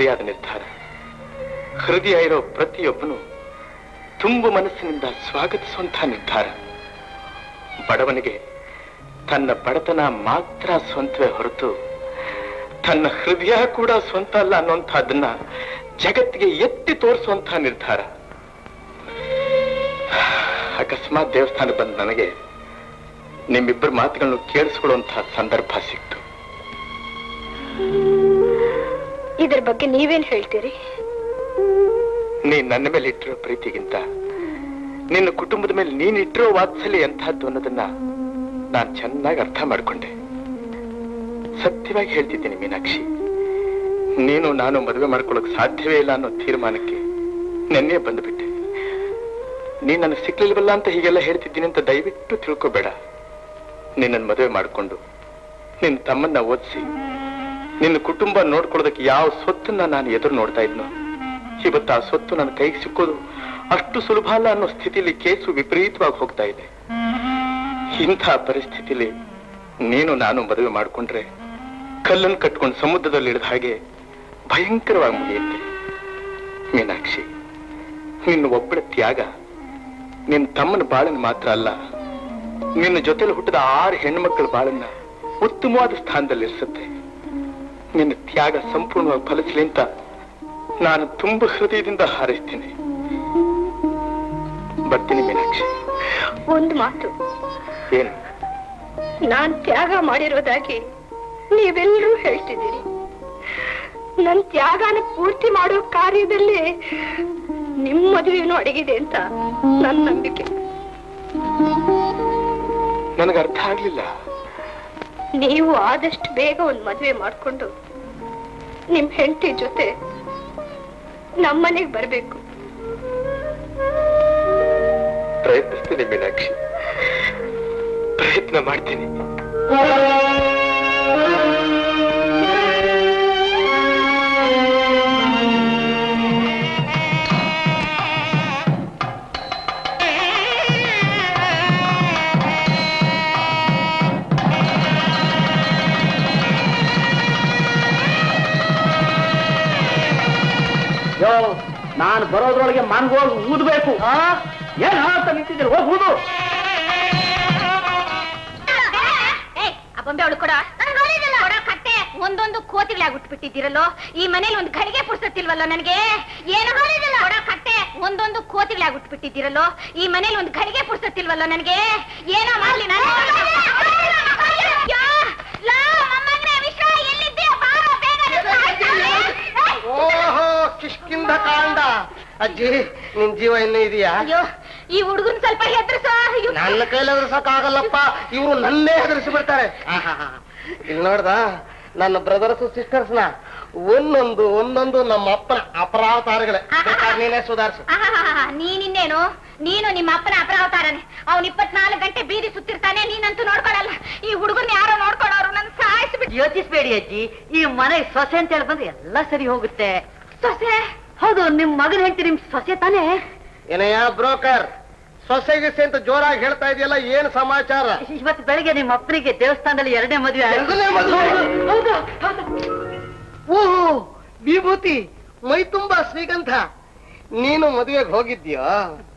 ಸರಿಯಾದ ನಿರ್ಧಾರ. ಹೃದಯ ಇರೋ ಪ್ರತಿಯೊಬ್ಬನು ತುಂಬು ಮನಸ್ಸಿನಿಂದ ಸ್ವಾಗತಿಸುವಂತಹ ನಿರ್ಧಾರ. ಬಡವನಿಗೆ ತನ್ನ ಬಡತನ ಮಾತ್ರ ಸ್ವಂತವೇ ಹೊರತು ತನ್ನ ಹೃದಯ ಕೂಡ ಸ್ವಂತ ಅಲ್ಲ ಅನ್ನುವಂಥದ್ದನ್ನ ಜಗತ್ತಿಗೆ ಎತ್ತಿ ತೋರಿಸುವಂತಹ ನಿರ್ಧಾರ. ಅಕಸ್ಮಾತ್ ದೇವಸ್ಥಾನ ಬಂದ ನನಗೆ ನಿಮ್ಮಿಬ್ಬರ ಮಾತುಗಳನ್ನು ಕೇಳಿಸ್ಕೊಳ್ಳುವಂತಹ ಸಂದರ್ಭ ಸಿಕ್ತು. ಇದ್ರ ಬಗ್ಗೆ ನೀವೇನ್ ಹೇಳ್ತೀರಿ? ನೀನ್ ನನ್ನ ಮೇಲೆ ಇಟ್ಟಿರೋ ಪ್ರೀತಿಗಿಂತ ನಿನ್ನ ಕುಟುಂಬದ ಮೇಲೆ ನೀನ್ ಇಟ್ಟಿರೋ ವಾತ್ಸಲ್ಯ ಎಂಥದ್ದು ಅನ್ನೋದನ್ನ ನಾನು ಚೆನ್ನಾಗಿ ಅರ್ಥ ಮಾಡ್ಕೊಂಡೆ. ಸತ್ಯವಾಗಿ ಹೇಳ್ತಿದ್ದೀನಿ ಮೀನಾಕ್ಷಿ. ನೀನು ನಾನು ಮದುವೆ ಮಾಡ್ಕೊಳ್ಳೋಕ್ ಸಾಧ್ಯವೇ ಇಲ್ಲ ಅನ್ನೋ ತೀರ್ಮಾನಕ್ಕೆ ನೆನ್ನೆ ಬಂದುಬಿಟ್ಟೆ. ನೀನ್ ನನಗೆ ಸಿಕ್ಲಿಲ್ವಲ್ಲ ಅಂತ ಹೀಗೆಲ್ಲ ಹೇಳ್ತಿದ್ದೀನಿ ಅಂತ ದಯವಿಟ್ಟು ತಿಳ್ಕೊಬೇಡ. ನಿನ್ನನ್ನು ಮದುವೆ ಮಾಡಿಕೊಂಡು ನಿನ್ನ ತಮ್ಮನ್ನ ಓದಿಸಿ ನಿನ್ನ ಕುಟುಂಬ ನೋಡ್ಕೊಳ್ಳೋದಕ್ಕೆ ಯಾವ ಸ್ವತ್ತನ್ನ ನಾನು ಎದುರು ನೋಡ್ತಾ ಇದ್ನು? ಇವತ್ತು ಆ ಸ್ವತ್ತು ನನ್ನ ಕೈಗೆ ಸಿಕ್ಕೋದು ಅಷ್ಟು ಸುಲಭ ಅಲ್ಲ ಅನ್ನೋ ಸ್ಥಿತಿಲಿ ಕೇಸು ವಿಪರೀತವಾಗಿ ಹೋಗ್ತಾ ಇದೆ. ಇಂಥ ಪರಿಸ್ಥಿತಿಲಿ ನೀನು ನಾನು ಮದುವೆ ಮಾಡಿಕೊಂಡ್ರೆ ಕಲ್ಲನ್ನು ಕಟ್ಕೊಂಡು ಸಮುದ್ರದಲ್ಲಿ ಇಳಿದ ಹಾಗೆ ಭಯಂಕರವಾಗಿ ಮುಗಿಯುತ್ತೆ. ಮೀನಾಕ್ಷಿ, ನಿನ್ನ ಒಬ್ಬಳ ತ್ಯಾಗ ನಿನ್ನ ತಮ್ಮನ ಬಾಳನ್ ಮಾತ್ರ ಅಲ್ಲ, ನಿನ್ನ ಜೊತೆಲಿ ಹುಟ್ಟಿದ ಆರು ಹೆಣ್ಮಕ್ಳ ಬಾಳನ್ನ ಉತ್ತಮವಾದ ಸ್ಥಾನದಲ್ಲಿ ಇರಿಸುತ್ತೆ ನಿನ್ನ ತ್ಯಾಗ ಸಂಪೂರ್ಣವಾಗಿ ಫಲಿಸಲಿ ಅಂತ ನಾನು ತುಂಬ ಹೃದಯದಿಂದ ಹಾರೈಸ್ತೀನಿ. ಬರ್ತೀನಿ ಮೀನಾಕ್ಷಿ. ಒಂದು ಮಾತು. ಏನು? ನಾನು ತ್ಯಾಗ ಮಾಡಿರೋದಾಗಿ ನೀವೆಲ್ಲರೂ ಹೇಳ್ತಿದ್ದೀರಿ. ನನ್ ತ್ಯಾಗನ ಪೂರ್ತಿ ಮಾಡೋ ಕಾರ್ಯದಲ್ಲಿ ನಿಮ್ಮ ಮದುವೆನೂ ಅಡಗಿದೆ ಅಂತ ನನ್ನ ನಂಬಿಕೆ. ನನಗೆ ಅರ್ಥ ಆಗ್ಲಿಲ್ಲ. ನೀವು ಆದಷ್ಟು ಬೇಗ ಒಂದು ಮದುವೆ ಮಾಡ್ಕೊಂಡು ನಿಮ್ಮ ಹೆಂಡತಿ ಜೊತೆ ನಮ್ಮನೆಗ್ ಬರಬೇಕು. ಪ್ರಯತ್ನಿಸ್ತೀನಿ ಮೀನಾಕ್ಷಿ. ಪ್ರಯತ್ನ ಮಾಡ್ತೀನಿ. ಯೋ ನಾನು ಬರೋದ್ರೊಳಗೆ ಮನ್ಗೋಗಿ ಊದ್ಬೇಕು. ಏನ್ ಅಂತ ನಿಂತಿದ್ದೀರಿ? ಹೋಗಿ ಊದು. ಬೊಂಬೆ ಅವಳು ಕೊಡ? ಕೊಡ ಕಟ್ಟೆ. ಒಂದೊಂದು ಕೋತಿಗಳಾಗಿ ಬಿಟ್ಟಿದ್ದೀರಲ್ಲೋ ಈ ಮನೇಲಿ ಒಂದು ಗಳಿಗೆ ಪುರ್ಸತ್ತಿಲ್ವಲ್ಲ ನನಗೆ? ಏನು ಕೊಡೋ ಕಟ್ಟೆ. ಒಂದೊಂದು ಕೋತಿಗಳಾಗಿ ಬಿಟ್ಟಿದ್ದೀರಲ್ಲೋ ಈ ಮನೇಲಿ ಒಂದು ಗಳಿಗೆ ಪುರ್ಸತ್ತಿಲ್ವಲ್ಲ ನನಗೆ? ಏನೋ ಮಾಡ್ಲಿ ನಾನು. ಓಹೋ ಕಿಷ್ಕಿಂದ ಕಾಂಡ. ಅಜ್ಜಿ ನಿನ್ ಜೀವ ಇನ್ನೂ ಇದೆಯಾ? ಅಯ್ಯೋ ಈ ಹುಡುಗನ್ ಸ್ವಲ್ಪ ಹೆದರ್ಸ ಅಯ್ಯೋ. ನನ್ನ ಕೈಲಿ ಎದುರಿಸಕ್ಕಾಗಲ್ಲಪ್ಪ ಇವರು ನನ್ನೇ ಹೆದರಿಸಿ ಬಿಡ್ತಾರೆ ಇಲ್ಲಿ ನೋಡ್ದ ನನ್ನ ಬ್ರದರ್ಸ್ ಸಿಸ್ಟರ್ಸ್ನ ಒಂದೊಂದು ಒಂದೊಂದು ನಮ್ಮ ಅಪ್ಪನ ಅಪರಾವತಾರಗಳೇ. ಬೇಕಾದ್ರೆ ನೀನೇ ಸುಧಾರಿಸು. ನೀನಿನ್ನೇನು? ನೀನು ನಿಮ್ಮ ಅಪ್ಪನ ಅಪರಾವತಾರನೆ. ಅವ್ನ್ ಇಪ್ಪತ್ನಾಲ್ಕು ಗಂಟೆ ಬೀದಿ ಸುತ್ತಿರ್ತಾನೆ ನೀನಂತೂ ನೋಡ್ಕೊಳಲ್ಲ. ಈ ಹುಡುಗನ್ ಯಾರೋ ನೋಡ್ಕೊಳ್ಳೋರು ನನ್ ಸಾಯಿಸ್ಬಿಟ್ಟು ಯೋಚಿಸ್ಬೇಡಿ ಅಜ್ಜಿ ಈ ಮನೆ ಸೊಸೆ ಅಂತ ಬಂದ್ರೆ ಎಲ್ಲ ಸರಿ ಹೋಗುತ್ತೆ. ಸೊಸೆ? ಹೌದು ನಿಮ್ ಮಗನ್ ಹೆಂಡತಿ ನಿಮ್ ಸೊಸೆ ತಾನೇ? ಏನಯ್ಯ ಬ್ರೋಕರ್ ಸೊಸೈಟಿ ಅಂತ ಜೋರಾಗಿ ಹೇಳ್ತಾ ಇದೆಯಲ್ಲ ಏನ್ ಸಮಾಚಾರ? ಇವತ್ತು ಬೆಳಿಗ್ಗೆ ನಿಮ್ಮ ಅಪ್ಪನಿಗೆ ದೇವಸ್ಥಾನದಲ್ಲಿ ಎರಡನೇ ಮದುವೆ ಓಹೋ ವಿಭೂತಿ ಮೈ ತುಂಬಾ ಶ್ರೀಗಂಧ. ನೀನು ಮದುವೆಗೆ ಹೋಗಿದ್ಯಾ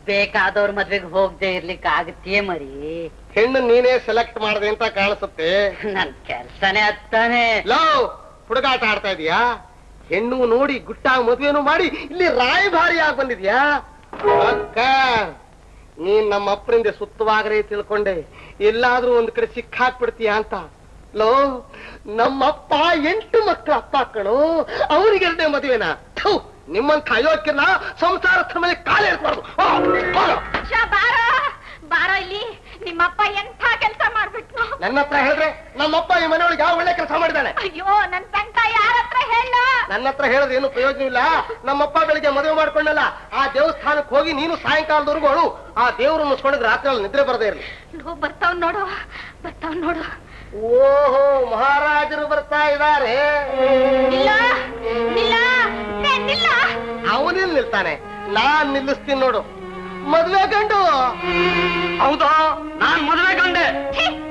ಬೇಕಾದವ್ರ ಮದ್ವೆಗೆ ಹೋಗದೆ ಇರ್ಲಿಕ್ಕೆ ಆಗತ್ತೇ ಮರಿ. ಹೆಣ್ಣು ನೀನೇ ಸೆಲೆಕ್ಟ್ ಮಾಡಿದೆ ಅಂತ ಕಾಣಿಸುತ್ತೆ. ನನ್ ಕೆಲ್ಸನೇ ಅತ್ತಾನೆ. ಲವ್ ಹುಡುಗಾಟ ಆಡ್ತಾ ಇದೀಯಾ? ಹೆಣ್ಣು ನೋಡಿ ಗುಟ್ಟಾಗಿ ಮದುವೆನು ಮಾಡಿ ಇಲ್ಲಿ ರಾಯಭಾರಿಯಾಗಿ ಬಂದಿದ್ಯಾ? ಅಕ್ಕ ನೀನ್ ನಮ್ಮ ಅಪ್ಪನಿಂದ ಸುತ್ತವಾಗ್ರೆ ತಿಳ್ಕೊಂಡೆ. ಎಲ್ಲಾದ್ರೂ ಒಂದ್ ಕಡೆ ಸಿಕ್ಕಾಕ್ಬಿಡ್ತೀಯ ಅಂತ. ಲೋ ನಮ್ಮಪ್ಪ ಎಂಟು ಮಕ್ಕಳು ಅಪ್ಪ ಕಣು ಅವರಿಗೆರಡನೇ ಮದುವೆನಾ? ಮದುವೆನ ನಿಮ್ಮಂತ ಅಯೋಗ್ಯನ ಸಂಸಾರ ಮೇಲೆ ಕಾಲೇ ಇರ್ಬಾರ್ದು ಬಾರ. ಹೋಗು. ಶಾ, ಬಾರೋ. ಬಾರೋ ಇಲ್ಲಿ. ನಿಮ್ಮಪ್ಪ ಎಂಥ ಕೆಲಸ ಮಾಡ್ಬಿಟ್ನು? ನನ್ನ ಹತ್ರ ಹೇಳಿದ್ರೆ ನಮ್ಮಪ್ಪ ಈ ಮನೆಯೊಳಗೆ ಯಾವ ಒಳ್ಳೆ ಕೆಲಸ ಮಾಡಿದಾನೆ ಅಯ್ಯೋ ನನ್ ಸಂಕಟ ಯಾರ ಹತ್ರ ಹೇಳ? ನನ್ನ ಹತ್ರ ಹೇಳಿದ್ರೆ ಏನು ಪ್ರಯೋಜನ ಇಲ್ಲ. ನಮ್ಮಪ್ಪ ಬೆಳಿಗ್ಗೆ ಮದುವೆ ಮಾಡ್ಕೊಂಡಲ್ಲ. ಆ ದೇವಸ್ಥಾನಕ್ಕೆ ಹೋಗಿ ನೀನು ಸಾಯಂಕಾಲದವರೆಗೂ ಅಳು. ಆ ದೇವ್ರನ್ನ ಮುಸ್ಕೊಂಡಿದ್ರೆ ರಾತ್ರಿ ನಿದ್ರೆ ಬರದೇ ಇರಲಿ. ಬರ್ತಾವ್ ನೋಡು ಬರ್ತಾವ್ ನೋಡು. ಓಹೋ ಮಹಾರಾಜರು ಬರ್ತಾ ಇದಾರೆ ನಿಲ್ಲ ನಿಲ್ಲ ಏ, ನಿಲ್ಲ. ಅವನಿಲ್ ನಿಲ್ತಾನೆ. ನಾನ್ ನಿಲ್ಲಿಸ್ತೀನಿ ನೋಡು. ಮದ್ವೆ ಗಂಡು. ಹೌದಾ? ನಾನ್ ಮದುವೆ ಗಂಡೆ.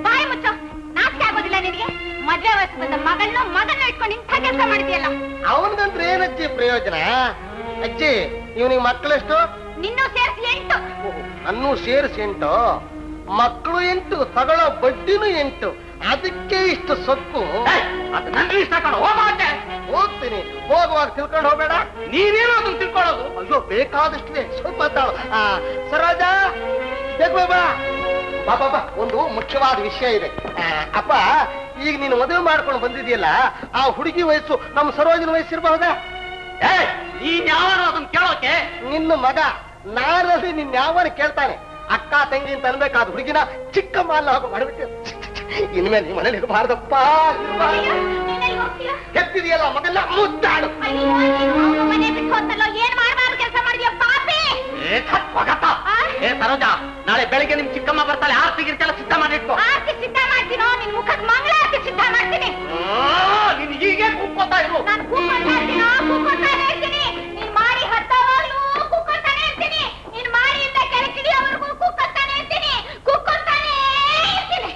ಬಾಯಿ ಮುಚ್ಚ. ನಾಚಿಕೆ ಆಗೋದಿಲ್ಲ ನಿನಗೆ? ಮದ್ವೆ ವಯಸ್ಸು ಬಂದ ಮಗಳನ್ನ ಮಗನ್ನ ಇಟ್ಕೊಂಡು ಇಂಥ ಕೆಲಸ ಮಾಡಿದ್ಯಲ್ಲ ಅವನಂದ್ರೆ ಏನಜ್ಜಿ ಪ್ರಯೋಜನ? ಅಜ್ಜಿ ಇವನಿಗೆ ಮಕ್ಕಳೆಷ್ಟು? ನಿನ್ನೂ ಸೇರಿಸಿ ಎಂಟು. ಅನ್ನೂ ಸೇರಿಸಿ ಎಂಟು? ಮಕ್ಕಳು ಎಂಟು ತಗೊಳ್ಳೋ ಬಡ್ಡಿನೂ ಎಂಟು. ಅದಕ್ಕೆ ಇಷ್ಟು ಸೊಕ್ಕು? ಅದು ನನ್ಗೆ ಇಷ್ಟ ಕಣ. ಹೋಗತ್ತೆ ಹೋಗ್ತೀನಿ. ಹೋಗುವಾಗ ತಿಳ್ಕೊಂಡು ಹೋಗ್ಬೇಡ. ನೀನೇನು ಅದನ್ನ ತಿಳ್ಕೊಳ್ಳೋದು? ಅಯ್ಯೋ ಬೇಕಾದಷ್ಟು ಸ್ವಲ್ಪ ತಾಳು ಸರೋಜ ಬೇಕು ಬಾ ಬಾ. ಬಾ ಬಾ ಒಂದು ಮುಖ್ಯವಾದ ವಿಷಯ ಇದೆ. ಅಪ್ಪ ಈಗ ನೀನು ಮದುವೆ ಮಾಡ್ಕೊಂಡು ಬಂದಿದೆಯಲ್ಲ ಆ ಹುಡುಗಿ ವಯಸ್ಸು ನಮ್ಮ ಸರೋಜನ ವಯಸ್ಸು ಏ ನೀನ್ ಯಾರು ಅದನ್ನ ಕೇಳೋಕೆ? ನಿನ್ನ ಮಗ ನಾನಲ್ಲಿ ನಿನ್ ಯಾವ ಕೇಳ್ತಾನೆ. ಅಕ್ಕ ತಂಗಿ ಅಂತ ಅನ್ಬೇಕಾದ ಹುಡುಗಿನ ಚಿಕ್ಕ ಮಾಲ ಹೋಗಿ ಮಾಡಿಬಿಟ್ಟು ಇನ್ಮೇಲೆ ನೀವು ಮನೇಲಿ ಇರಬಾರ್ದಪ್ಪ? ಎತ್ತಿದೆಯಲ್ಲ ಮಗಲ್ಲ ಮುದ್ದಾಡು ಏ ಸರೋಜ ನಾಳೆ ಬೆಳಿಗ್ಗೆ ನಿಮ್ ಚಿಕ್ಕಮ್ಮ ಬರ್ತಾಳೆ ಆರ್ತಿ ಗಿರ್ತೆಲ್ಲ ಸಿದ್ಧ ಮಾಡಿಟ್ಕೋ. ಆರ್ತಿ ಸಿದ್ಧ ಮಾಡ್ತೀನೋ ನಿನ್ ಮುಖದ ಮಂಗಳಾರತಿ ಸಿದ್ಧ ಮಾಡ್ತೀನಿ. ನೀನ್ ಹೀಗೆ ಇರು. ನಾನು ಇರ್ತೀನೋ ಕೂಗ್ಕೊಳ್ತಾನೆ ಇರ್ತೀನಿ. ನೀನ್ ಮಾಡಿ ಹತ್ತಾವಾಗ್ಲೂ ಕೂಗ್ಕೊಳ್ತಾನೆ ಇರ್ತೀನಿ. ನೀನ್ ಮಾಡಿಯಿಂದ ಕೆಳಕಿಡಿಯೋವರೆಗೂ ಕೂಗ್ಕೊಳ್ತಾನೆ ಇರ್ತೀನಿ ಕೂಗ್ಕೊಳ್ತಾನೆ ಇರ್ತೀನಿ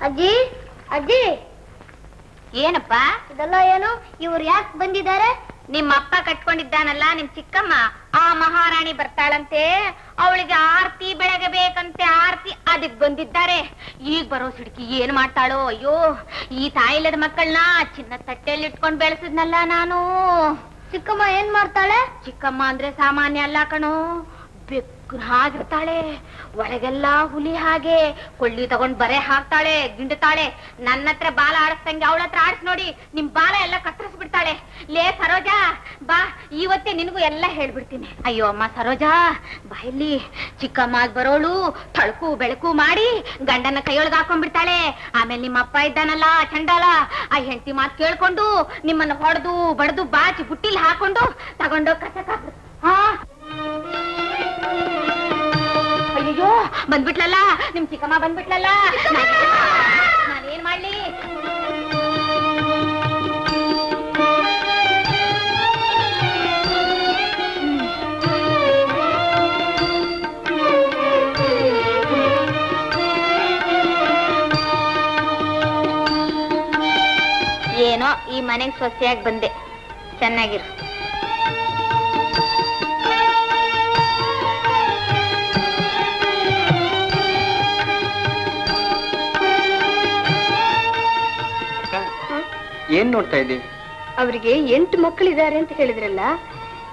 ಅಜ್ಜಿ ಅಜ್ಜಿ. ಏನಪ್ಪ? ಇದೆಲ್ಲ ಏನು? ಇವ್ರು ಯಾಕೆ ಬಂದಿದ್ದಾರೆ? ನಿಮ್ಮ ಅಪ್ಪ ಕಟ್ಕೊಂಡಿದ್ದಾನಲ್ಲ ನಿಮ್ ಚಿಕ್ಕಮ್ಮ. ಆ ಮಹಾರಾಣಿ ಬರ್ತಾಳಂತೆ. ಅವಳಿಗೆ ಆರ್ತಿ ಬೆಳಗಬೇಕಂತೆ ಆರ್ತಿ ಅದಕ್ ಬಂದಿದ್ದಾರೆ. ಈಗ ಬರೋ ಸಿಡ್ಕಿ ಏನ್ ಮಾಡ್ತಾಳೋ? ಅಯ್ಯೋ ಈ ತಾಯಿಲ್ಲದ ಮಕ್ಕಳನ್ನ ಚಿನ್ನ ತಟ್ಟೆಯಲ್ಲಿ ಇಟ್ಕೊಂಡ್ ಬೆಳೆಸಿದ್ನಲ್ಲ ನಾನು. ಚಿಕ್ಕಮ್ಮ ಏನ್ ಮಾಡ್ತಾಳೆ? ಚಿಕ್ಕಮ್ಮ ಅಂದ್ರೆ ಸಾಮಾನ್ಯ ಅಲ್ಲ ಕಣೋ. ಬೆಕ್ಕು ಹಾಗಿರ್ತಾಳೆ. ಒಳಗೆಲ್ಲ ಹುಲಿ ಹಾಗೆ. ಕೊಳ್ಳಿ ತಗೊಂಡ್ ಬರೆ ಹಾಕ್ತಾಳೆ ಗಿಂಡುತ್ತಾಳೆ ನನ್ನ ಹತ್ರ ಬಾಲ ಆಡಿಸ್ದಂಗೆ ಅವಳ ಹತ್ರ ಆಡಿಸ್ ನೋಡಿ, ನಿಮ್ ಬಾಲ ಎಲ್ಲ ಕತ್ತರಿಸ್ಬಿಡ್ತಾಳೆ. ಲೇ ಸರೋಜಾ, ಬಾ ಇವತ್ತೇ ನಿನಗೂ ಎಲ್ಲ ಹೇಳ್ಬಿಡ್ತೀನಿ. ಅಯ್ಯೋ ಅಮ್ಮ ಸರೋಜಾ ಬಾಯಲ್ಲಿ ಚಿಕ್ಕಮ್ಮ ಬರೋಳು ತಳಕು ಬೆಳಕು ಮಾಡಿ, ಗಂಡನ ಕೈಯೊಳಗೆ ಹಾಕೊಂಡ್ಬಿಡ್ತಾಳೆ. ಆಮೇಲೆ ನಿಮ್ಮ ಅಪ್ಪ ಇದ್ದಾನಲ್ಲ, ಚಂಡಾಲ. ಆ ಹೆಂಡತಿ ಮಾತು ಕೇಳ್ಕೊಂಡು ನಿಮ್ಮನ್ನ ಹೊಡೆದು, ಬಡದು, ಬಾಚಿ, ಬುಟ್ಟಿಲ್ ಹಾಕೊಂಡು ತಗೊಂಡೋಗ್ ಕಸಕ್ ಹಾ? ಅಯ್ಯೋ ಬಂದ್ಬಿಟ್ಲಲ್ಲ? ನಿಮ್ ಚಿಕ್ಕಮ್ಮ ಬಂದ್ಬಿಟ್ಲಲ್ಲ? ನಾನ್- ನಾನೇನ್ ಮಾಡ್ಲಿ? ಏನೋ ಈ ಮನೆಗ್ ಸೊಸೆಯಾಗಿ ಬಂದೆ. ಚೆನ್ನಾಗಿರು. ಏನ್ ನೋಡ್ತಾ ಇದ್ದೀವಿ ಅವರಿಗೆ ಎಂಟು ಮಕ್ಕಳಿದ್ದಾರೆ ಅಂತ ಹೇಳಿದ್ರಲ್ಲ,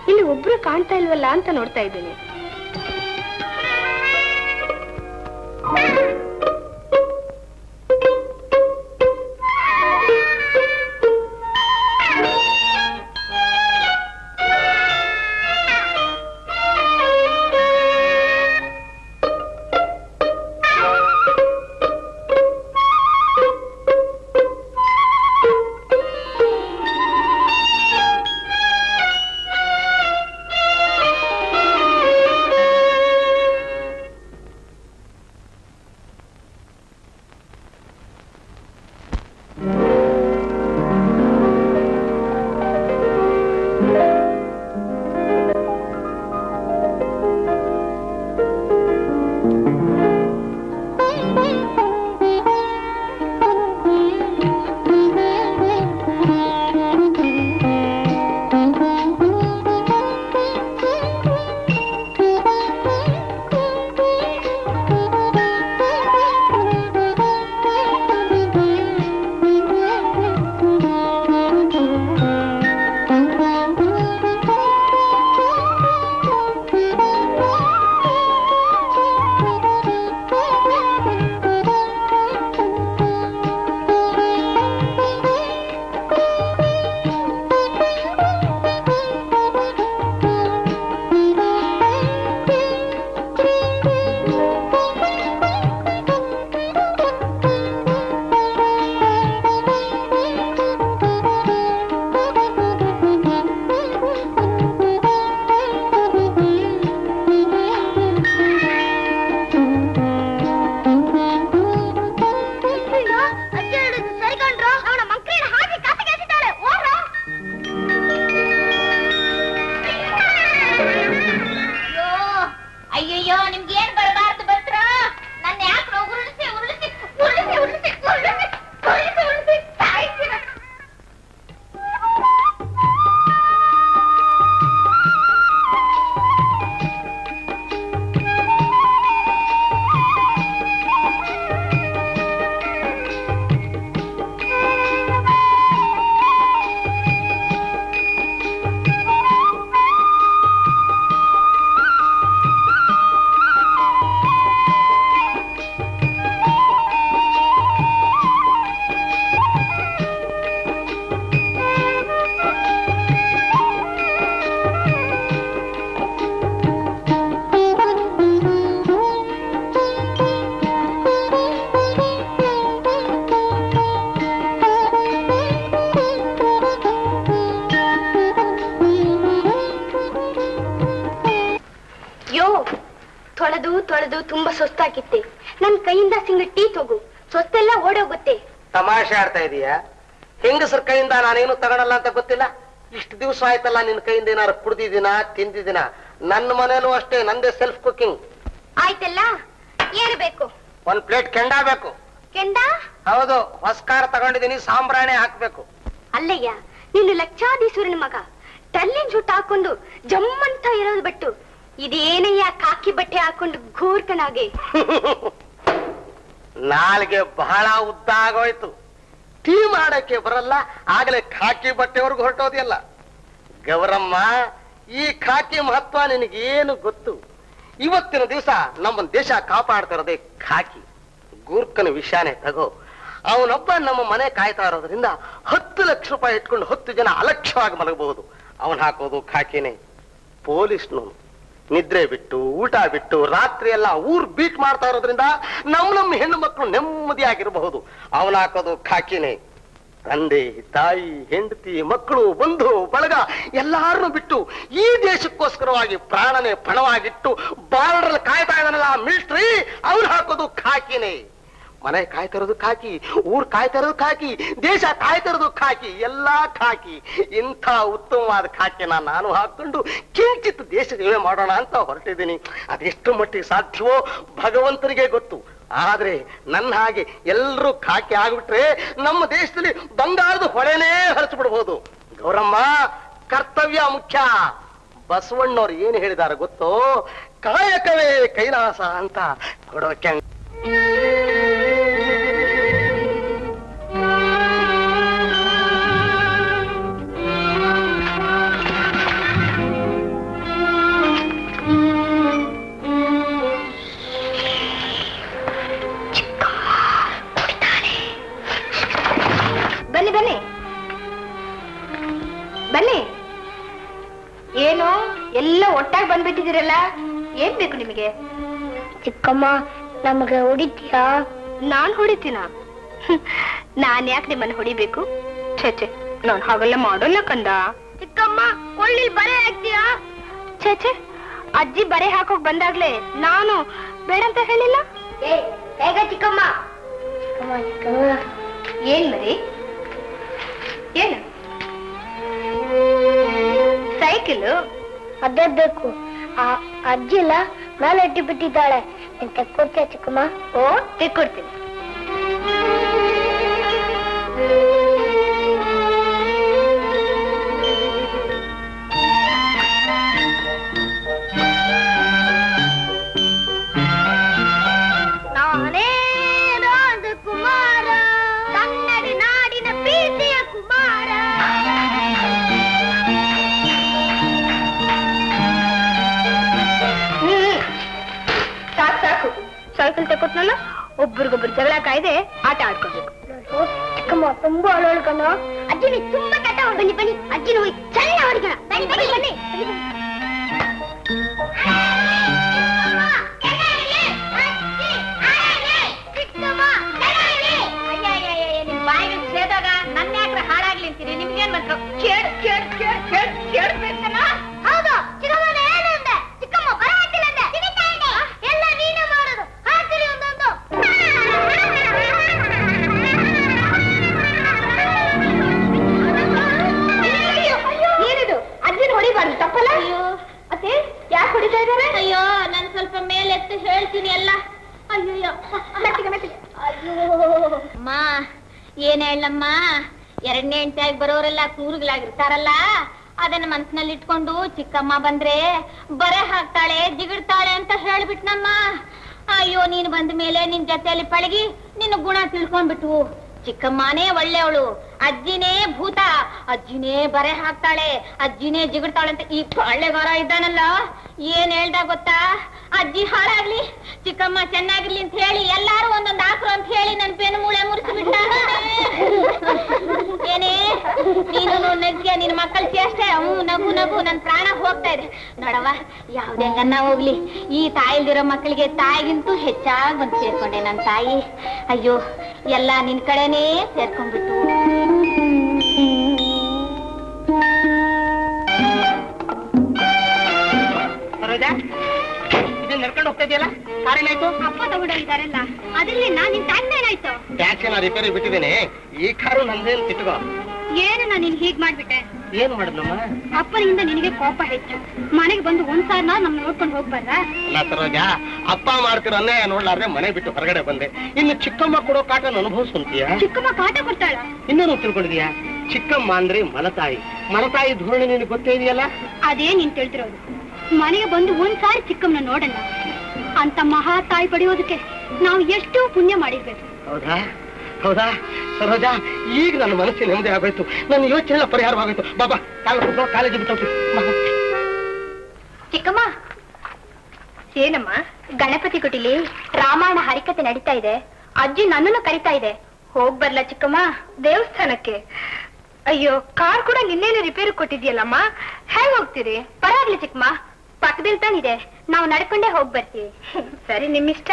ಇಲ್ಲಿ ಒಬ್ರು ಕಾಣ್ತಾ ಇಲ್ವಲ್ಲ ಅಂತ ನೋಡ್ತಾ ಇದ್ದೀನಿ. ತಮಾಷೆ ಇದೀಯ? ಹೆಂಗಸರ ಕೈಯಿಂದ ನಾನೇನು ತಗೊಳಲ್ಲ ಅಂತ ಗೊತ್ತಿಲ್ಲ? ಇಷ್ಟು ದಿವಸ ಆಯ್ತಲ್ಲ ನಿನ್ ಕೈಯಿಂದ ಏನಾರು ಕುಡ್ದಿದ್ದೀನ ತಿಂದಿದ್ದೀನ? ನನ್ನ ಮನೇಲೂ ಅಷ್ಟೇ ನಂದೇ ಸೆಲ್ಫ್ ಕುಕಿಂಗ್ ಆಯ್ತಲ್ಲ ಏರ್ಬೇಕು ಒಂದ್ ಪ್ಲೇಟ್ ಕೆಂಡ ಬೇಕು. ಕೆಂಡ? ಹೌದು ಹೊಸ್ಕಾರ ತಗೊಂಡಿದ್ದೀನಿ ಸಾಂಬ್ರಾಣಿ ಹಾಕ್ಬೇಕು. ಅಲ್ಲಯ್ಯ ನೀನು ಲಕ್ಷಾಧೀಶ್ವರನ ಮಗ ಟಲ್ಲಿನ್ ಜೂಟ್ ಹಾಕೊಂಡು ಜಮ್ಮಂತ ಇರೋದು ಬಿಟ್ಟು ಇದೇನಯ್ಯ ಕಾಕಿ ಬಟ್ಟೆ ಹಾಕೊಂಡು ಘೋರ್ಕನಾಗೆ? ನಾಲ್ಗೆ ಬಹಳ ಉದ್ದ ಆಗೋಯ್ತು. ಟೀ ಮಾಡಕ್ಕೆ ಬರಲ್ಲ, ಆಗಲೇ ಖಾಕಿ ಬಟ್ಟೆವರೆಗೂ ಹೊರಟೋದಿಲ್ಲ ಗೌರಮ್ಮ, ಈ ಖಾಕಿ ಮಹತ್ವ ನಿನಗೇನು ಗೊತ್ತು? ಇವತ್ತಿನ ದಿವಸ ನಮ್ಮ ದೇಶ ಕಾಪಾಡ್ತಿರೋದೇ ಖಾಕಿ. ಗೂರ್ಖನ ವಿಷಾನೇ, ತಗೋ. ಅವನೊಬ್ಬ ನಮ್ಮ ಮನೆ ಕಾಯ್ತಾ ಇರೋದ್ರಿಂದ ಹತ್ತು ಲಕ್ಷ ರೂಪಾಯಿ ಇಟ್ಕೊಂಡು ಹತ್ತು ಜನ ಅಲಕ್ಷ್ಯವಾಗಿ ಮಲಗಬಹುದು. ಅವನ್ ಹಾಕೋದು ಖಾಕಿನೇ. ಪೊಲೀಸ್ನು ನಿದ್ರೆ ಬಿಟ್ಟು, ಊಟ ಬಿಟ್ಟು, ರಾತ್ರಿ ಎಲ್ಲ ಊರ್ ಬೀಟ್ ಮಾಡ್ತಾ ಇರೋದ್ರಿಂದ ನಮ್ ನಮ್ಮ ಹೆಣ್ಣು ಮಕ್ಕಳು ನೆಮ್ಮದಿಯಾಗಿರಬಹುದು. ಅವನ ಹಾಕೋದು ಖಾಕಿನೇ. ತಂದೆ, ತಾಯಿ, ಹೆಂಡತಿ, ಮಕ್ಕಳು, ಬಂಧು, ಬಳಗ ಎಲ್ಲಾರನ್ನು ಬಿಟ್ಟು ಈ ದೇಶಕ್ಕೋಸ್ಕರವಾಗಿ ಪ್ರಾಣನೆ ಪಣವಾಗಿಟ್ಟು ಬಾರ್ಡರ್ ಕಾಯ್ತಾ ಇದ್ದಾನಲ್ಲ ಮಿಲ್ಟ್ರಿ ಅವ್ರು ಹಾಕೋದು ಖಾಕಿನೇ. ಮನೆ ಕಾಯ್ತಿರೋದು ಖಾಕಿ ಊರ್ ಕಾಯ್ತಿರೋದು ಖಾಕಿ ದೇಶ ಕಾಯ್ತಿರೋದು ಖಾಕಿ ಎಲ್ಲಾ ಖಾಕಿ ಇಂಥ ಉತ್ತಮವಾದ ಖಾಕಿನ ನಾನು ಹಾಕೊಂಡು ಕಿಂಚಿತ್ ದೇಶ ಸೇವೆ ಮಾಡೋಣ ಅಂತ ಹೊರಟಿದ್ದೀನಿ. ಅದೆಷ್ಟು ಮಟ್ಟಿಗೆ ಸಾಧ್ಯವೋ ಭಗವಂತನಿಗೆ ಗೊತ್ತು. ಆದ್ರೆ ನನ್ನ ಹಾಗೆ ಎಲ್ಲರೂ ಖಾಕಿ ಆಗ್ಬಿಟ್ರೆ ನಮ್ಮ ದೇಶದಲ್ಲಿ ಬಂಗಾರದ ಹೊಳೆನೇ ಹರಿಸ್ಬಿಡ್ಬೋದು. ಗೌರಮ್ಮ, ಕರ್ತವ್ಯ ಮುಖ್ಯ. ಬಸವಣ್ಣವ್ರು ಏನು ಹೇಳಿದಾರ ಗೊತ್ತೋ? ಕಾಯಕವೇ ಕೈಲಾಸ ಅಂತ ಕೊಡೋಕೆ ಎಲ್ಲ ಒಟ್ಟಾಗಿ ಬಂದ್ಬಿಟ್ಟಿದ್ದೀರಲ್ಲ? ಏನ್ ಬೇಕು ನಿಮಗೆ? ಚಿಕ್ಕಮ್ಮ ನಮಗೆ ಹೊಡಿತೀಯಾ? ನಾನ್ ಹೊಡಿತೀನ? ನಾನ್ ಯಾಕೆ ನಿಮ್ಮನ್ನ ಹೊಡಿಬೇಕು? ಛೇ ಛೇ ನಾನ್ ಹಾಗೆಲ್ಲ ಮಾಡೋಲ್ಲ ಕಂದ. ಚಿಕ್ಕಮ್ಮ ಕೊಳ್ಳಿಲ್ ಬರೆ ಹಾಕ್ತೀಯಾ? ಛೇ ಛೇ ಅಜ್ಜಿ ಬರೆ ಹಾಕೋಕ್ ಬಂದಾಗ್ಲೇ ನಾನು ಬೇಡಂತ ಹೇಳಿಲ್ಲ? ಏ ಹೇಗ ಚಿಕ್ಕಮ್ಮ? ಏನ್ ಮರಿ? ಏನು? ಸೈಕಲ್? ಅದೇ ಬೇಕು ಆ ಅಜ್ಜಿ ಇಲ್ಲ ಮೇಲೆ ಇಟ್ಟು ಬಿಟ್ಟಿದ್ದಾಳೆ. ನೀನ್ ತೆಕ್ಕೊಡ್ತೀಯ ಚಿಕ್ಕಮ್ಮ? ಓ ತೆಕ್ಕೊಡ್ತೀನಿ ಒಬ್ರಿಗೊಬ್ರು ಜಗಳ ಕಾಯ್ದೆ ಆಟ ಆಡ್ಕೋಬೇಕು ನೋಡು, ಚಿಕ್ಕಮ್ಮ ತುಂಬಾ ಅಳೋಳ್ಕಣ ಅಜ್ಜಿ ನೀ ತುಂಬಾ ಕಟ ಬನ್ನಿ ಬನ್ನಿ ಅಜ್ಜಿ ಹೋಗಿ ಚೆನ್ನ ಹೊಡಿಕಣ ಬನ್ನಿ ಬನ್ನಿ ಬನ್ನಿ ಬನ್ನಿ, ಬನ್ನಿ. ಸೇದಾಗ ನನ್ನ ಯಾಕ್ರೆ ಹಾಳಾಗ್ಲಿ ಅಂತೀರಿ ನಿಮ್ಗೇನ್ ಬಂತು ಕೇಳ್ ಕೇಳ್ ಕೇಳ್ ಕೇಳ್ ಕೇಳ್ಬೇಕಲ್ಲ ಹೇಳಮ್ಮ ಎರಡನೇ ಎಂಟಿಯಾಗಿ ಬರೋರೆಲ್ಲ ಕೂರುಗಳಾಗಿರ್ತಾರಲ್ಲ, ಅದನ್ನ ಮನ್ಸಿನಲ್ಲಿ ಇಟ್ಕೊಂಡು ಚಿಕ್ಕಮ್ಮ ಬಂದ್ರೆ ಬರೆ ಹಾಕ್ತಾಳೆ, ಜಿಗಿಡ್ತಾಳೆ ಅಂತ ಹೇಳ್ಬಿಟ್ನಮ್ಮ. ಅಯ್ಯೋ, ನೀನು ಬಂದ ಮೇಲೆ ನಿನ್ ಜೊತೆಯಲ್ಲಿ ಪಳಗಿ, ನಿನ್ನ ಗುಣ ತಿಳ್ಕೊಂಡ್ಬಿಟ್ವು. ಚಿಕ್ಕಮ್ಮನೇ ಒಳ್ಳೆಯವಳು, ಅಜ್ಜಿನೇ ಭೂತ, ಅಜ್ಜಿನೇ ಬರೆ ಹಾಕ್ತಾಳೆ, ಅಜ್ಜಿನೇ ಜಿಗಿಡ್ತಾಳೆ ಅಂತ ಈ ಪಾಳ್ಯಗಾರ ಇದ್ದಾನಲ್ಲ, ಏನ್ ಹೇಳ್ದ ಗೊತ್ತಾ? ಅಜ್ಜಿ ಹಾಳಾಗ್ಲಿ, ಚಿಕ್ಕಮ್ಮ ಚೆನ್ನಾಗಿರ್ಲಿ ಅಂತ ಹೇಳಿ ಎಲ್ಲಾರು ಒಂದೊಂದು ಹಾಕ್ರು ಅಂತ ಹೇಳಿ ನನ್ ಬೆನ್ನು ಮೂಳೆ ಮುರಿಸಿ ಏನೇ ನೀನು ನಿನ್ ಮಕ್ಕಳ ಚೇಷ್ಟೆ. ಹ್ಞೂ, ನಗು ನಗು, ನನ್ ಪ್ರಾಣ ಹೋಗ್ತಾ ಇದೆ. ನೋಡವ್ವ, ಯಾವ್ದೇ ಗನ್ನ ಹೋಗ್ಲಿ? ಈ ತಾಯಿಲ್ದಿರೋ ಮಕ್ಕಳಿಗೆ ತಾಯಿಗಿಂತೂ ಹೆಚ್ಚಾಗಿ ಬಂದು ಸೇರ್ಕೊಂಡೆ ನನ್ ತಾಯಿ. ಅಯ್ಯೋ, ಎಲ್ಲ ನಿನ್ ಕಡೆನೇ ಸೇರ್ಕೊಂಡ್ಬಿಟ್ಟು. ಸರೋಜಾ ನಡ್ಕೊಂಡು ಹೋಗ್ತಾ ಇದೆಯಲ್ಲ? ಕಾರೇನಾಯ್ತು ಅಪ್ಪ ತಗೊಂಡೋಗಿದಾರಲ್ಲ ಅದ್ರಲ್ಲಿ ನಾನ್ ನಿನ್ ಟ್ಯಾಕ್ಸ್ ಏನಾಯ್ತು? ಟ್ಯಾಕ್ಸಿ ನಾ ರಿಪೇರಿ ಬಿಟ್ಟಿದ್ದೀನಿ. ಈ ಕಾರು ನಂದೇನು ತಿಟ್ಕೋ ಏನು ನಾನು ನಿನ್ ಹೀಗ್ ಮಾಡ್ಬಿಟ್ಟೆ? ಏನ್ ಮಾಡಿದ್ನಮ್ಮ? ಅಪ್ಪನಿಂದ ನಿನಗೆ ಕೋಪ ಹೆಚ್ಚು. ಮನೆಗೆ ಬಂದು ಒಂದ್ ಸಾರ್ ನಮ್ ನೋಡ್ಕೊಂಡು ಹೋಗ್ಬಾರ್ದ ಅಲ್ಲ ಸರೋಜಾ ಅಪ್ಪ ಮಾಡ್ತಿರೋ ಅನ್ಯಾಯ ನೋಡ್ಲಾರ್ದೆ ಮನೆ ಬಿಟ್ಟು ಹೊರಗಡೆ ಬಂದೆ. ಇನ್ನು ಚಿಕ್ಕಮ್ಮ ಕೊಡೋ ಕಾಟ ಅನುಭವಿಸ್ಕೊಂತೀಯ? ಚಿಕ್ಕಮ್ಮ ಕಾಟ ಕೊಡ್ತಾಳ. ಇನ್ನೇನು ತಿಳ್ಕೊಂಡಿದ್ಯಾ? ಚಿಕ್ಕಮ್ಮ ಅಂದ್ರೆ ಮಲತಾಯಿ. ಮಲತಾಯಿ ಧೋರಣೆ ನಿನಗೆ ಗೊತ್ತೇ ಇದೆಯಲ್ಲ? ಅದೇ ನೀನ್ ತಿಳ್ತಿರೋದು. ಮನೆಗೆ ಬಂದು ಒಂದ್ ಸಾರಿ ಚಿಕ್ಕಮ್ಮನ ನೋಡಲ್ಲ ಅಂತ ಮಹಾ ತಾಯಿ ಪಡೆಯೋದಕ್ಕೆ ನಾವು ಎಷ್ಟು ಪುಣ್ಯ ಮಾಡಿರ್ಬೇಕು. ಹೌದಾ? ಹೌದಾ? ಸರೋಜ ಈಗ ನನ್ನ ಮನಸ್ಸಿನ ನೆಮ್ಮದಿ ಆಗೋಯ್ತು ನನ್ನ ಯೋಚನೆ ಪರಿಹಾರವಾಗೋಯ್ತು. ಬಾಬಾ ಕಾಲ ಕಾಲೇಜ್ ಬಿಟ್ಟು ಚಿಕ್ಕಮ್ಮ ಏನಮ್ಮ? ಗಣಪತಿ ಕುಟಿಲಿ ರಾಮಾಯಣ ಹರಿಕತೆ ನಡೀತಾ ಇದೆ. ಅಜ್ಜಿ ನನ್ನನ್ನು ಕರಿತಾ ಇದೆ. ಹೋಗ್ ಬರ್ಲ ಚಿಕ್ಕಮ್ಮ ದೇವಸ್ಥಾನಕ್ಕೆ. ಅಯ್ಯೋ ಕಾರ್ ಕೂಡ ನಿನ್ನೇನು ರಿಪೇರಿ ಕೊಟ್ಟಿದ್ಯಲ್ಲಮ್ಮ? ಹೇಗ್ ಹೋಗ್ತೀರಿ? ಪರವಾಗಿಲ್ಲ ಚಿಕ್ಕಮ್ಮ. ಪಕ್ಕದಲ್ಲಿ ತಾನಿದೆ ನಾವು ನಡ್ಕೊಂಡೇ ಹೋಗಿ ಬರ್ತೀವಿ. ಸರಿ ನಿಮ್ಮಿಷ್ಟ.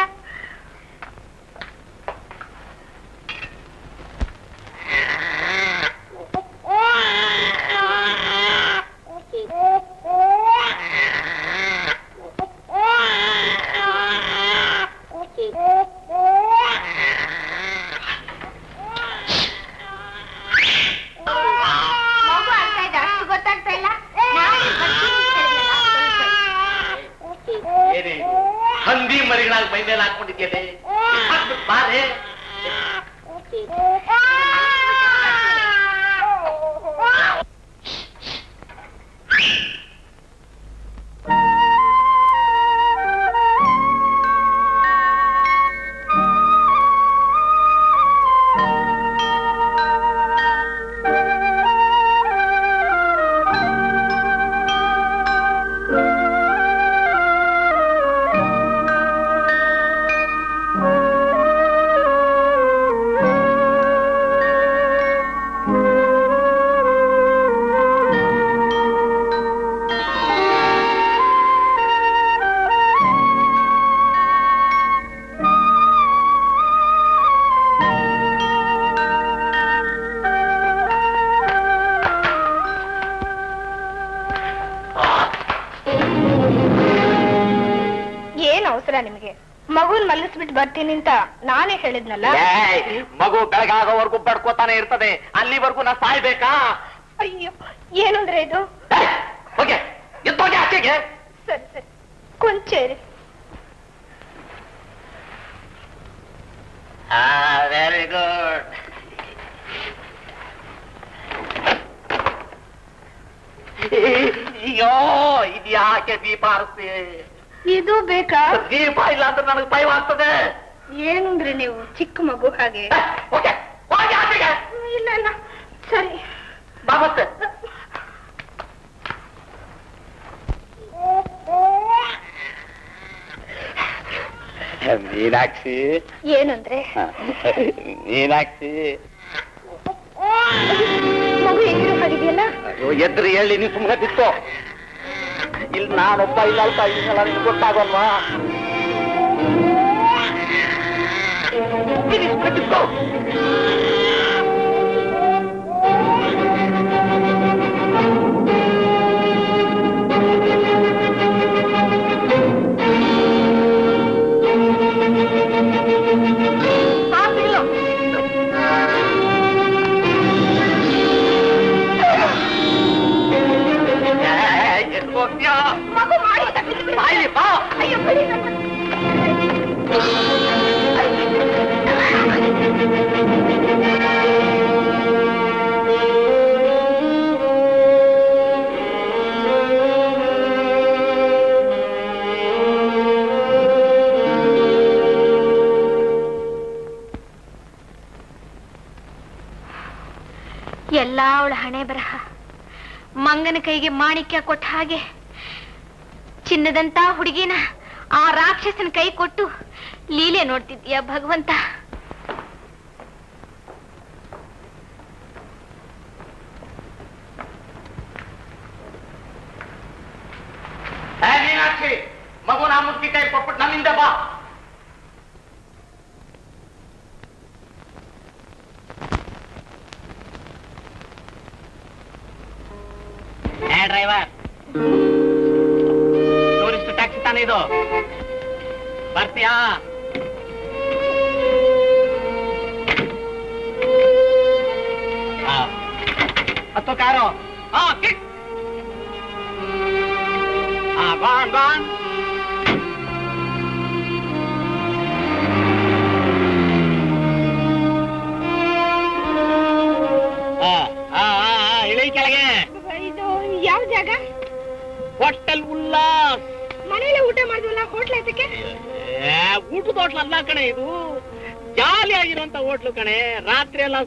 ಗೊತ್ತಾಗ್ತಾ ಇಲ್ಲ ನಾಳೆ ಬರ್ತೀನಿ ಅಂತ ಹೇಳಿದ್ನಲ್ಲ, ಹಂದಿ ಮರಿಗಳಾಗಿ ಮೈ ಮೇಲೆ ಹಾಕೊಂಡಿದ್ದೇನೆ ಬಾರೆ. ಬರ್ತೀನಿ ಅಂತ ನಾನೇ ಹೇಳಿದ್ನಲ್ಲ? ಮಗು ಬೆಳಗಾಗೋವರೆಗೂ ಬಡ್ಕೋತಾನೆ ಇರ್ತದೆ. ಅಲ್ಲಿವರೆಗೂ ನಾ ಸಾಯ್ಬೇಕಾ? ಅಯ್ಯೋ ಏನಂದ್ರೆ ಇದು? ಹೋಗೆ ಆಚೆಗೆ ಸರಿ ಸರಿ ಕೊಂಚೇರಿ. ವೆರಿ ಗುಡ್ ಅಯ್ಯೋ ಇದ್ಯಾಕೆ ದೀಪ ಆರಿಸ್ತಿ ಇದು ಬೇಕಾ? ದೀಪ ಇಲ್ಲ ಅಂತ ನನಗೆ ಭಯವಾಗ್ತದೆ ಆಗ್ತದೆ. ಅಂದ್ರೆ ನೀವು? ಚಿಕ್ಕ ಮಗು ಹಾಗೆ. ಆಚೆಗೆ. ಇಲ್ಲ ಇಲ್ಲ. ಸರಿ. ಬಾ ಮತ್ತೆ. ಮೀನಾಕ್ಷಿ. ಏನಂದ್ರೆ? ಮೀನಾಕ್ಷಿ. ಮಗು ಹೆಂಗಿರೋ ಹಾಗಿದೆಯಲ್ಲ? ಅಯ್ಯೋ ಎದ್ರಿ ಹೇಳಿ ನೀವು ಸುಮ್ಮನೆ ಬಿತ್ತು. ನಾನೊಬ್ಬ ಇಲ್ಲ ಅಲ್ಪ ಇದನ್ನೆಲ್ಲ ನಿಮ್ಗೆ ಗೊತ್ತಾಗಲ್ವಾ? ಎಲ್ಲ ಅವಳ ಹಣೆ ಮಂಗನ ಕೈಗೆ ಮಾಣಿಕ್ಯ ಕೊಟ್ಟ ಹಾಗೆ ಚಿನ್ನದಂತ ಹುಡುಗಿನ ರಾಕ್ಷಸನ ಕೈ ಕೊಟ್ಟು ಲೀಲೆ ನೋಡ್ತಿದ್ಯಾ ಭಗವಂತ?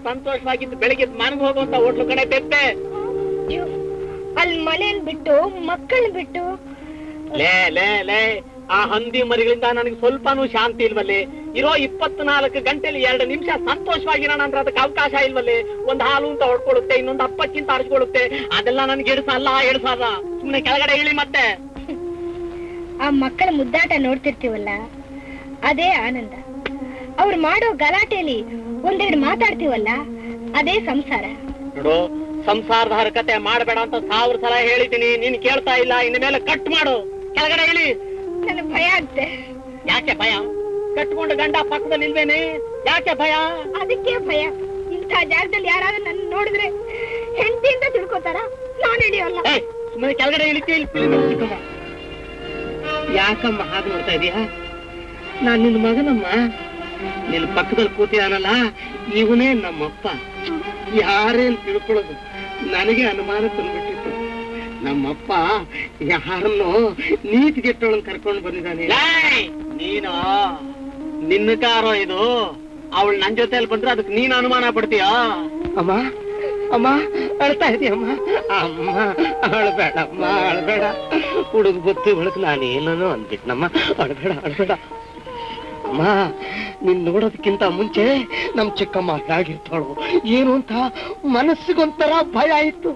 ಸಂತೋಷವಾಗಿದ್ದು ಬೆಳಿಗ್ಗೆ ಮನೆಗೆ ಹೋಗುವಂತ ಹೋಟ್ಲು ಕಡೆ ಬೆಪ್ಪೆ ಅಲ್ಲಿ ಮನೇನ್ ಬಿಟ್ಟು ಮಕ್ಕಳನ್ನ ಬಿಟ್ಟು. ಲೇ ಲೇ ಲೇ ಆ ಹಂದಿ ಮರಿಗಳಿಂದ ನನಗೆ ಸ್ವಲ್ಪನೂ ಶಾಂತಿ ಇಲ್ವಲ್ಲಿ. ಇರೋ ಇಪ್ಪತ್ನಾಲ್ಕು ಗಂಟೆಲಿ ಎರಡು ನಿಮಿಷ ಸಂತೋಷವಾಗಿರೋಣ ಅಂದ್ರೆ ಅದಕ್ಕೆ ಅವಕಾಶ ಇಲ್ವಲ್ಲಿ. ಒಂದ್ ಹಾಲು ಅಂತ ಹೊಡ್ಕೊಳ್ಳುತ್ತೆ ಇನ್ನೊಂದು ಅಪ್ಪಕ್ಕಿಂತ ಅರ್ಸ್ಕೊಳ್ಳುತ್ತೆ ಅದೆಲ್ಲ ನನ್ಗೆ ಎಡ್ಸಲ್ಲ ಎಡ್ಸಲ್ಲ ಸುಮ್ನೆ ಕೆಳಗಡೆ ಇಳಿ ಮತ್ತೆ. ಆ ಮಕ್ಕಳ ಮುದ್ದಾಟ ನೋಡ್ತಿರ್ತೀವಲ್ಲ ಅದೇ ಆನಂದ. ಅವ್ರು ಮಾಡೋ ಗಲಾಟೆಯಲ್ಲಿ ಒಂದೆರಡು ಮಾತಾಡ್ತೀವಲ್ಲ ಅದೇ ಸಂಸಾರ. ನೋಡು ಸಂಸಾರದ ಹರಕತೆ ಮಾಡಬೇಡ ಅಂತ ಸಾವಿರ ಸಲ ಹೇಳಿದ್ದೀನಿ. ನೀನ್ ಕೇಳ್ತಾ ಇಲ್ಲ ಇನ್ನು ಮೇಲೆ ಕಟ್ ಮಾಡು. ಕೆಳಗಡೆ ಇಳಿ. ನನಗೆ ಭಯ ಆಗ್ತೆ. ಯಾಕೆ ಭಯ? ಕಟ್ಕೊಂಡು ಗಂಡ ಪಕ್ಕದಲ್ಲಿ ನಿಲ್ವೇನೆ ಯಾಕೆ ಭಯ? ಅದಕ್ಕೆ ಭಯ. ಇಂಥ ಜಾಗದಲ್ಲಿ ಯಾರಾದ್ರೂ ನನ್ನ ನೋಡಿದ್ರೆ ಹೆಂಡತಿ ಅಂತ ತಿಳ್ಕೊತಾರ? ನಾನು ಹಿಡಿಯಲ್ಲ. ಸುಮ್ಮನೆ ಕೆಳಗಡೆ ಇಳಿತಿ ಇಲ್ಲಿ ಯಾಕಮ್ಮ ಹಾಗೆ ನೋಡ್ತಾ ಇದೀಯಾ? ನಾನು ನಿನ್ನ ಮಗನಮ್ಮ. ನಿನ್ನ ಪಕ್ಕದಲ್ಲಿ ಕೂತಿದಾನಲ್ಲ ಇವನೇ ನಮ್ಮಪ್ಪ. ಯಾರೇನ್ ತಿಳ್ಕೊಳ್ಳೋದು ನನಗೆ ಅನುಮಾನ ತಂದ್ಬಿಟ್ಟಿತ್ತು. ನಮ್ಮಪ್ಪ ಯಾರನ್ನು ನೀತಿಗೆಟ್ಟೋಳನ್ ಕರ್ಕೊಂಡು ಬಂದಿದ್ದಾನೆ. ನೀನು? ನಿನ್ನ ಕಾರೋ ಇದು? ಅವಳು ನನ್ ಜೊತೆಯಲ್ಲಿ ಬಂದ್ರೆ ಅದಕ್ಕೆ ನೀನ್ ಅನುಮಾನ ಪಡ್ತೀಯಾ? ಅಮ್ಮ ಅಮ್ಮ ಅಳ್ತಾ ಇದೀಯ ಅಮ್ಮ. ಅಳ್ಬೇಡಮ್ಮ ಅಳ್ಬೇಡ. ಹುಡುಗ ಗೊತ್ತು ಬೆಳಕು ನಾನೇನೋ ಅಂದ್ಬಿಟ್ನಮ್ಮ. ಅಳ್ಬೇಡ ಅಳ್ಬೇಡ. ಅಮ್ಮ ನೀನ್ ನೋಡೋದಕ್ಕಿಂತ ಮುಂಚೆ ನಮ್ ಚಿಕ್ಕಮ್ಮ ಹೇಗಿರ್ತಾಳು ಏನು ಅಂತ ಮನಸ್ಸಿಗೊಂಥರ ಭಯ ಆಯ್ತು.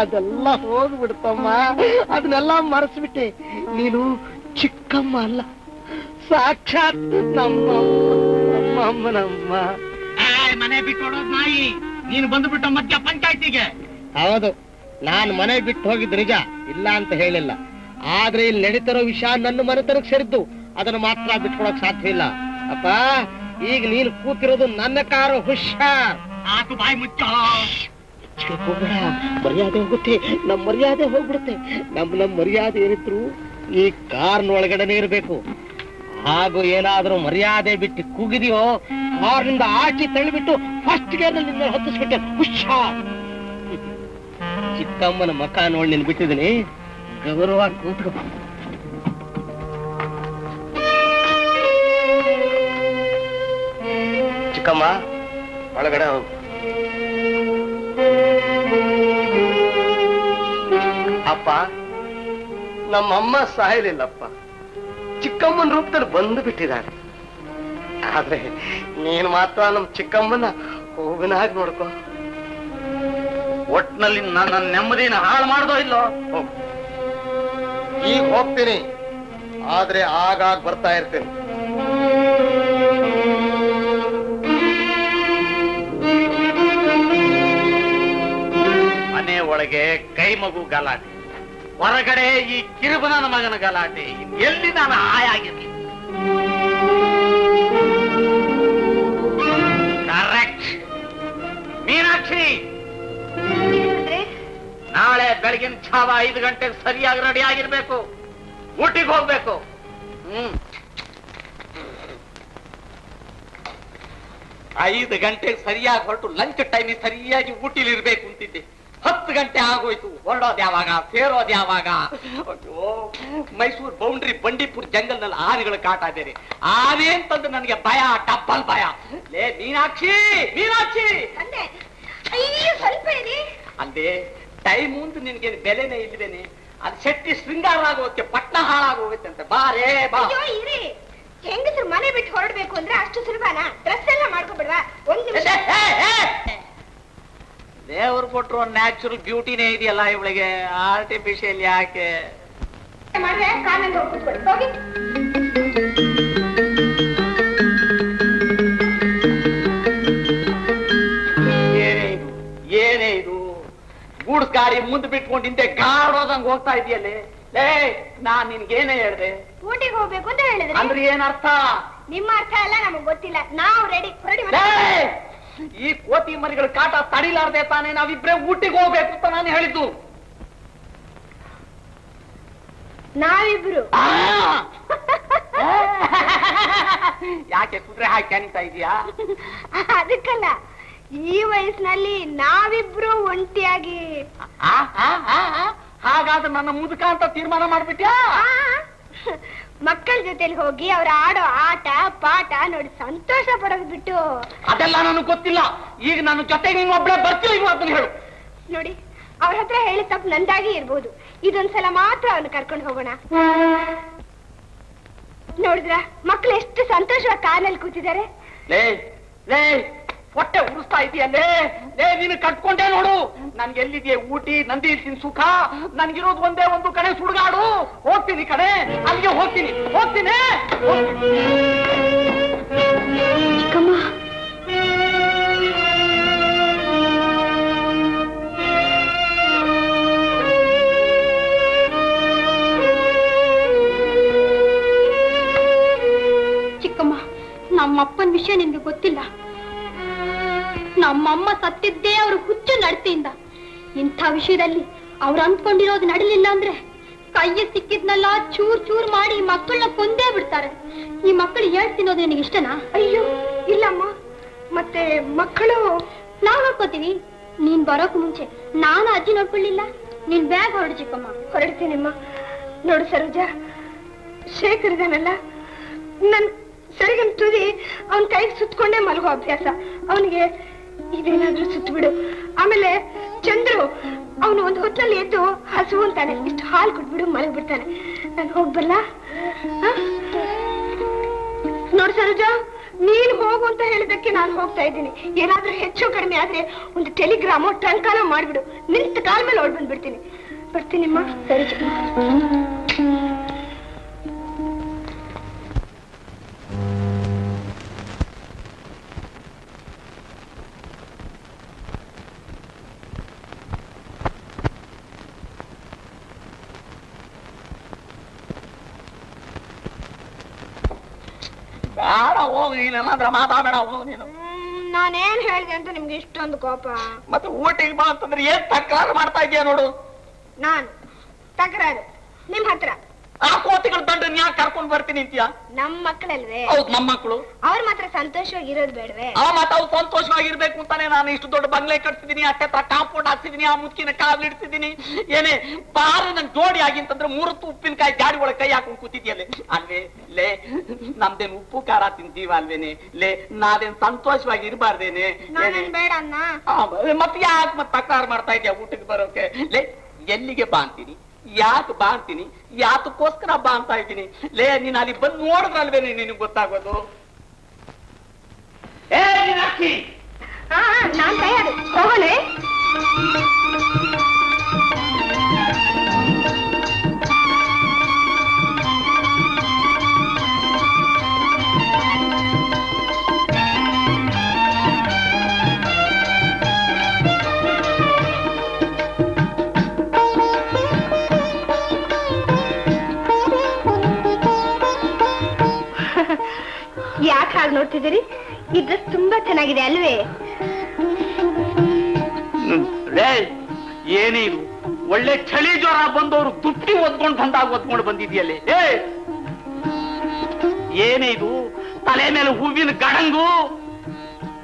ಅದೆಲ್ಲ ಹೋಗ್ಬಿಡ್ತಮ್ಮ ಅದನ್ನೆಲ್ಲ ಮರೆಸ್ಬಿಟ್ಟೆ. ನೀನು ಚಿಕ್ಕಮ್ಮ ಅಲ್ಲ ಸಾಕ್ಷಾತ್ ನಮ್ಮ ನಮ್ಮ ಅಮ್ಮನಮ್ಮ. ಮನೆ ಬಿಟ್ಟು ನಾಯಿ. ನೀನು ಬಂದ್ಬಿಟ್ಟ ಮಧ್ಯ ಪಂಚಾಯತಿಗೆ. ಹೌದು ನಾನ್ ಮನೆ ಬಿಟ್ಟು ಹೋಗಿದ್ದು ನಿಜ ಇಲ್ಲ ಅಂತ ಹೇಳಿಲ್ಲ. ಆದ್ರೆ ಇಲ್ಲಿ ನಡೀತಿರೋ ವಿಷಯ ನನ್ನ ಮನೆತನಕ್ಕೆ ಸೇರಿದ್ದು. ಅದನ್ನು ಮಾತ್ರ ಬಿಟ್ಕೊಳಕ್ ಸಾಧ್ಯ ಇಲ್ಲ. ಅಪ್ಪ ಈಗ ನೀನ್ ಕೂತಿರೋದು ನನ್ನ ಕಾರು ಹುಷಾರ್. ಆತು ಬಾಯಿ ಮುಚ್ಚ. ಹೆಚ್ಚಿಗೆ ಹೋಗ್ಬೇಡ ಮರ್ಯಾದೆ ಹೋಗುತ್ತೆ ನಮ್ ಮರ್ಯಾದೆ ಹೋಗ್ಬಿಡುತ್ತೆ. ನಮ್ ನಮ್ ಮರ್ಯಾದೆ ಏನಿದ್ರು ಈ ಕಾರ್ನೊಳಗಡೆನೆ ಇರ್ಬೇಕು. ಹಾಗೂ ಏನಾದ್ರೂ ಮರ್ಯಾದೆ ಬಿಟ್ಟು ಕೂಗಿದೆಯೋ ಕಾರ್ನಿಂದ ಆಚೆ ತಳ್ಳಿಬಿಟ್ಟು ಫಸ್ಟ್ ಗೇರ್ನಲ್ಲಿ ನಿನ್ನ ಹತ್ತಿಸ್ಬಿಟ್ಟೆ ಹುಷಾರ್. ಚಿಕ್ಕಮ್ಮನ ಮಕ ನೋಡಿ ನಿನ್ ಬಿಟ್ಟಿದ್ದೀನಿ. ಗೌರವ ಕೂತ್ಕೋ. ಚಿಕ್ಕಮ್ಮ ಒಳಗಡೆ ಹೋಗು. ಅಪ್ಪ ನಮ್ಮಮ್ಮ ಸಾಯಲಿಲ್ಲಪ್ಪ ಚಿಕ್ಕಮ್ಮನ ರೂಪದಲ್ಲಿ ಬಂದು ಬಿಟ್ಟಿದ್ದಾರೆ. ಆದ್ರೆ ನೀನು ಮಾತ್ರ ನಮ್ಮ ಚಿಕ್ಕಮ್ಮನ ಹೂವಿನಾಗಿ ನೋಡ್ಕೋ. ಒಟ್ನಲ್ಲಿ ನನ್ನ ನೆಮ್ಮದಿನ ಹಾಳು ಮಾಡ್ದೋ ಇಲ್ಲೋ? ಹೋಗು. ಈಗ ಹೋಗ್ತೀನಿ. ಆದ್ರೆ ಆಗಾಗ ಬರ್ತಾ ಇರ್ತೇನೆ. ಮನೆ ಒಳಗೆ ಕೈ ಮಗು ಗಲಾಟೆ. ಹೊರಗಡೆ ಈ ಕಿರುಬನ ಮಗನ ಗಲಾಟೆ. ಎಲ್ಲಿ ನಾನು ಹಾಯಾಗಿರ್ಲಿ? ಕರೆಕ್ಟ್ ಮೀನಾಕ್ಷಿ! ನಾಳೆ ಬೆಳಗಿನ ಛಾವ ಐದು ಗಂಟೆಗೆ ಸರಿಯಾಗಿ ರೆಡಿ ಆಗಿರ್ಬೇಕು. ಊಟಿಗೆ ಹೋಗ್ಬೇಕು. ಹ್ಮ್. ಐದು ಗಂಟೆಗೆ ಸರಿಯಾಗಿ ಹೊರಟು ಲಂಚ್ ಟೈಮಿಗೆ ಸರಿಯಾಗಿ ಊಟಿಲಿರ್ಬೇಕು ಅಂತಿದ್ದೆ. ಹತ್ತು ಗಂಟೆ ಆಗೋಯ್ತು. ಹೊರಡೋದು ಯಾವಾಗ? ಸೇರೋದು ಯಾವಾಗ? ಅಯ್ಯೋ ಮೈಸೂರು ಬೌಂಡ್ರಿ ಬಂಡೀಪುರ್ ಜಂಗಲ್ನಲ್ಲಿ ಆನೆಗಳು ಕಾಟ ಬೇರೆ ಆನೆ ಅಂತಂದ್ರೆ ನನಗೆ ಭಯ ಟಪ್ಪಲ್ ಭಯ. ಲೇ ಮೀನಾಕ್ಷಿ ಮೀನಾಕ್ಷಿ! ಸ್ವಲ್ಪ ಇರಿ. ಅಲ್ಲೇ ಟೈಮ್ ಅಂತ ನಿನ್ಗೆ ಬೆಲೆನೇ ಇಲ್ವೇನೆ. ಅದ್ ಶೆಟ್ಟಿ ಶೃಂಗಾರ ಆಗೋಕೆ ಪಟ್ಟಣ ಹಾಳಾಗೋಗುತ್ತೆ ಅಂತ. ಬಾರೇ ಬಾ. ಹೆಂಗಸರು ಮನೆ ಬಿಟ್ಟು ಹೊರಡ್ಬೇಕು ಅಂದ್ರೆ ಅಷ್ಟು ಸುಲಭನಾ? ಡ್ರೆಸ್ ಎಲ್ಲ ಮಾಡ್ಕೊಬಿಡ್ವಾ ಒಂದು ನಿಮಿಷ. ದೇವ್ರು ಕೊಟ್ಟರು ನ್ಯಾಚುರಲ್ ಬ್ಯೂಟಿನೇ ಇದೆಯಲ್ಲ ಇವಳಿಗೆ. ಆರ್ಟಿಫಿಷಿಯಲ್ ಯಾಕೆ? ಏನೇ ಇದು? ಏನೇ ಇದು? ಗೂಡ್ಸ್ ಗಾಡಿ ಮುಂದೆ ಬಿಟ್ಕೊಂಡು ಹಿಂದೆ ಗಾಡೋದಂಗ್ ಹೋಗ್ತಾ ಇದೆಯಲ್ಲೇ? ಲೇ ನಾನ್ ನಿನ್ಗೇನೇ ಹೇಳ್ದೆ? ಊಟಿಗೆ ಹೋಗ್ಬೇಕು ಅಂತ ಹೇಳಿದ್ರೆ. ಅಂದ್ರೆ ಏನ್ ಅರ್ಥ? ನಿಮ್ಮ ಅರ್ಥ ಎಲ್ಲ ನಮಗ್ ಗೊತ್ತಿಲ್ಲ. ನಾವು ರೆಡಿ ಹೊರಡಿ ಈ ಕೋತಿ ಮರಿಗಳ ಕಾಟ ತಡಿಲಾರ್ದೆ ತಾನೆ ನಾವಿಬ್ರೇ ಊಟಿಗೆ ಹೋಗ್ಬೇಕು ಅಂತ ನಾನು ಹೇಳಿದ್ದು. ನಾವಿಬ್ರು. ಯಾಕೆ ಕುದುರೆ ಹಾಕಿ ಕಾಣಿತಾ ಇದೀಯಾ? ಅದಕ್ಕಲ್ಲ ಈ ವಯಸ್ಸಿನಲ್ಲಿ ನಾವಿಬ್ರು ಒಂಟಿಯಾಗಿ? ಹಾಗಾದ್ರೆ ನನ್ನ ಮುದುಕ ಅಂತ ತೀರ್ಮಾನ ಮಾಡ್ಬಿಟ್ಯಾ? ಮಕ್ಕಳ ಜೊತೆಲಿ ಹೋಗಿ ಅವ್ರ ಆಡೋ ಆಟ ಪಾಠ ನೋಡಿ ಸಂತೋಷ ಪಡೋದು ಬಿಟ್ಟು. ಅದೆಲ್ಲ ನನಗೆ ಗೊತ್ತಿಲ್ಲ. ಈಗ ನನ್ನ ಜೊತೆಗೆ ನೀನು ಒಬ್ಳೆ ಬರ್ತೀವಿ ಅದನ್ನ ಹೇಳು. ನೋಡಿ ಅವ್ರ ಹತ್ರ ಹೇಳಿ ತಪ್ಪು ನಂದಾಗಿ ಇರ್ಬೋದು. ಇದೊಂದ್ಸಲ ಮಾತ್ರ ಅವನು ಕರ್ಕೊಂಡು ಹೋಗೋಣ. ನೋಡಿದ್ರ ಮಕ್ಳು ಎಷ್ಟು ಸಂತೋಷವಾಗಿ ಕಾರ್ನಲ್ಲಿ ಕೂತಿದ್ದಾರೆ. ಲೇ ಲೇ ಹೊಟ್ಟೆ ಉರಿಸ್ತಾ ಇದೆಯಲ್ಲೇ ಲೇ ನೀನು ಕಟ್ಕೊಂಡೆ ನೋಡು. ನನ್ಗೆ ಎಲ್ಲಿದೆಯೇ ಊಟಿ, ನಂದಿ ಇರ್ತೀನಿ ಸುಖ? ನನ್ಗಿರೋದು ಒಂದೇ ಒಂದು ಕಡೆ, ಸುಡುಗಾಡು. ಹೋಗ್ತೀನಿ ಕಡೆ ಅಲ್ಲಿಗೆ ಹೋಗ್ತೀನಿ. ಹೋಗ್ತೀನಿ. ಚಿಕ್ಕಮ್ಮ. ನಮ್ಮಪ್ಪನ ವಿಷಯ ನಿನ್ಗೆ ಗೊತ್ತಿಲ್ಲ. ನಮ್ಮಮ್ಮ ಸತ್ತಿದ್ದೇ ಅವ್ರ ಹುಚ್ಚು ನಡತೆಯಿಂದ. ಇಂಥ ವಿಷಯದಲ್ಲಿ ಅವ್ರು ಅಂದ್ಕೊಂಡಿರೋದು ನಡಲಿಲ್ಲ ಅಂದ್ರೆ ಕೈಗೆ ಸಿಕ್ಕಿದ್ನೆಲ್ಲ ಚೂರ್ ಚೂರ್ ಮಾಡಿ ಮಕ್ಕಳನ್ನ ಕೊಂದೇ ಬಿಡ್ತಾರೆ. ಈ ಮಕ್ಕಳು ಹೇಳ್ತಿನೋದು ನಿನಗೆ ಇಷ್ಟನಾ? ಅಯ್ಯೋ ಇಲ್ಲಮ್ಮ. ಮತ್ತೆ ಮಕ್ಕಳು? ನಾವ್ ನೋಡ್ಕೋತೀವಿ ನೀನ್ ಬರೋಕ್ ಮುಂಚೆ ನಾನು ಅಜ್ಜಿ ನೋಡ್ಕೊಳ್ಳಿಲ್ಲ. ನೀನ್ ಬ್ಯಾಗ್ ಹೊರಡು ಚಿಕ್ಕಮ್ಮ. ಹೊರಡ್ತೀನಮ್ಮ. ನೋಡು ಸರೋಜ ಶೇಖರ್ ಇದಾನಲ್ಲ ನನ್ ಸರಿಗನ್ ತುದಿ ಅವನ್ ಕೈಗೆ ಸುತ್ಕೊಂಡೇ ಮಲಗೋ ಅಭ್ಯಾಸ. ಅವನಿಗೆ ಇದೇನಾದ್ರೂ ಸುತ್ತಬಿಡು. ಆಮೇಲೆ ಚಂದ್ರು, ಅವನು ಒಂದು ಹೊತ್ತಲ್ಲಿ ಎದ್ದು ಹಸು ಅಂತಾನೆ ಇಷ್ಟು ಹಾಲು ಕೊಟ್ಬಿಡು ಮಲಗ್ ಬಿಡ್ತಾನೆ. ನಾನು ಹೋಗ್ಬಲ್ಲ ನೋಡ್ ಸರೋಜ, ನೀನ್ ಹೋಗು ಅಂತ ಹೇಳಿದಕ್ಕೆ ನಾನು ಹೋಗ್ತಾ ಇದ್ದೀನಿ. ಏನಾದ್ರೂ ಹೆಚ್ಚು ಕಡಿಮೆ ಆದ್ರೆ ಒಂದು ಟೆಲಿಗ್ರಾಮು, ಟ್ರಂಕಾನ ಮಾಡ್ಬಿಡು. ನಿಂತ ಕಾಲ್ ಮೇಲೆ ಓಡ್ ಬಂದ್ಬಿಡ್ತೀನಿ. ಬರ್ತೀನಿಮ್ಮ. ಸರಿ ಬೇಡ ಹೋಗು ನೀನೇನಾದ್ರ ಮಾತಾಡಬೇಡ ಹೋಗು ನೀನು. ನಾನೇನ್ ಹೇಳಿದೆ ಅಂತ ನಿಮ್ಗೆ ಇಷ್ಟೊಂದು ಕೋಪ? ಮತ್ತೆ ಊಟಿಗೆ ಬಾ ಅಂತಂದ್ರೆ ಏನ್ ತಕರಾರು ಮಾಡ್ತಾ ಇದೀಯ ನೋಡು? ನಾನ್ ತಕರಾರು ನಿಮ್ ಹತ್ರ. ಆ ಕೋಟಿಗಳ ದಂಡನ್ ಯಾಕೆ ಕರ್ಕೊಂಡ್ ಬರ್ತೀನಿ ಅಂತೀಯ? ನಮ್ ಮಕ್ಕಳಲ್ವೇ ಹೌದು ನಮ್ಮ ಮಕ್ಕಳು ಅವ್ರ ಮಾತ್ರ ಸಂತೋಷವಾಗಿ ಬೇಡವೆ ಬೇಡವೇ? ಆ ಮತ್ತೆ ಅವು ಸಂತೋಷವಾಗಿರ್ಬೇಕು ಅಂತಾನೆ ನಾನು ಇಷ್ಟು ದೊಡ್ಡ ಬಂಗ್ಲೆ ಕಟ್ಸಿದೀನಿ ಅಟ್ಟೆ ತರ ಕಾಂಪೌಂಡ್ ಹಾಕ್ಸಿದೀನಿ ಆ ಮುಚ್ಚಿನ ಕಾಲ್ ಇಡ್ಸಿದೀನಿ. ಏನೇ ಬಾರ ನನ್ ಜೋಡಿ ಆಗಿಂತಂದ್ರೆ ಮೂರತ್ತು ಉಪ್ಪಿನಕಾಯಿ ಜಾಡಿ ಒಳಗೆ ಕೈ ಹಾಕೊಂಡು ಕೂತಿದ್ಯಲ್ಲೇ? ಅಲ್ವೇ ಲೇ ನಮ್ದೇನ್ ಉಪ್ಪು ಖಾರ ತಿಂತೀವ ಅಲ್ವೇನೆ? ಲೇ ನಾವೇನ್ ಸಂತೋಷವಾಗಿ ಇರಬಾರ್ದೇನೆ? ಬೇಡ ಅನ್ನ ಮತ್ತೆ ಯಾಕೆ ಮತ್ತೆ ತಕರಾರು ಮಾಡ್ತಾ ಇದ್ಯಾ ಊಟಕ್ಕೆ ಬರೋಕೆ? ಲೇ ಎಲ್ಲಿಗೆ ಬಾ ಅಂತೀನಿ? ಯಾಕೆ ಬಾ ಅಂತೀನಿ? ಯಾತಕ್ಕೋಸ್ಕರ ಬಾ ಅಂತ ಇದ್ದೀನಿ. ಲೇ, ನೀನ್ ಅಲ್ಲಿ ಬಂದು ನೋಡಿದ್ರಲ್ವೇನೆ ನಿನಗೆ ಗೊತ್ತಾಗೋದು? ಏ ನಾನ್ ತಯಾರು. ಹೋಗೋಣೆ. ನೋಡ್ತಿದ್ದೀರಿ? ಈ ಡ್ರೆಸ್ ತುಂಬಾ ಚೆನ್ನಾಗಿದೆ ಅಲ್ವೇ? ಏನೇ ಒಳ್ಳೆ ಚಳಿ ಜ್ವರ ಬಂದವರು ತುಟ್ಟಿ ಒದ್ಕೊಂಡು ಬಂದಾಗ ಒದ್ಕೊಂಡು ಬಂದಿದ್ಯಲ್ಲೇ. ಏನೇ ಇದು? ತಲೆ ಮೇಲೆ ಹೂವಿನ ಗಡಂಗು?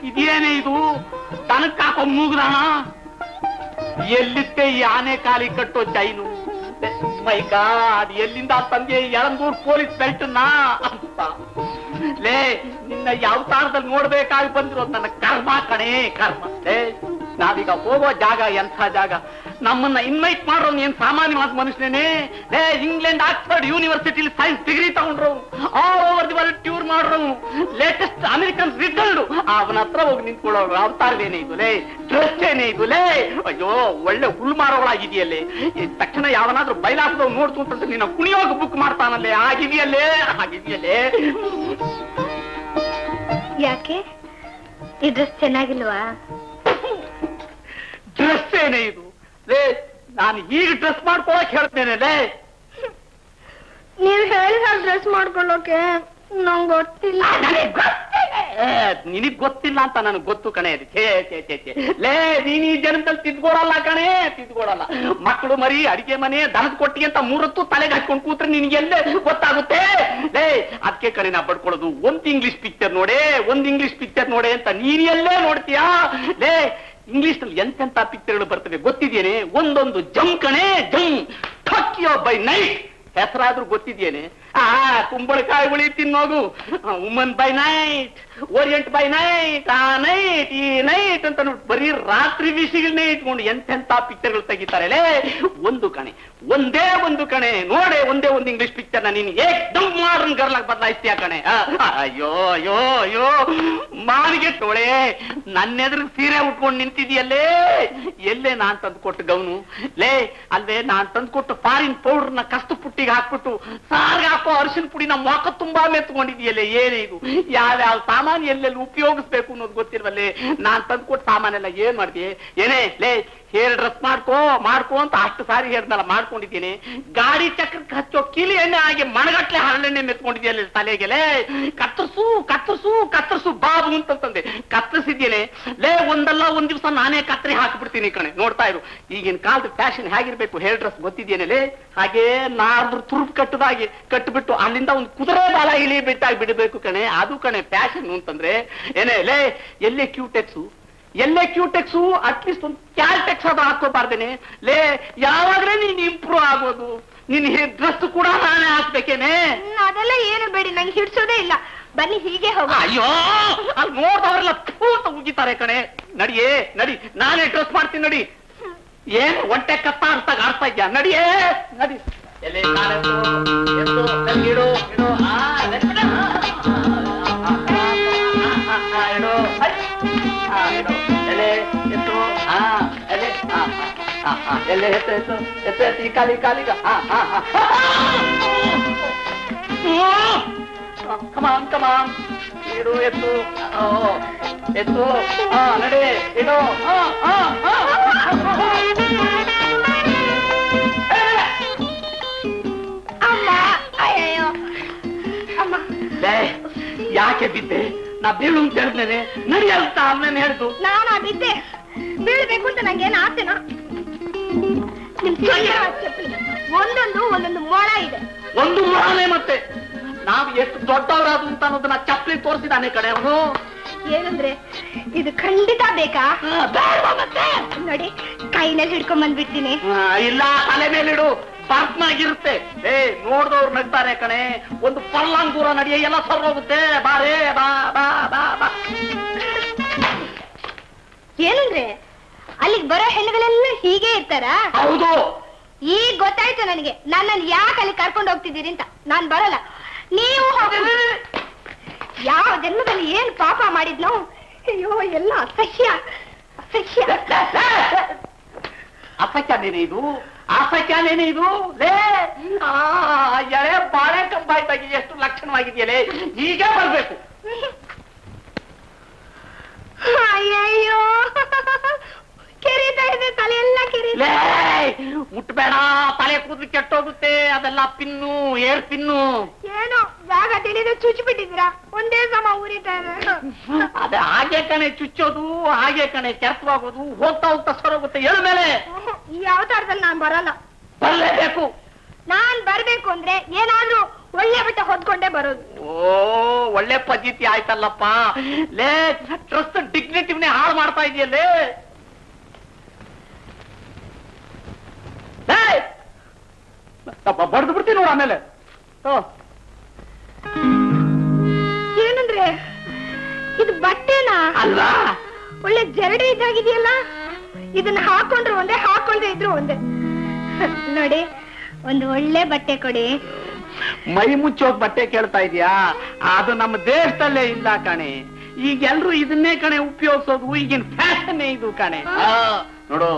ಇದೇನೇ ಇದು? ತನಕ್ ಹಾಕೋ ಮೂಗ್ದಾಣ ಎಲ್ಲಿತ್ತೆ ಈ ಆನೆ ಕಾಲಿ ಕಟ್ಟೋ ಜೈನು ಮೈಕಾ ಅದು ಎಲ್ಲಿಂದ ತಂದೆ ಯಳಂದೂರ್ ಪೊಲೀಸ್ ಬೆಲ್ಟ್ನ ಅಂತ. ಲೇ ನಿನ್ನ ಯಾವ ತಾರದಲ್ಲಿ ನೋಡ್ಬೇಕಾಗಿ ಬಂದಿರೋದು ನನ್ನ ಕರ್ಮ ಕಣೇ, ಕರ್ಮ. ನಾವೀಗ ಹೋಗೋ ಜಾಗ ಎಂಥ ಜಾಗ? ನಮ್ಮನ್ನ ಇನ್ವೈಟ್ ಮಾಡೋನು ಏನ್ ಸಾಮಾನ್ಯವಾದ ಮನುಷ್ಯನೇ ಏ ಇಂಗ್ಲೆಂಡ್ ಆಕ್ಸ್ಫರ್ಡ್ ಯೂನಿವರ್ಸಿಟಿಲಿ ಸೈನ್ಸ್ ಡಿಗ್ರಿ ತಗೊಂಡ್ರು. All over the world tour ಮಾಡ್ರು. ಲೇಟೆಸ್ಟ್ ಅಮೆರಿಕನ್ ರಿಸಲ್ಟ್ ಅವನ ಹತ್ರ ಹೋಗಿ ನಿಂತ್ಕೊಳ್ಳೋ ಅವತಾರವೇನೇ ಇದು? ಲೇ ಡ್ರೆಸ್ ಏನೇ ಇದು? ಲೇ, ಅಯ್ಯೋ, ಒಳ್ಳೆ ಹುಲ್ ಮಾರೋಗಳಾಗಿದೆಯಲ್ಲೇ ತಕ್ಷಣ ಯಾವನಾದ್ರೂ ಬೈಲಾಸದವ್ ನೋಡ್ತು ಅಂತಂದ್ರೆ ನಿನ್ನ ಕುಣಿಯೋಗ ಬುಕ್ ಮಾಡ್ತಾನಲ್ಲೇ? ಆಗಿದೆಯಲ್ಲೇ? ಆಗಿದೆಯಲ್ಲೇ? ಯಾಕೆ? ಈ ಡ್ರೆಸ್ ಚೆನ್ನಾಗಿಲ್ವಾ? ಡ್ರೆಸ್ ಏನೇ ಇದು? ಲೇ ನಾನು ಈಗ ಡ್ರೆಸ್ ಮಾಡ್ಕೊಳಕ್ ಹೇಳ್ತೇನೆ ಲೇ. ನೀವ್ ಹೇಳಿದ ಡ್ರೆಸ್ ಮಾಡ್ಕೊಳ್ಳೋಕೆ. ನಂಗ್ ಗೊತ್ತಿಲ್ಲ ನಿನಗ್ ಗೊತ್ತಿಲ್ಲ ಅಂತ ನನಗ್ ಗೊತ್ತು ಕಣೆ. ಅದು. ಛೇ ಛೇ ಛೇ ಛೇ. ಲೇ, ನೀನ್ ಈ ಜನ್ಮದಲ್ಲಿ ತಿದ್ಕೊಡಲ್ಲ ಕಣೆ. ತಿದ್ಕೊಡಲ್ಲ ಮಕ್ಕಳು ಮರಿ, ಅಡಿಗೆ ಮನೆ, ದನದ ಕೊಟ್ಟಿ ಅಂತ ಮೂರತ್ತು ತಲೆಗೆ ಹಾಕೊಂಡು ಕೂತ್ರೆ ನಿನ್ಗೆಲ್ಲೇ ಗೊತ್ತಾಗುತ್ತೆ? ಲೇ ಅದಕ್ಕೆ ಕಣೆ ನಾ ಪಡ್ಕೊಳ್ಳೋದು ಒಂದ್ ಇಂಗ್ಲಿಷ್ ಪಿಕ್ಚರ್ ನೋಡೇ, ಒಂದ್ ಇಂಗ್ಲಿಷ್ ಪಿಕ್ಚರ್ ನೋಡೆ ಅಂತ ನೀನ್ ಎಲ್ಲೇ ನೋಡ್ತೀಯಾ? ಲೇ ಇಂಗ್ಲಿಷ್ನಲ್ಲಿ ಎಂತೆಂತ ಪಿಕ್ಚರ್ಗಳು ಬರ್ತವೆ ಗೊತ್ತಿದೇನೆ ಒಂದೊಂದು ಜಂ ಕಣೆ ಜಮ್ ಬೈ ನೈಟ್ ಹೆಸರಾದ್ರೂ ಗೊತ್ತಿದೇನೆ ಆ ಕುಂಬಳಕಾಯಿ ಉಳಿ ತಿನ್ನೋಗು woman by night orient by night ಆ ನೈಟ್ ಈ ನೈಟ್ ಅಂತ ಬರೀ ರಾತ್ರಿ ವಿಷಯಗಳನ್ನೇ ಇಟ್ಕೊಂಡು ಎಂತೆಂತ ಪಿಕ್ಚರ್ಗಳು ತೆಗಿತಾರೆ. ಒಂದು ಕಣೆ, ಒಂದೇ ಒಂದು ಕಣೆ, ನೋಡೆ ಒಂದೇ ಒಂದು ಇಂಗ್ಲಿಷ್ ಪಿಕ್ಚರ್ನ ನೀನು ಏಕ್ದಮ್ ಮಾಡರ್ನ್ ಗರ್ಲಾಗ್ ಬದಲಾಯಿಸ್ತೀಯ ಕಣೆ? ಅಯ್ಯೋ ಅಯ್ಯೋ ಅಯ್ಯೋ, ಮಾನಿಗೆ ತೋಳೆ, ನನ್ನೆದ್ರ ಸೀರೆ ಉಟ್ಕೊಂಡು ನಿಂತಿದ್ಯಲ್ಲೇ ಎಲ್ಲೇ ನಾನ್ ತಂದು ಕೊಟ್ಟು ಗೌನು? ಲೇ, ಅಲ್ವೇ ನಾನ್ ತಂದು ಕೊಟ್ಟು ಫಾರಿನ್ ಪೌಡರ್ನ ಕಸ್ತು ಪುಟ್ಟಿಗೆ ಹಾಕ್ಬಿಟ್ಟು ಸಾರ್ಗೆ ಅರಿಶಿನ ಪುಡಿ ನಮ್ಮ ಮೊಕ ತುಂಬಾ ಮೆತ್ಕೊಂಡಿದ್ಯಲ್ಲೇ ಏನೇ ಇದು? ಯಾವ್ಯಾವ ಸಾಮಾನು ಎಲ್ಲೆಲ್ಲಿ ಉಪಯೋಗಿಸ್ಬೇಕು ಅನ್ನೋದು ಗೊತ್ತಿಲ್ವಲ್ಲೇ ನಾನ್ ತಂದ್ಕೊಟ್ಟು ಸಾಮಾನೆಲ್ಲ ಏನ್ ಮಾಡ್ತೀಯ ಏನೇ, ಲೇ ಹೇರ್ ಡ್ರೆಸ್ ಮಾಡ್ಕೋ ಮಾಡ್ಕೋ ಅಂತ ಅಷ್ಟು ಸಾರಿ ಹೇಳ್ದಲ್ಲ, ಮಾಡ್ಕೊಂಡಿದ್ದೀನಿ. ಗಾಡಿ ಚಕ್ರಕ್ಕೆ ಹಚ್ಚೋ ಕಿಲಿ ಎಣ್ಣೆ ಹಾಗೆ ಮಣಗಟ್ಲೆ ಹರಳೆಣ್ಣೆ ಮೆತ್ಕೊಂಡಿದ್ಯಲ್ಲ ತಲೆಗೆಲೆ? ಕತ್ತರಿಸು ಕತ್ತರಿಸು ಕತ್ತರಿಸು ಬಾಬು ಅಂತಂತಂದೆ. ಕತ್ತರಿಸಿದ್ದೇನೆ. ಲೇ, ಒಂದಲ್ಲ ಒಂದ್ ದಿವಸ ನಾನೇ ಕತ್ತರಿ ಹಾಕಿಬಿಡ್ತೀನಿ ಕಣೆ. ನೋಡ್ತಾ ಇರು. ಈಗಿನ ಕಾಲದ ಫ್ಯಾಷನ್ ಹೇಗಿರ್ಬೇಕು? ಹೇರ್ ಡ್ರೆಸ್ ಗೊತ್ತಿದ್ದೇನೆ ಹಾಗೆ ನಾರ್ದ್ರು ತುರುಪ್ ಕಟ್ಟದಾಗಿ ಕಟ್ಟಿಬಿಟ್ಟು ಅಲ್ಲಿಂದ ಒಂದು ಕುದುರೆ ಬಾಲ ಇಳಿ ಬಿಟ್ಟಾಗಿ ಬಿಡಬೇಕು ಕಣೆ. ಅದು ಕಣೆ ಫ್ಯಾಷನ್ ಅಂತಂದ್ರೆ. ಏನೇ, ಲೇ, ಎಲ್ಲೇ ಕ್ಯೂಟೆಕ್ಸು ಎಲ್ಲೇ ಕ್ಯೂಟೆಕ್ಸು ಅಟ್ಲೀಸ್ಟ್ ಒಂದು ಕ್ಯಾಲ್ಟೆಕ್ಸ್ ಅದು ಹಾಕೋಬಾರ್ದೇನೆ ಲೇ ಯಾವಾಗ್ರೆ ನೀನ್ ಇಂಪ್ರೂವ್ ಆಗೋದು ನಿನ್ ಡ್ರೆಸ್ ಕೂಡ ನಾನೇ ಹಾಕ್ಬೇಕೇನೆ ಅದೆಲ್ಲ ಏನು ಬೇಡಿ ನಂಗೆ ಹಿಡ್ಸೋದೇ ಇಲ್ಲ ಬನ್ನಿ ಹೀಗೆ ಹೋಗ ಅಯ್ಯೋ ಅಲ್ಲಿ ನೋಡ್ದವರೆಲ್ಲ ಪೂರ್ತ ಉಗಿತಾರೆ ಕಣೆ ನಡಿಯೇ ನಡಿ ನಾನೇ ಡ್ರೆಸ್ ಮಾಡ್ತೀನಿ ನಡಿ ಏನ್ ಒಂಟೆ ಕತ್ತ ಅರ್ಥ ಆಡ್ತಾ ಇದ್ಯಾ ನಡಿಯೇ ನಡಿ ಎಲೆ ಇಡು, ಎಲೆ, ಆ, ಆ, ಆ, ಎಲೆ, ಎತ್ತು, ಎತ್ತು, ಎತ್ತು, ಎತ್ತು, ಈ ಕಾಲಿ, ಕಾಲಿಗ, ಆ. ಕಮಾನ್ ಕಮಾನ್ ಇಡು ಎತ್ತು ಎತ್ತು ಹಾ ನಡೆ ಇಡು ಯಾಕೆ ಬಿದ್ದೆ? ನಾ ಬೀಳು ಅಂತ ಹೇಳಿದ್ನೇನೆ ನಡಿಯಂತ ಅವನೇನು ಹೇಳ್ತು ನಾನು ಬಿದ್ದೆ. ಬೀಳ್ಬೇಕು ಅಂತ ನಂಗೇನು ಆಸೆನಾ? ಒಂದೊಂದು ಒಂದೊಂದು ಮೊಳ ಇದೆ. ಒಂದು ಮೊಳನೆ ಮತ್ತೆ. ನಾವು ಎಷ್ಟು ದೊಡ್ಡವರಾದ್ರು ಅಂತ ಅನ್ನೋದನ್ನ ಚಪ್ಪಲಿ ತೋರಿಸಿದಾನೆ ಕಡೆ ಅವನು. ಏನಂದ್ರೆ ಇದು ಖಂಡಿತ ಬೇಕಾ? ನೋಡಿ ಕೈನಲ್ಲಿ ಹಿಡ್ಕೊಂಡ್ ಬಂದ್ಬಿಡ್ತೀನಿ. ಇಲ್ಲ ತಲೆ ಮೇಲಿಡು ಬರ್ತ್ನಾಗಿರುತ್ತೆ ಏ ನೋಡ್ದವ್ರು ನಗ್ತಾರೆ ಕಣೆ. ಒಂದು ಪಳ್ಳಂಗ್ ದೂರ ನಡಿಯ ಎಲ್ಲ ಸರ್ರೋಗುತ್ತೆ. ಬಾರೇ ಬಾ ಬಾ ಬಾ ಬಾ. ಏನಂದ್ರೆ ಅಲ್ಲಿಗೆ ಬರೋ ಹೆಣ್ಣುಗಳೆಲ್ಲ ಹೀಗೆ ಇರ್ತಾರ? ಹೌದು. ಈಗ ಗೊತ್ತಾಯ್ತು ನನಗೆ. ನನ್ನನ್ನು ಯಾಕೆ ಅಲ್ಲಿ ಕರ್ಕೊಂಡು ಹೋಗ್ತಿದ್ದೀರಿ ಅಂತ. ನಾನ್ ಬರಲ್ಲ. ನೀವು ಯಾವ ಜನ್ಮದಲ್ಲಿ ಏನ್ ಪಾಪ ಮಾಡಿದ್ನೋ? ಅಯ್ಯೋ ಎಲ್ಲ ಅಸಹ್ಯ. ಅಸಹ್ಯ. ಅಸಖ್ಯಾನೇನೆ ಇದು ಅಸಖ್ಯಾನೇನೆ ಇದು ಲೇ ಆ, ಎಳೆ ಬಾಳೆ ಕಂಬಾಯ್ತಾಗಿ ಎಷ್ಟು ಲಕ್ಷಣವಾಗಿದೆಯಲೇ? ಈಗ ಬರ್ಬೇಕು. ಅಯ್ಯಯ್ಯೋ. ಕೆರೀತಾ ಇದೆ ತಲೆ ಎಲ್ಲ ಕೆರೀತಾ ಮುಟ್ಬೇಡ ತಲೆ ಕೂದಲು ಕೆಟ್ಟೋಗುತ್ತೆ ಅದೆಲ್ಲ ಪಿನ್ನು ಏರ್ ಪಿನ್ನು. ಏನು ಜಾಗ ತಿಳಿದು ಚುಚ್ಚಿ ಬಿಟ್ಟಿದ್ದೀರಾ? ಒಂದೇ ಸಮ ಉರಿತಾ ಇದೆ. ಅದೇ ಹಾಗೆ ಕಣೆ ಚುಚ್ಚೋದು ಹಾಗೆ ಕಣೆ ಕೆರ್ತವಾಗೋದು ಹೋಗ್ತಾ ಹೋಗ್ತಾ ಸರೋಗುತ್ತೆ ಹೇಳ ಮೇಲೆ. ಈ ಅವತಾರದಲ್ಲಿ ನಾನ್ ಬರಲ್ಲ. ಬರಲೇಬೇಕು. ನಾನ್ ಬರ್ಬೇಕು ಅಂದ್ರೆ ಏನಾದ್ರೂ ಒಳ್ಳೆ ಬಟ್ಟೆ ಹೊದ್ಕೊಂಡೇ ಬರೋದು. ಓ ಒಳ್ಳೆ ಪದ್ಧತಿ ಆಯ್ತಲ್ಲಪ್ಪ. ಲೇ ಟ್ರಸ್ಟ್ ಡಿಗ್ನಿಟಿವ್ನೇ ಹಾಳು ಮಾಡ್ತಾ ಇದೆಯಲ್ಲೇ. ಬಡ್ದು ಬಿಡ್ತೀನಿ ನೋಡ ಆಮೇಲೆ. ಓ ಏನಂದ್ರೆ ಇದು ಬಟ್ಟೆನಾ? ಅಲ್ವಾ ಒಳ್ಳೆ ಜರಡಿ ಇದ್ದಾಗಿದೆಯಲ್ಲ ಇದನ್ನ ಹಾಕೊಂಡ್ರು ಒಂದೇ ಹಾಕೊಳ್ದೆ ಇದ್ರು ಒಂದೇ. ನೋಡಿ ಒಂದು ಒಳ್ಳೆ ಬಟ್ಟೆ ಕೊಡಿ. ಮೈ ಮುಚ್ಚೋಕ್ ಬಟ್ಟೆ ಕೇಳ್ತಾ ಇದೀಯಾ? ಅದು ನಮ್ಮ ದೇಶದಲ್ಲೇ ಇಲ್ಲ ಕಣೆ. ಈಗ ಎಲ್ರು ಇದನ್ನೇ ಕಣೆ ಉಪಯೋಗಿಸೋದು ಈಗಿನ ಫ್ಯಾಷನ್ ಇದು ಕಣೆ. ನೋಡು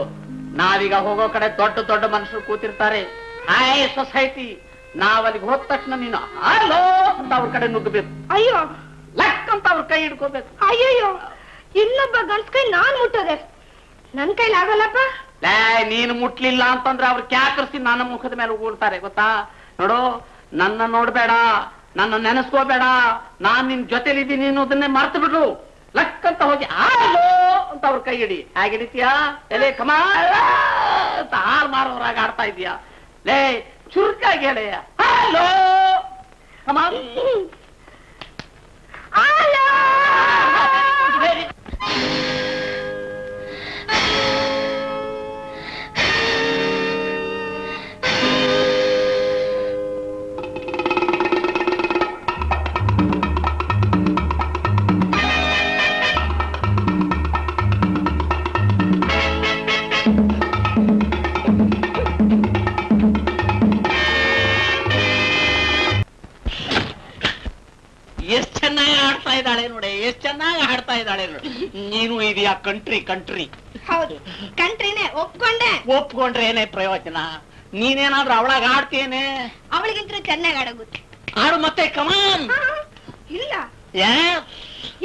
ನಾವೀಗ ಹೋಗೋ ಕಡೆ ದೊಡ್ಡ ದೊಡ್ಡ ಮನುಷ್ಯರು ಕೂತಿರ್ತಾರೆ. ಹಾಯ್ ಸೊಸೈಟಿ ನಾವ್ ಅಲ್ಲಿಗೆ ಹೋದ ತಕ್ಷಣ ನೀನು ಹಲೋ ಅಂತ ಅವ್ರ ಕಡೆ ನುಗ್ಗಬೇಕು. ಅಯ್ಯೋ. ಲಕ್ ಅಂತ ಅವ್ರ ಕೈ ಹಿಡ್ಕೋಬೇಕು. ಅಯ್ಯಯ್ಯೋ. ಇನ್ನೊಬ್ಬ ಗಂಡ್ಸ್ ಕೈ ನಾನ್ ಮುಟ್ಟದೆ. ನನ್ ಕೈಲಿ ಆಗಲ್ಲಪ್ಪ. ಲೇ ನೀನು ಮುಟ್ಲಿಲ್ಲ ಅಂತಂದ್ರೆ ಅವ್ರು ಕ್ಯಾಕರ್ಸಿ ನನ್ನ ಮುಖದ ಮೇಲೆ ಉಗುಳ್ತಾರೆ ಗೊತ್ತಾ? ನೋಡು ನನ್ನ ನೋಡ್ಬೇಡ ನನ್ನ ನೆನೆಸ್ಕೋಬೇಡ ನಾನ್ ನಿನ್ ಜೊತೆಲಿದ್ದೀನಿ ಅನ್ನೋದನ್ನೇ ಮರ್ತು ಬಿಡು ಲಕ್ ಅಂತ ಹೋಗಿ ಹಾಲು ಅಂತ ಅವ್ರ ಕೈ ಹಿಡಿ, ಹೇಗೆ ಹಿಡಿತೀಯಾ ಎಲೆ ಕಮಾ ಅಂತ ಹಾಲ್ ಮಾರೋರಾಗ ಆಡ್ತಾ ಇದೀಯಾ ಲೇ, ಚುರುಕಾಗಿ ಹೇಳೆಯ ಹಲೋ! ಕಮಾ ಎಷ್ಟ್ ಆಡ್ತಾ ಇದ್ದಾಳೆ ನೋಡಿ ಎಷ್ಟ್ ಚೆನ್ನಾಗಿ ಆಡ್ತಾ ಇದ್ದಾಳೆ ನೋಡಿ. ನೀನು ಇದೆಯಾ ಕಂಟ್ರಿ ಕಂಟ್ರಿ ಹೌದು ಕಂಟ್ರಿನೇ ಒಪ್ಕೊಂಡೆ. ಒಪ್ಕೊಂಡ್ರೆ ಏನೇ ಪ್ರಯೋಜನ? ನೀನೇನಾದ್ರೂ ಅವಳಾಗ ಆಡ್ತೇನೆ ಅವಳಿಗಿಂತ ಚೆನ್ನಾಗಿ ಆಡೋಗುತ್ತೆ ಆಡು ಮತ್ತೆ ಕಮಾನ್ ಇಲ್ಲ.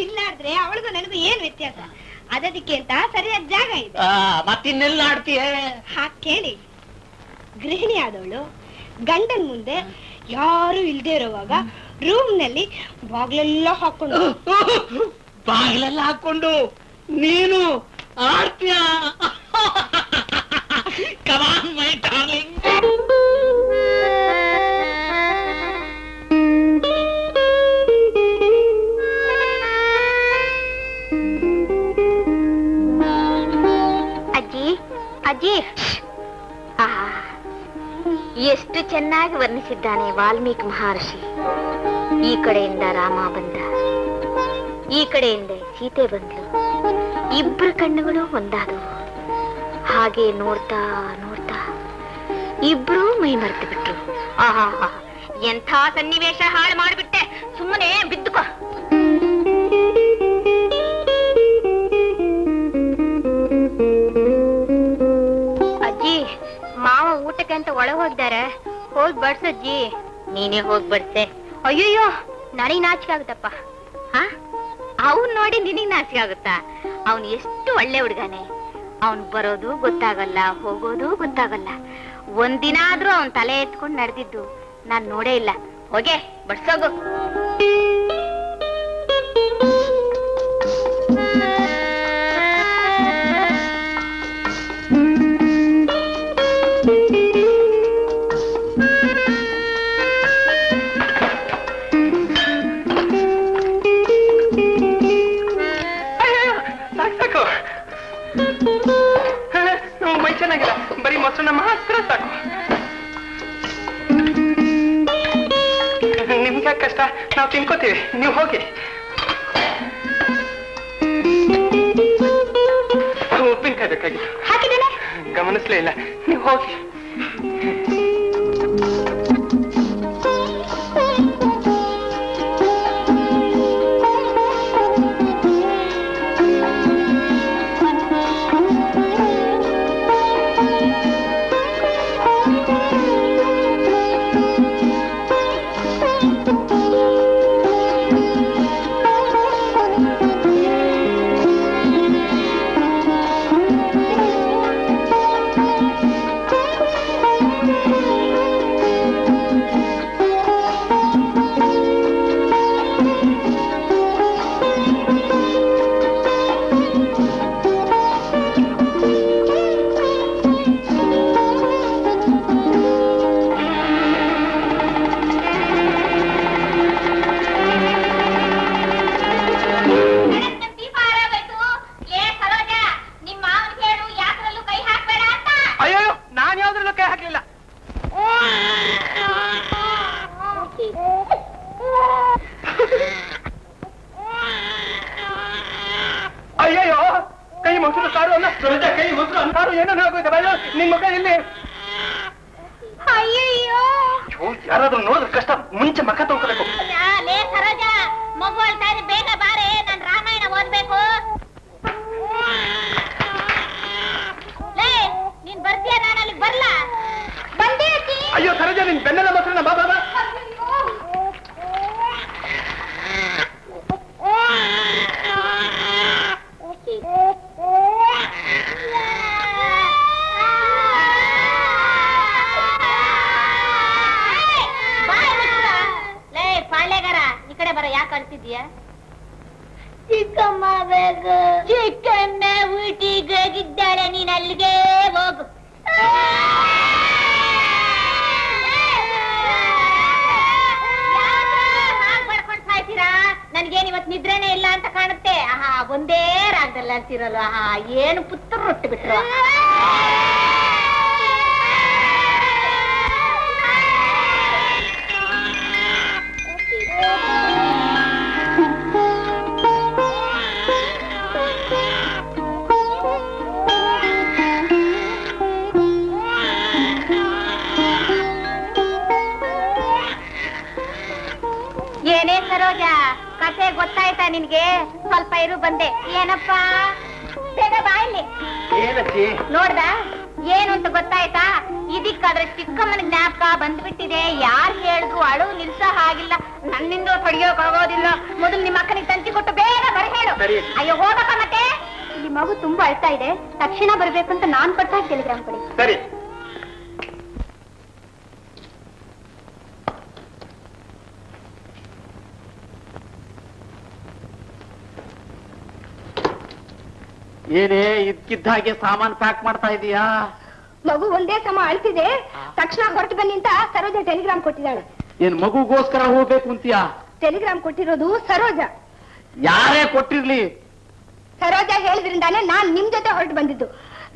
ಇಲ್ಲಾದ್ರೆ ಅವಳಿಗೂ ನನಗೂ ಏನ್ ವ್ಯತ್ಯಾಸ? ಅದಕ್ಕೆ ಅಂತ ಸರಿಯಾದ ಜಾಗ ಇದೆ. ಮತ್ತಿನ್ನೆಲ್ಲ ಆಡ್ತೀಯ ಹಾ ಕೇಳಿ. ಗೃಹಿಣಿ ಆದವಳು ಗಂಡನ್ ಮುಂದೆ ಯಾರು ಇಲ್ದೇ ಇರುವಾಗ ರೂಮ್ನಲ್ಲಿ ಬಾಗ್ಲೆಲ್ಲ ಹಾಕೊಂಡು ಬಾಗಿಲೆಲ್ಲ ಹಾಕೊಂಡು ನೀನು ಆಡ್ತೀಯ ಕಮಾನ್ ಮೈ ಡಾರ್ಲಿಂಗ್ ಅಜ್ಜಿ ಅಜ್ಜಿ. ಆಹಾ, ಎಷ್ಟು ಚೆನ್ನಾಗಿ ವರ್ಣಿಸಿದ್ದಾನೆ ವಾಲ್ಮೀಕಿ ಮಹರ್ಷಿ. ಈ ಕಡೆಯಿಂದ ರಾಮ ಬಂದ. ಈ ಕಡೆಯಿಂದ ಸೀತೆ ಬಂದ್ಲು ಇಬ್ಬರ ಕಣ್ಣುಗಳು ಒಂದಾದವು. ಹಾಗೆ ನೋಡ್ತಾ ನೋಡ್ತಾ ಇಬ್ರು ಮೈ ಮರೆತು ಬಿಟ್ರು. ಆಹಾ. ಎಂಥ ಸನ್ನಿವೇಶ ಹಾಳು ಮಾಡಿಬಿಟ್ಟೆ. ಸುಮ್ಮನೆ ಬಿದ್ದುಕೋ. ಊಟಕ್ಕೆ ಅಂತ ಒಳಗೆ ಹೋಗಿದ್ದಾರೆ ಹೋಗಿ ಬಡ್ಸಜ್ಜಿ ನೀನೇ ಹೋಗಿ ಬಡ್ಸೆ. ಅಯ್ಯಯ್ಯೋ ನನಗ್ ನಾಚಿಕೆ ಆಗುತ್ತಪ್ಪ. ಹಾ? ಅವನ್ ನೋಡಿ ನಿನಗ್ ನಾಚಿಕೆ ಆಗುತ್ತಾ? ಅವನು ಎಷ್ಟು ಒಳ್ಳೆ ಹುಡುಗನೆ. ಅವನು ಬರೋದು ಗೊತ್ತಾಗಲ್ಲ ಹೋಗೋದು ಗೊತ್ತಾಗಲ್ಲ. ಒಂದಿನ ಆದ್ರೂ ಅವನ್ ತಲೆ ಎತ್ಕೊಂಡ್ ನಡೆದಿದ್ದು ನಾನ್ ನೋಡೇ ಇಲ್ಲ. ಹೋಗೆ ಬಡ್ಸೋಗು. ಕೊಟ್ರೆ ಸಾಕು ನಿಮ್ಗೆ ಕಷ್ಟ? ನಾವು ತಿನ್ಕೋತೀವಿ. ನೀವು ಹೋಗಿ. ಉಪ್ಪಿನಕಾಯಿ ಬೇಕಾಗಿತ್ತು. ಗಮನಿಸ್ಲೇ ಇಲ್ಲ. ನೀವು ಹೋಗಿ. ಹಾಗೆ ಸಾಮಾನ್ ಪ್ಯಾಕ್ ಮಾಡ್ತಾ ಇದೀಯಾ? ಮಗು ಒಂದೇ ಸಮ ಅಳ್ತಿದೆ. ತಕ್ಷಣ ಹೊರಟು ಬನ್ನಿ ಅಂತ ಸರೋಜ ಟೆಲಿಗ್ರಾಮ್ ಕೊಟ್ಟಿದ್ದಾಳೆ. ಏನ್ ಮಗುಗೋಸ್ಕರ ಹೋಗ್ಬೇಕು ಅಂತೀಯಾ? ಟೆಲಿಗ್ರಾಮ್ ಕೊಟ್ಟಿರೋದು ಸರೋಜ. ಯಾರೇ ಕೊಟ್ಟಿರ್ಲಿ. ಸರೋಜ ಹೇಳಿದ್ರಿಂದಾನೆ ನಾನ್ ನಿಮ್ ಜೊತೆ ಹೊರಟು ಬಂದಿದ್ದು.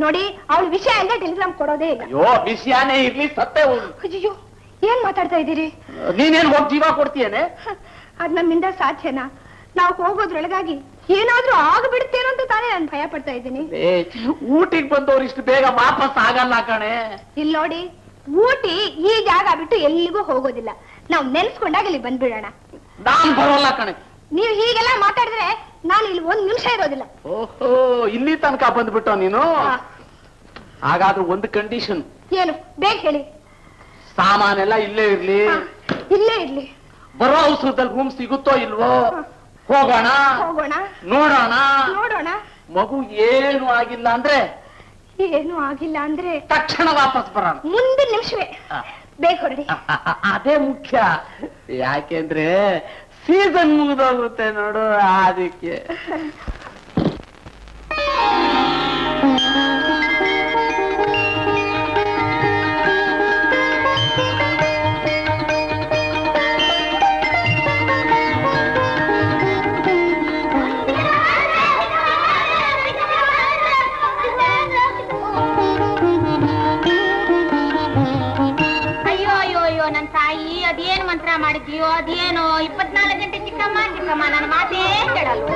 ನೋಡಿ ಅವಳ ವಿಷಯ ಅಂದ್ರೆ ಟೆಲಿಗ್ರಾಮ್ ಕೊಡೋದೇ ಇಲ್ಲ. ಅಯ್ಯೋ ವಿಷಯನೇ ಇರ್ಲಿ ಸತ್ತೆ ಹೋಗ್ಲಿ ಅಯ್ಯೋ ಏನ್ ಮಾತಾಡ್ತಾ ಇದ್ದೀರಿ? ನೀನೇನ್ ಹೋಗಿ ಜೀವ ಕೊಡ್ತೀಯೇನೆ? ಅದ್ ನಮ್ಮಿಂದ ಸಾಧ್ಯನಾ? ನಾವು ಹೋಗೋದ್ರೊಳಗಾಗಿ ಏನಾದ್ರೂ ತಾನೇ ನಾನು ಭಯ ಪಡ್ತಾ ಇದ್ದೀನಿ. ಊಟಿಗ್ ಬಂದವ್ರು ಇಷ್ಟು ಬೇಗ ವಾಪಸ್ ಆಗಲ್ಲ ಕಣೆ. ಇಲ್ಲಿ ನೋಡಿ ಊಟಿ ಈ ಜಾಗ ಬಿಟ್ಟು ಎಲ್ಲಿಗೂ ಹೋಗೋದಿಲ್ಲ. ನಾವು ನೆನ್ಸ್ಕೊಂಡಾಗ ಇಲ್ಲಿ ಬಂದ್ಬಿಡೋಣ. ನಾನ್ ಬರೋಲ್ಲ ಕಣೆ. ನೀವು ಹೀಗೆಲ್ಲ ಮಾತಾಡಿದ್ರೆ ನಾನು ಇಲ್ಲಿ ಒಂದ್ ನಿಮಿಷ ಇರೋದಿಲ್ಲ. ಓಹೋ ಇಲ್ಲಿ ತನಕ ಬಂದ್ಬಿಟ್ಟ ನೀನು? ಹಾಗಾದ್ರೆ ಹಾಗಾದ್ರೂ ಒಂದು ಕಂಡೀಷನ್ ಏನು? ಬೇಗ ಹೇಳಿ. ಸಾಮಾನೆಲ್ಲ ಇಲ್ಲೇ ಇರ್ಲಿ. ಇಲ್ಲೇ ಇರ್ಲಿ. ಬರೋ ಅವಸರದಲ್ಲಿ ರೂಮ್ ಸಿಗುತ್ತೋ ಇಲ್ವೋ? ಹೋಗೋಣ. ಹೋಗೋಣ. ನೋಡೋಣ. ನೋಡೋಣ. ಮಗು ಏನು ಆಗಿಲ್ಲ ಅಂದ್ರೆ? ಏನು ಆಗಿಲ್ಲ ಅಂದ್ರೆ ತಕ್ಷಣ ವಾಪಸ್ ಬರೋಣ. ಮುಂದೆ ನಿಮಿಷವೇ. ಬೇಗ ಹೊರಡಿ. ಅದೇ ಮುಖ್ಯ. ಯಾಕೆಂದ್ರೆ ಸೀಸನ್ ಮುಗಿದೋಗುತ್ತೆ ನೋಡು ಅದಕ್ಕೆ ಮಾಡಿದ್ಯೋ ಅದೇನೋ? ಇಪ್ಪತ್ನಾಲ್ಕು ಗಂಟೆ ಚಿಕ್ಕಮ್ಮ ಚಿಕ್ಕಮ್ಮ ನನ್ನ ಮಾತೇ ಕೇಳಲ್ವೋ.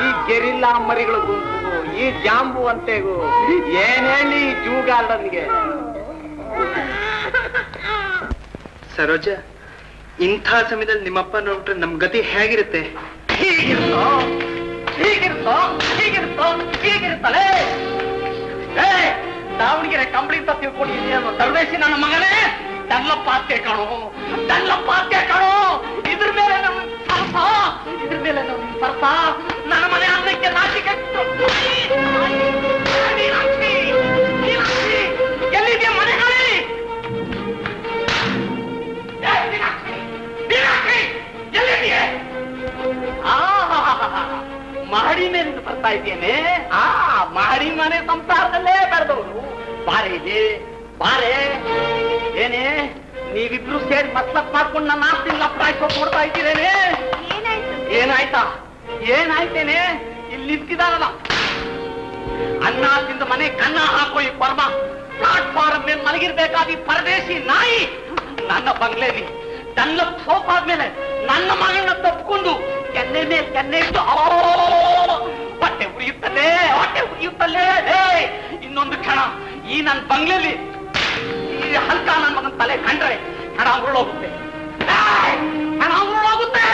ಈ ಗೆರಿಲ್ಲಾ ಮರಿಗಳು ಗುಂಪು ಈ ಜಾಂಬು ಅಂತೆಗೂ. ಏನ್ ಹೇಳಿ ಈ ಜೂ ಗಾರ್ಡನ್ಗೆ ಸರೋಜ ಇಂಥ ಸಮಯದಲ್ಲಿ ನಿಮ್ಮಪ್ಪ ನೋಡ್ಬಿಟ್ರೆ ನಮ್ ಗತಿ ಹೇಗಿರುತ್ತೆ? ಹೀಗಿರುತ್ತೋ? ಹೀಗಿರುತ್ತೋ? ಹೀಗಿರುತ್ತೋ? ಹೀಗಿರುತ್ತಲೇ? ಏ ದಾವಣಗೆರೆ ಕಂಬಳಿ ತಿಳ್ಕೊಂಡಿದ್ದೀನಿ ಅನ್ನೋ ಸರ್ವೇಶಿ ನನ್ನ ಮಗನೇ! ಡಲ್ಲಪ್ಪ ಅತ್ತೆ ಕಣೋ ಡಲ್ಲಪ್ಪ ಅತ್ತೆ ಕಣೋ ಇದ್ರ ಮೇಲೆ ನಮ್ಮ ಸರ್ಪ ಇದ್ರ ಮೇಲೆ ನಮ್ಮ ಸರ್ಪ ನನ್ನ ಮನೆ ಅನ್ನಕ್ಕೆ ನಾಚಿಕೆ ಮೀನಾಕ್ಷಿ, ಮೀನಾಕ್ಷಿ, ಎಲ್ಲಿದೆ ಮನೆಗಳೇ ಏ, ಮೀನಾಕ್ಷಿ, ಮೀನಾಕ್ಷಿ, ಎಲ್ಲಿದೆಯೇ ಆಹಾಹಾಹಾ. ಮಹಡಿ ಮೇಲಿಂದ ಬರ್ತಾ ಇದ್ದೇನೆ ಆ ಮಹಡಿ ಮನೆ ಸಂಸಾರದಲ್ಲೇ ಬೆಳೆದವರು ಬಾರೆ ಇಲ್ಲಿ ಬಾರೆ ಏನೇ ನೀವಿಬ್ರು ಸೇರಿ ಮತ್ಲಪ್ ಮಾಡ್ಕೊಂಡು ನನ್ನ ಆಸ್ತಿ ಲಪ್ಪಾಯ್ಕೊಂಡು ಕೊಡ್ತಾ ಇದ್ದೀರೇನೆ? ಏನಾಯ್ತಾ? ಏನಾಯ್ತೇನೆ? ಇಲ್ಲಿ ನಿಂತಿದಾರಲ್ಲ ಅನ್ನ ತಿಂದ ಮನೆ ಕನ್ನ ಹಾಕೋ ಈ ಪರ್ಮ ಪ್ಲಾಟ್ಫಾರ್ಮ್ ಮೇಲೆ ಮಲಗಿರ್ಬೇಕಾದ ಈ ಪರದೇಶಿ ನಾಯಿ. ನನ್ನ ಬಂಗ್ಲೆಲಿ ನನ್ನ ಸೋಪಾದ್ಮೇಲೆ ನನ್ನ ಮಗಳನ್ನ ತಪ್ಪಿಕೊಂಡು ಕೆನ್ನೆ ಮೇಲೆ ಕೆನ್ನೆ ಇಟ್ಟು ಹೊಟ್ಟೆ ಉರಿಯುತ್ತಲೇ ಹೊಟ್ಟೆ ಉರಿಯುತ್ತಲೇ ಇನ್ನೊಂದು ಕ್ಷಣ. ಈ ನನ್ನ ಬಂಗ್ಲೆಲಿ ಈ ಹಂತ ನನ್ನ ಮಗನ ತಲೆ ಕಂಡ್ರೆ ಹಣ ಉರುಳೋಗುತ್ತೆ. ಏಯ್, ಹಣ ಉರುಳೋಗುತ್ತೆ.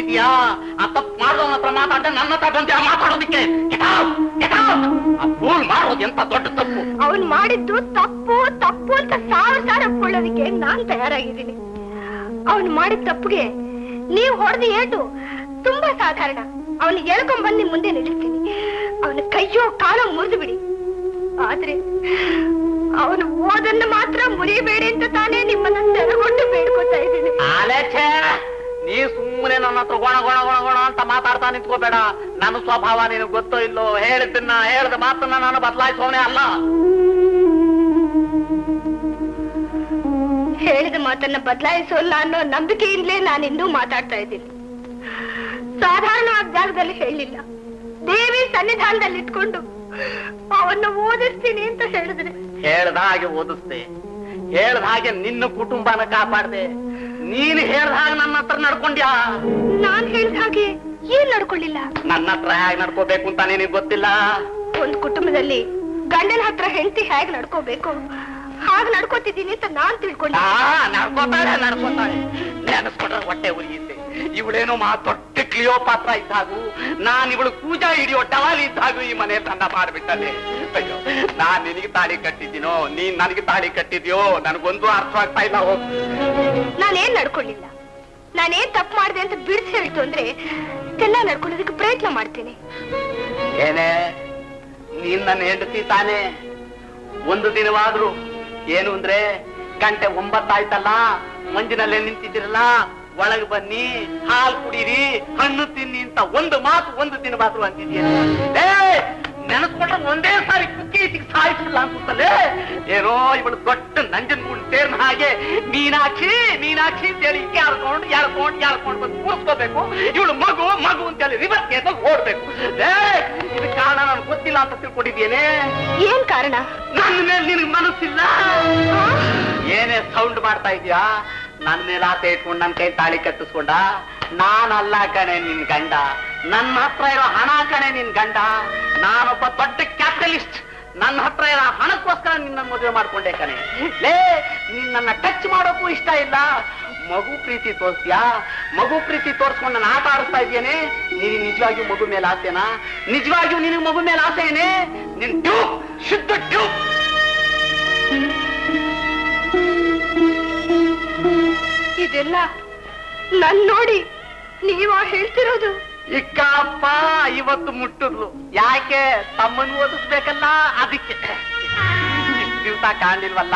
ಅವನಿಗಿದ್ಯಾ ಆ ತಪ್ಪು ಮಾಡೋನ ಹತ್ರ ಮಾತಾಡ್ದೆ ನನ್ನ ಹತ್ರ ಬಂದ್ಯಾ ಮಾತಾಡೋದಿಕ್ಕೆ. ಫೂಲ್ ಮಾಡೋದು ಎಂತ ದೊಡ್ಡ ತಪ್ಪು? ಅವನು ಮಾಡಿದ್ದು ತಪ್ಪು ತಪ್ಪು ಅಂತ ಸಾವಿರ ಸಾರ ಒಪ್ಕೊಳ್ಳೋದಕ್ಕೆ ನಾನ್ ತಯಾರಾಗಿದ್ದೀನಿ. ಅವನು ಮಾಡಿದ ತಪ್ಪುಗೆ ನೀವು ಹೊಡೆದು ಏಟು ತುಂಬಾ ಸಾಧಾರಣ. ಅವನು ಹೇಳ್ಕೊಂಡ್ ಬಂದು ಮುಂದೆ ನಿಲ್ಲಿಸ್ತೀನಿ. ಅವನ ಕೈಯೋ ಕಾಲೋ ಮುರಿದು ಬಿಡಿ ಆದ್ರೆ ಅವನು ಓದನ್ನು ಮಾತ್ರ ಮುರಿಬೇಡಿ ಅಂತ ತಾನೇ ನಿಮ್ಮನ್ನ ತೆರಗೊಂಡು ಬೇಡ್ಕೊತಾ ಇದ್ದೀನಿ. ನೀ ಸುಮ್ಮನೆ ನನ್ನ ಹತ್ರ ಗೊಣ ಗೊಣ ಗೊಣ ಗೊಣ ಅಂತ ಮಾತಾಡ್ತಾ ನಿಂತ್ಕೋಬೇಡ. ನನ್ನ ಸ್ವಭಾವ ನಿನಗೆ ಗೊತ್ತೋ ಇಲ್ಲೋ? ಹೇಳಿದ್ದನ್ನ ಹೇಳಿದ ಮಾತನ್ನ ನಾನು ಬದಲಾಯಿಸೋನೇ ಅಲ್ಲ. ಹೇಳಿದ ಮಾತನ್ನ ಬದಲಾಯಿಸೋಲ್ಲ ಅನ್ನೋ ನಂಬಿಕೆಯಿಂದಲೇ ನಾನು ಇನ್ನೂ ಮಾತಾಡ್ತಾ ಇದ್ದೀನಿ. ಸಾಧಾರಣವಾದ ಜಾಗದಲ್ಲಿ ಹೇಳಿಲ್ಲ. ದೇವಿ ಸನ್ನಿಧಾನದಲ್ಲಿ ಇಟ್ಕೊಂಡು ಅವನ್ನ ಓದಿಸ್ತೀನಿ ಅಂತ ಹೇಳಿದ್ರೆ. ಹೇಳ್ದ ಹಾಗೆ ಓದಿಸ್ದೆ. ಹೇಳ್ದ ಹಾಗೆ ನಿನ್ನ ಕುಟುಂಬನ ಕಾಪಾಡ್ದೆ. ನೀನು ಹೇಳ್ದ ಹಾಗೆ ನನ್ನ ಹತ್ರ ನಡ್ಕೊಂಡ್ಯಾ? ನಾನ್ ಹೇಳ್ದ ಹಾಗೆ ಏನ್ ನಡ್ಕೊಳ್ಳಿಲ್ಲ? ನನ್ನ ಹತ್ರ ಹೇಗೆ ನಡ್ಕೋಬೇಕು ಅಂತ ನಿನಗೆ ಗೊತ್ತಿಲ್ಲ? ಒಂದ್ ಕುಟುಂಬದಲ್ಲಿ ಗಂಡನ ಹತ್ರ ಹೆಂಡತಿ ಹೇಗ್ ನಡ್ಕೋಬೇಕು? ಹಾಗ್ ನಡ್ಕೋತಿದ್ದೀನಿ ಅಂತ ನಾನ್ ತಿಳ್ಕೊಂಡೆ. ನಡ್ಕೋತಾಳೆ ನಡ್ಕೋತಾಳೆ. ನೆನಸ್ಕೊಂಡ್ರೆ ಹೊಟ್ಟೆ ಉರಿಯುತ್ತೆ. ಇವಳೇನೋ ಮಾ ದೊಡ್ಡ ಕ್ಲಿಯೋ ಪಾತ್ರ ಇದ್ದಾಗೂ ನಾನ್ ಇವಳು ಪೂಜಾ ಹಿಡಿಯೋ ಟವಾಲಿ ಇದ್ದಾಗೂ ಈ ಮನೆ ತಂಡ ಮಾಡ್ಬಿಟ್ಟಲೆ ಅಯ್ಯೋ ನಾನ್ ನಿನಗೆ ತಾಳಿ ಕಟ್ಟಿದ್ದೀನೋ ನೀನ್ ನನಗೆ ತಾಳಿ ಕಟ್ಟಿದ್ಯೋ ನನಗೊಂದು ಅರ್ಥವಾಗ್ತಾ ಇಲ್ಲ ಹೋಗ್. ನಾನೇನ್ ನಡ್ಕೊಳ್ಳಿಲ್ಲ ನಾನೇನ್ ತಪ್ಪು ಮಾಡಿದೆ ಅಂತ ಬಿಡಿಸಿ ಹೇಳ್ತು ಅಂದ್ರೆ ಎಲ್ಲ ನಡ್ಕೊಳ್ಳೋದಕ್ಕೆ ಪ್ರಯತ್ನ ಮಾಡ್ತೀನಿ. ಏನೇ ನೀನ್ ನನ್ನ ಹೆಂಡತಿ ತಾನೇ. ಒಂದು ದಿನವಾದ್ರು ಏನು ಅಂದ್ರೆ ಗಂಟೆ ಒಂಬತ್ತಾಯ್ತಲ್ಲ? ಮಂಜಿನಲ್ಲೇ ನಿಂತಿದ್ದಿರಲ್ಲ? ಒಳಗೆ ಬನ್ನಿ, ಹಾಲು ಕುಡೀರಿ, ಹಣ್ಣು ತಿನ್ನಿ ಅಂತ ಒಂದು ಮಾತು ಒಂದು ದಿನ ಅಂತಿದ್ಯೇನೆ ನೆನೆಸ್ಕೊಂಡ್ರೆ ಒಂದೇ ಸಾರಿ ಕುಕ್ಕಿ ಸಿಗ್ ಸಾಯಿಸಿಲ್ಲ ಅನ್ಸುತ್ತಲ್ಲೇ? ಏನೋ ಇವಳು ದೊಡ್ಡ ನಂಜನ್ ಗುಂಡ್ ತೇರ್ನ ಹಾಗೆ ಮೀನಾಕ್ಷಿ ಮೀನಾಕ್ಷಿ ಅಂತೇಳಿ ಯಾರ್ಕೊಂಡು ಯಾರ್ಕೊಂಡು ಯಾರ್ಕೊಂಡು ಬಂದು ಕೂರಿಸ್ಕೋಬೇಕು. ಇವಳು ಮಗು ಮಗು ಅಂತೇಳಿ ರಿವರ್ಸ್ ಅಂತ ಓಡ್ಬೇಕು. ಏ ಇದು ಕಾರಣ ನಾನು ಗೊತ್ತಿಲ್ಲ ಅಂತ ತಿಳ್ಕೊಂಡಿದ್ದೇನೆ ಏನ್ ಕಾರಣ? ನನ್ನ ಮೇಲೆ ನಿನಗೆ ಮನಸ್ಸಿಲ್ಲ? ಏನೇ ಸೌಂಡ್ ಮಾಡ್ತಾ ಇದೀಯಾ? ನನ್ನ ಮೇಲೆ ಆತ ಇಟ್ಕೊಂಡು ನನ್ನ ಕೈ ತಾಳಿ ಕಟ್ಟಿಸ್ಕೊಂಡ? ನಾನಲ್ಲ ಕಣೆ ನಿನ್ ಗಂಡ. ನನ್ನ ಹತ್ರ ಇರೋ ಹಣ ಕಣೆ ನಿನ್ ಗಂಡ. ನಾನೊಬ್ಬ ದೊಡ್ಡ ಕ್ಯಾಪಿಟಲಿಸ್ಟ್. ನನ್ನ ಹತ್ರ ಇರೋ ಹಣಕ್ಕೋಸ್ಕರ ನಿನ್ನ ಮದುವೆ ಮಾಡ್ಕೊಂಡೆ ಕಣೆ. ಲೇ ನೀನ್ ನನ್ನ ಟಚ್ ಮಾಡೋಕ್ಕೂ ಇಷ್ಟ ಇಲ್ಲ. ಮಗು ಪ್ರೀತಿ ತೋರಿಸ್ತೀಯಾ? ಮಗು ಪ್ರೀತಿ ತೋರಿಸ್ಕೊಂಡು ನಾನು ಆಟ ಆಡಿಸ್ತಾ ಇದ್ದೇನೆ ನೀನು ನಿಜವಾಗಿಯೂ ಮಗು ಮೇಲೆ ಆಸೆನಾ? ನಿಜವಾಗಿಯೂ ನಿನಗೆ ಮಗು ಮೇಲೆ ಆಸೆ ಏನೇ? ನಿನ್ ಟ್ಯೂಬ್ ಶುದ್ಧ ಟ್ಯೂಬ್ ಇದೆಲ್ಲ ನನ್ ನೋಡಿ ನೀವ ಹೇಳ್ತಿರೋದು? ಇಕ್ಕ ಅಪ್ಪ ಇವತ್ತು ಮುಟ್ಟಿದ್ಲು. ಯಾಕೆ? ತಮ್ಮನ್ನು ಓದಿಸ್ಬೇಕಲ್ಲ, ಅದಕ್ಕೆ. ದಿವಸ ಕಾಣಿಲ್ವಲ್ಲ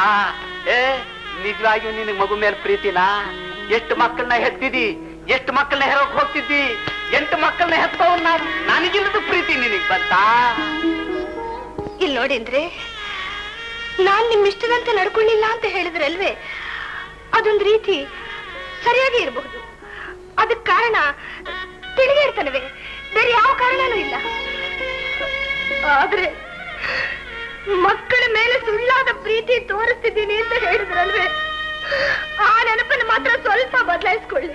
ಏ, ನಿಜವಾಗಿಯೂ ನಿನಗೆ ಮಗು ಮೇಲೆ ಪ್ರೀತಿನಾ? ಎಷ್ಟು ಮಕ್ಕಳನ್ನ ಹೆತ್ತಿದಿ? ಎಷ್ಟು ಮಕ್ಕಳನ್ನ ಹೆರೋಕ್ ಹೋಗ್ತಿದ್ದಿ? ಎಂಟು ಮಕ್ಕಳನ್ನ ಹೆತ್ತವ್ ನಾನು? ನನಗಿಲ್ಲದ ಪ್ರೀತಿ ನಿನಗ್ ಬಂತಾ? ಇಲ್ಲಿ ನೋಡಿದ್ರೆ ನಾನ್ ನಿಮ್ ಇಷ್ಟದಂತೆ ನಡ್ಕೊಳ್ಳಿಲ್ಲ ಅಂತ ಹೇಳಿದ್ರಲ್ವೇ? ಅದೊಂದ್ ರೀತಿ ಸರಿಯಾಗಿ ಇರಬಹುದು. ಅದಕ್ಕೆ ಕಾರಣ ತಿಳಿದೇ ಬೇರೆ ಯಾವ ಕಾರಣನೂ ಇಲ್ಲ. ಆದ್ರೆ ಮಕ್ಕಳ ಮೇಲೆ ಸುಳ್ಳಾದ ಪ್ರೀತಿ ತೋರಿಸ್ತಿದ್ದೀನಿ ಅಂತ ಹೇಳಿದ್ರಲ್ವೇ? ಆ ನೆನಪನ್ನು ಮಾತ್ರ ಸ್ವಲ್ಪ ಬದಲಾಯಿಸ್ಕೊಳ್ಳಿ.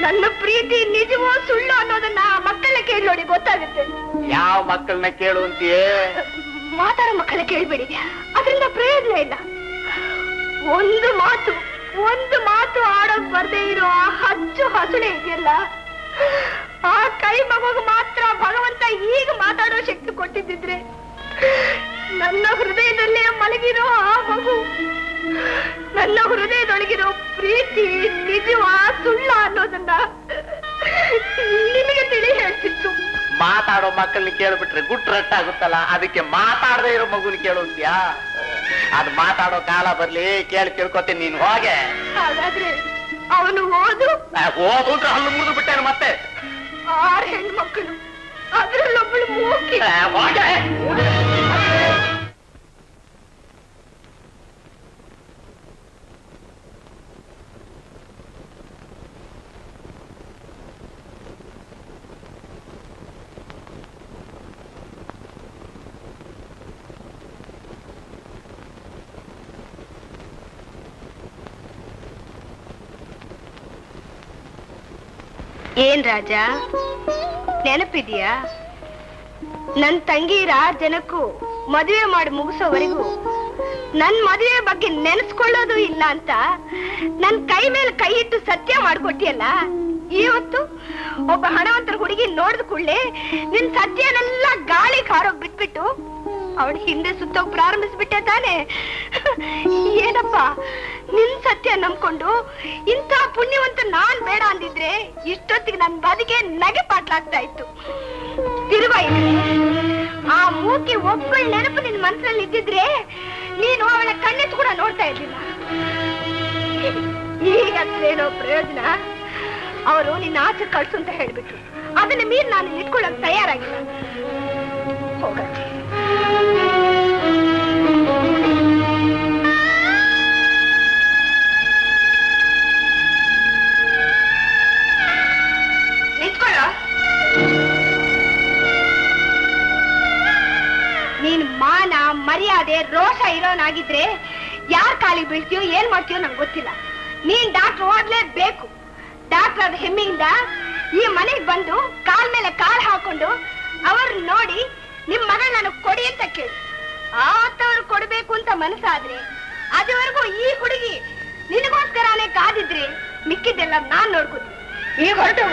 ನನ್ನ ಪ್ರೀತಿ ನಿಜವೋ ಸುಳ್ಳು ಅನ್ನೋದನ್ನ ಮಕ್ಕಳನ್ನ ಕೇಳಿ ನೋಡಿ ಗೊತ್ತಾಗುತ್ತೆ. ಯಾವ ಮಕ್ಕಳನ್ನ ಕೇಳು ಅಂತೀಯೇ? ಮಾತಾಡೋ ಮಕ್ಕಳ ಕೇಳ್ಬೇಡಿ ಅದರಿಂದ ಪ್ರಯೋಜನ ಇಲ್ಲ. ಒಂದು ಮಾತು ಒಂದು ಮಾತು ಆಡೋಕ್ ಬರ್ದೇ ಇರೋ ಆ ಹಚ್ಚು ಹಸುಳೆ ಇದೆಯಲ್ಲ? ಆ ಕೈ ಮಗುಗೆ ಮಾತ್ರ ಭಗವಂತ ಈಗ ಮಾತಾಡೋ ಶಕ್ತಿ ಕೊಟ್ಟಿದ್ದಿದ್ರೆ ನನ್ನ ಹೃದಯದಲ್ಲೇ ಮಲಗಿರೋ ಆ ಮಗು ನನ್ನ ಹೃದಯದೊಳಗಿರೋ ಪ್ರೀತಿ ನಿಜವಾ ಸುಳ್ಳ ಅನ್ನೋದನ್ನ ನಿಮಗೆ ತಿಳಿ ಹೇಳ್ತಿತ್ತು. ಮಾತಾಡೋ ಮಕ್ಕಳನ್ನ ಕೇಳ್ಬಿಟ್ರೆ ಗುಟ್ ರಟ್ಟಾಗುತ್ತಲ್ಲ ಅದಕ್ಕೆ ಮಾತಾಡದೆ ಇರೋ ಮಗುನ ಕೇಳು ಅದ್ ಅದು ಮಾತಾಡೋ ಕಾಲ ಬರ್ಲಿ ಕೇಳಿ ತಿಳ್ಕೊತೀನಿ ನೀನ್ ಹೋಗೆ. ಹಾಗಾದ್ರೆ ಅವನು ಓದು ಆ, ಹೋಗು ಅಂದ್ರೆ ಹಲ್ಲು ಮುರಿದು ಬಿಟ್ಟೇನು ಮತ್ತೆ ಆರು ಹೆಣ್ಮಕ್ಕಳು ಅದ್ರಲ್ಲೊಬ್ಬಳು ಮೂಕಿ ಏನ್ ರಾಜ? ನೆನಪಿದ್ಯಾ? ನನ್ ತಂಗಿರ ಜನಕ್ಕೂ ಮದುವೆ ಮಾಡಿ ಮುಗಿಸೋವರೆಗೂ ನನ್ ಮದುವೆ ಬಗ್ಗೆ ನೆನೆಸ್ಕೊಳ್ಳೋದು ಇಲ್ಲ ಅಂತ ನನ್ ಕೈ ಮೇಲೆ ಕೈ ಇಟ್ಟು ಸತ್ಯ ಮಾಡ್ಕೊಟ್ಟಿಯಲ್ಲ? ಇವತ್ತು ಒಬ್ಬ ಹಣವಂತರ ಹುಡುಗಿ ನೋಡಿದ ಕೂಡಲೇ ನಿನ್ ಸತ್ಯನೆಲ್ಲ ಗಾಳಿ ಕಾರೋಗ್ ಬಿಟ್ಬಿಟ್ಟು ಅವಳ ಹಿಂದೆ ಸುತ್ತೋಗ್ ಪ್ರಾರಂಭಿಸ್ಬಿಟ್ಟೆ ತಾನೆ? ಏನಪ್ಪ, ನಿನ್ ಸತ್ಯ ನಂಬ್ಕೊಂಡು ಇಂಥ ಪುಣ್ಯವಂತ ನಾನ್ ಬೇಡ ಅಂದಿದ್ರೆ ಇಷ್ಟೊತ್ತಿಗೆ ನನ್ ಬದಿಗೆ ನಗೆ ಪಾಟ್ಲಾಗ್ತಾ ಇತ್ತು ತಿರುವ ಆ ಮೂಕಿ ಒಬ್ಬಳ ನೆನಪು ನಿನ್ ಮನಸ್ಸಲ್ಲಿ ಇದ್ದಿದ್ರೆ ನೀನು ಅವಳ ಕಣ್ಣೆತ್ ಕೂಡ ನೋಡ್ತಾ ಇದ್ದಿಲ್ಲ. ಏನೋ ಪ್ರಯೋಜನ? ಅವರು ನಿನ್ನ ಆಚೆ ಕಳ್ಸು ಅಂತ ಹೇಳ್ಬಿಟ್ರು. ಅದನ್ನ ಮೀರ್ ನಾನು ಇಟ್ಕೊಳ್ಳಕ್ ತಯಾರಾಗಿಲ್ಲ. ನೀನ್ ಮಾನ, ಮರ್ಯಾದೆ, ರೋಷ ಇರೋನಾಗಿದ್ರೆ ಯಾರ್ ಕಾಲಿಗೆ ಬೀಳ್ತೀಯೋ, ಏನ್ ಮಾಡ್ತೀಯೋ ನಂಗೆ ಗೊತ್ತಿಲ್ಲ. ನೀನ್ ಡಾಕ್ಟರ್ ಓದ್ಲೇಬೇಕು. ಡಾಕ್ಟರ್ ಅದ್ ಹೆಮ್ಮೆಯಿಂದ ಈ ಮನೆಗೆ ಬಂದು ಕಾಲ್ ಮೇಲೆ ಕಾಲ್ ಹಾಕೊಂಡು ಅವ್ರನ್ನ ನೋಡಿ ನಿಮ್ ಮಗ ನನಗ್ ಕೊಡಿ ಅಂತ ಕೇಳಿ. ಆತವ್ರು ಕೊಡ್ಬೇಕು ಅಂತ ಮನಸ್ಸಾದ್ರೆ ಅದುವರೆಗೂ ಈ ಹುಡುಗಿ ನಿನಗೋಸ್ಕರನೇ ಕಾದಿದ್ರೆ ಮಿಕ್ಕಿದ್ದೆಲ್ಲ ನಾನ್ ನೋಡ್ಕೋತೀನಿ. ಈಗ ಹೊರಟು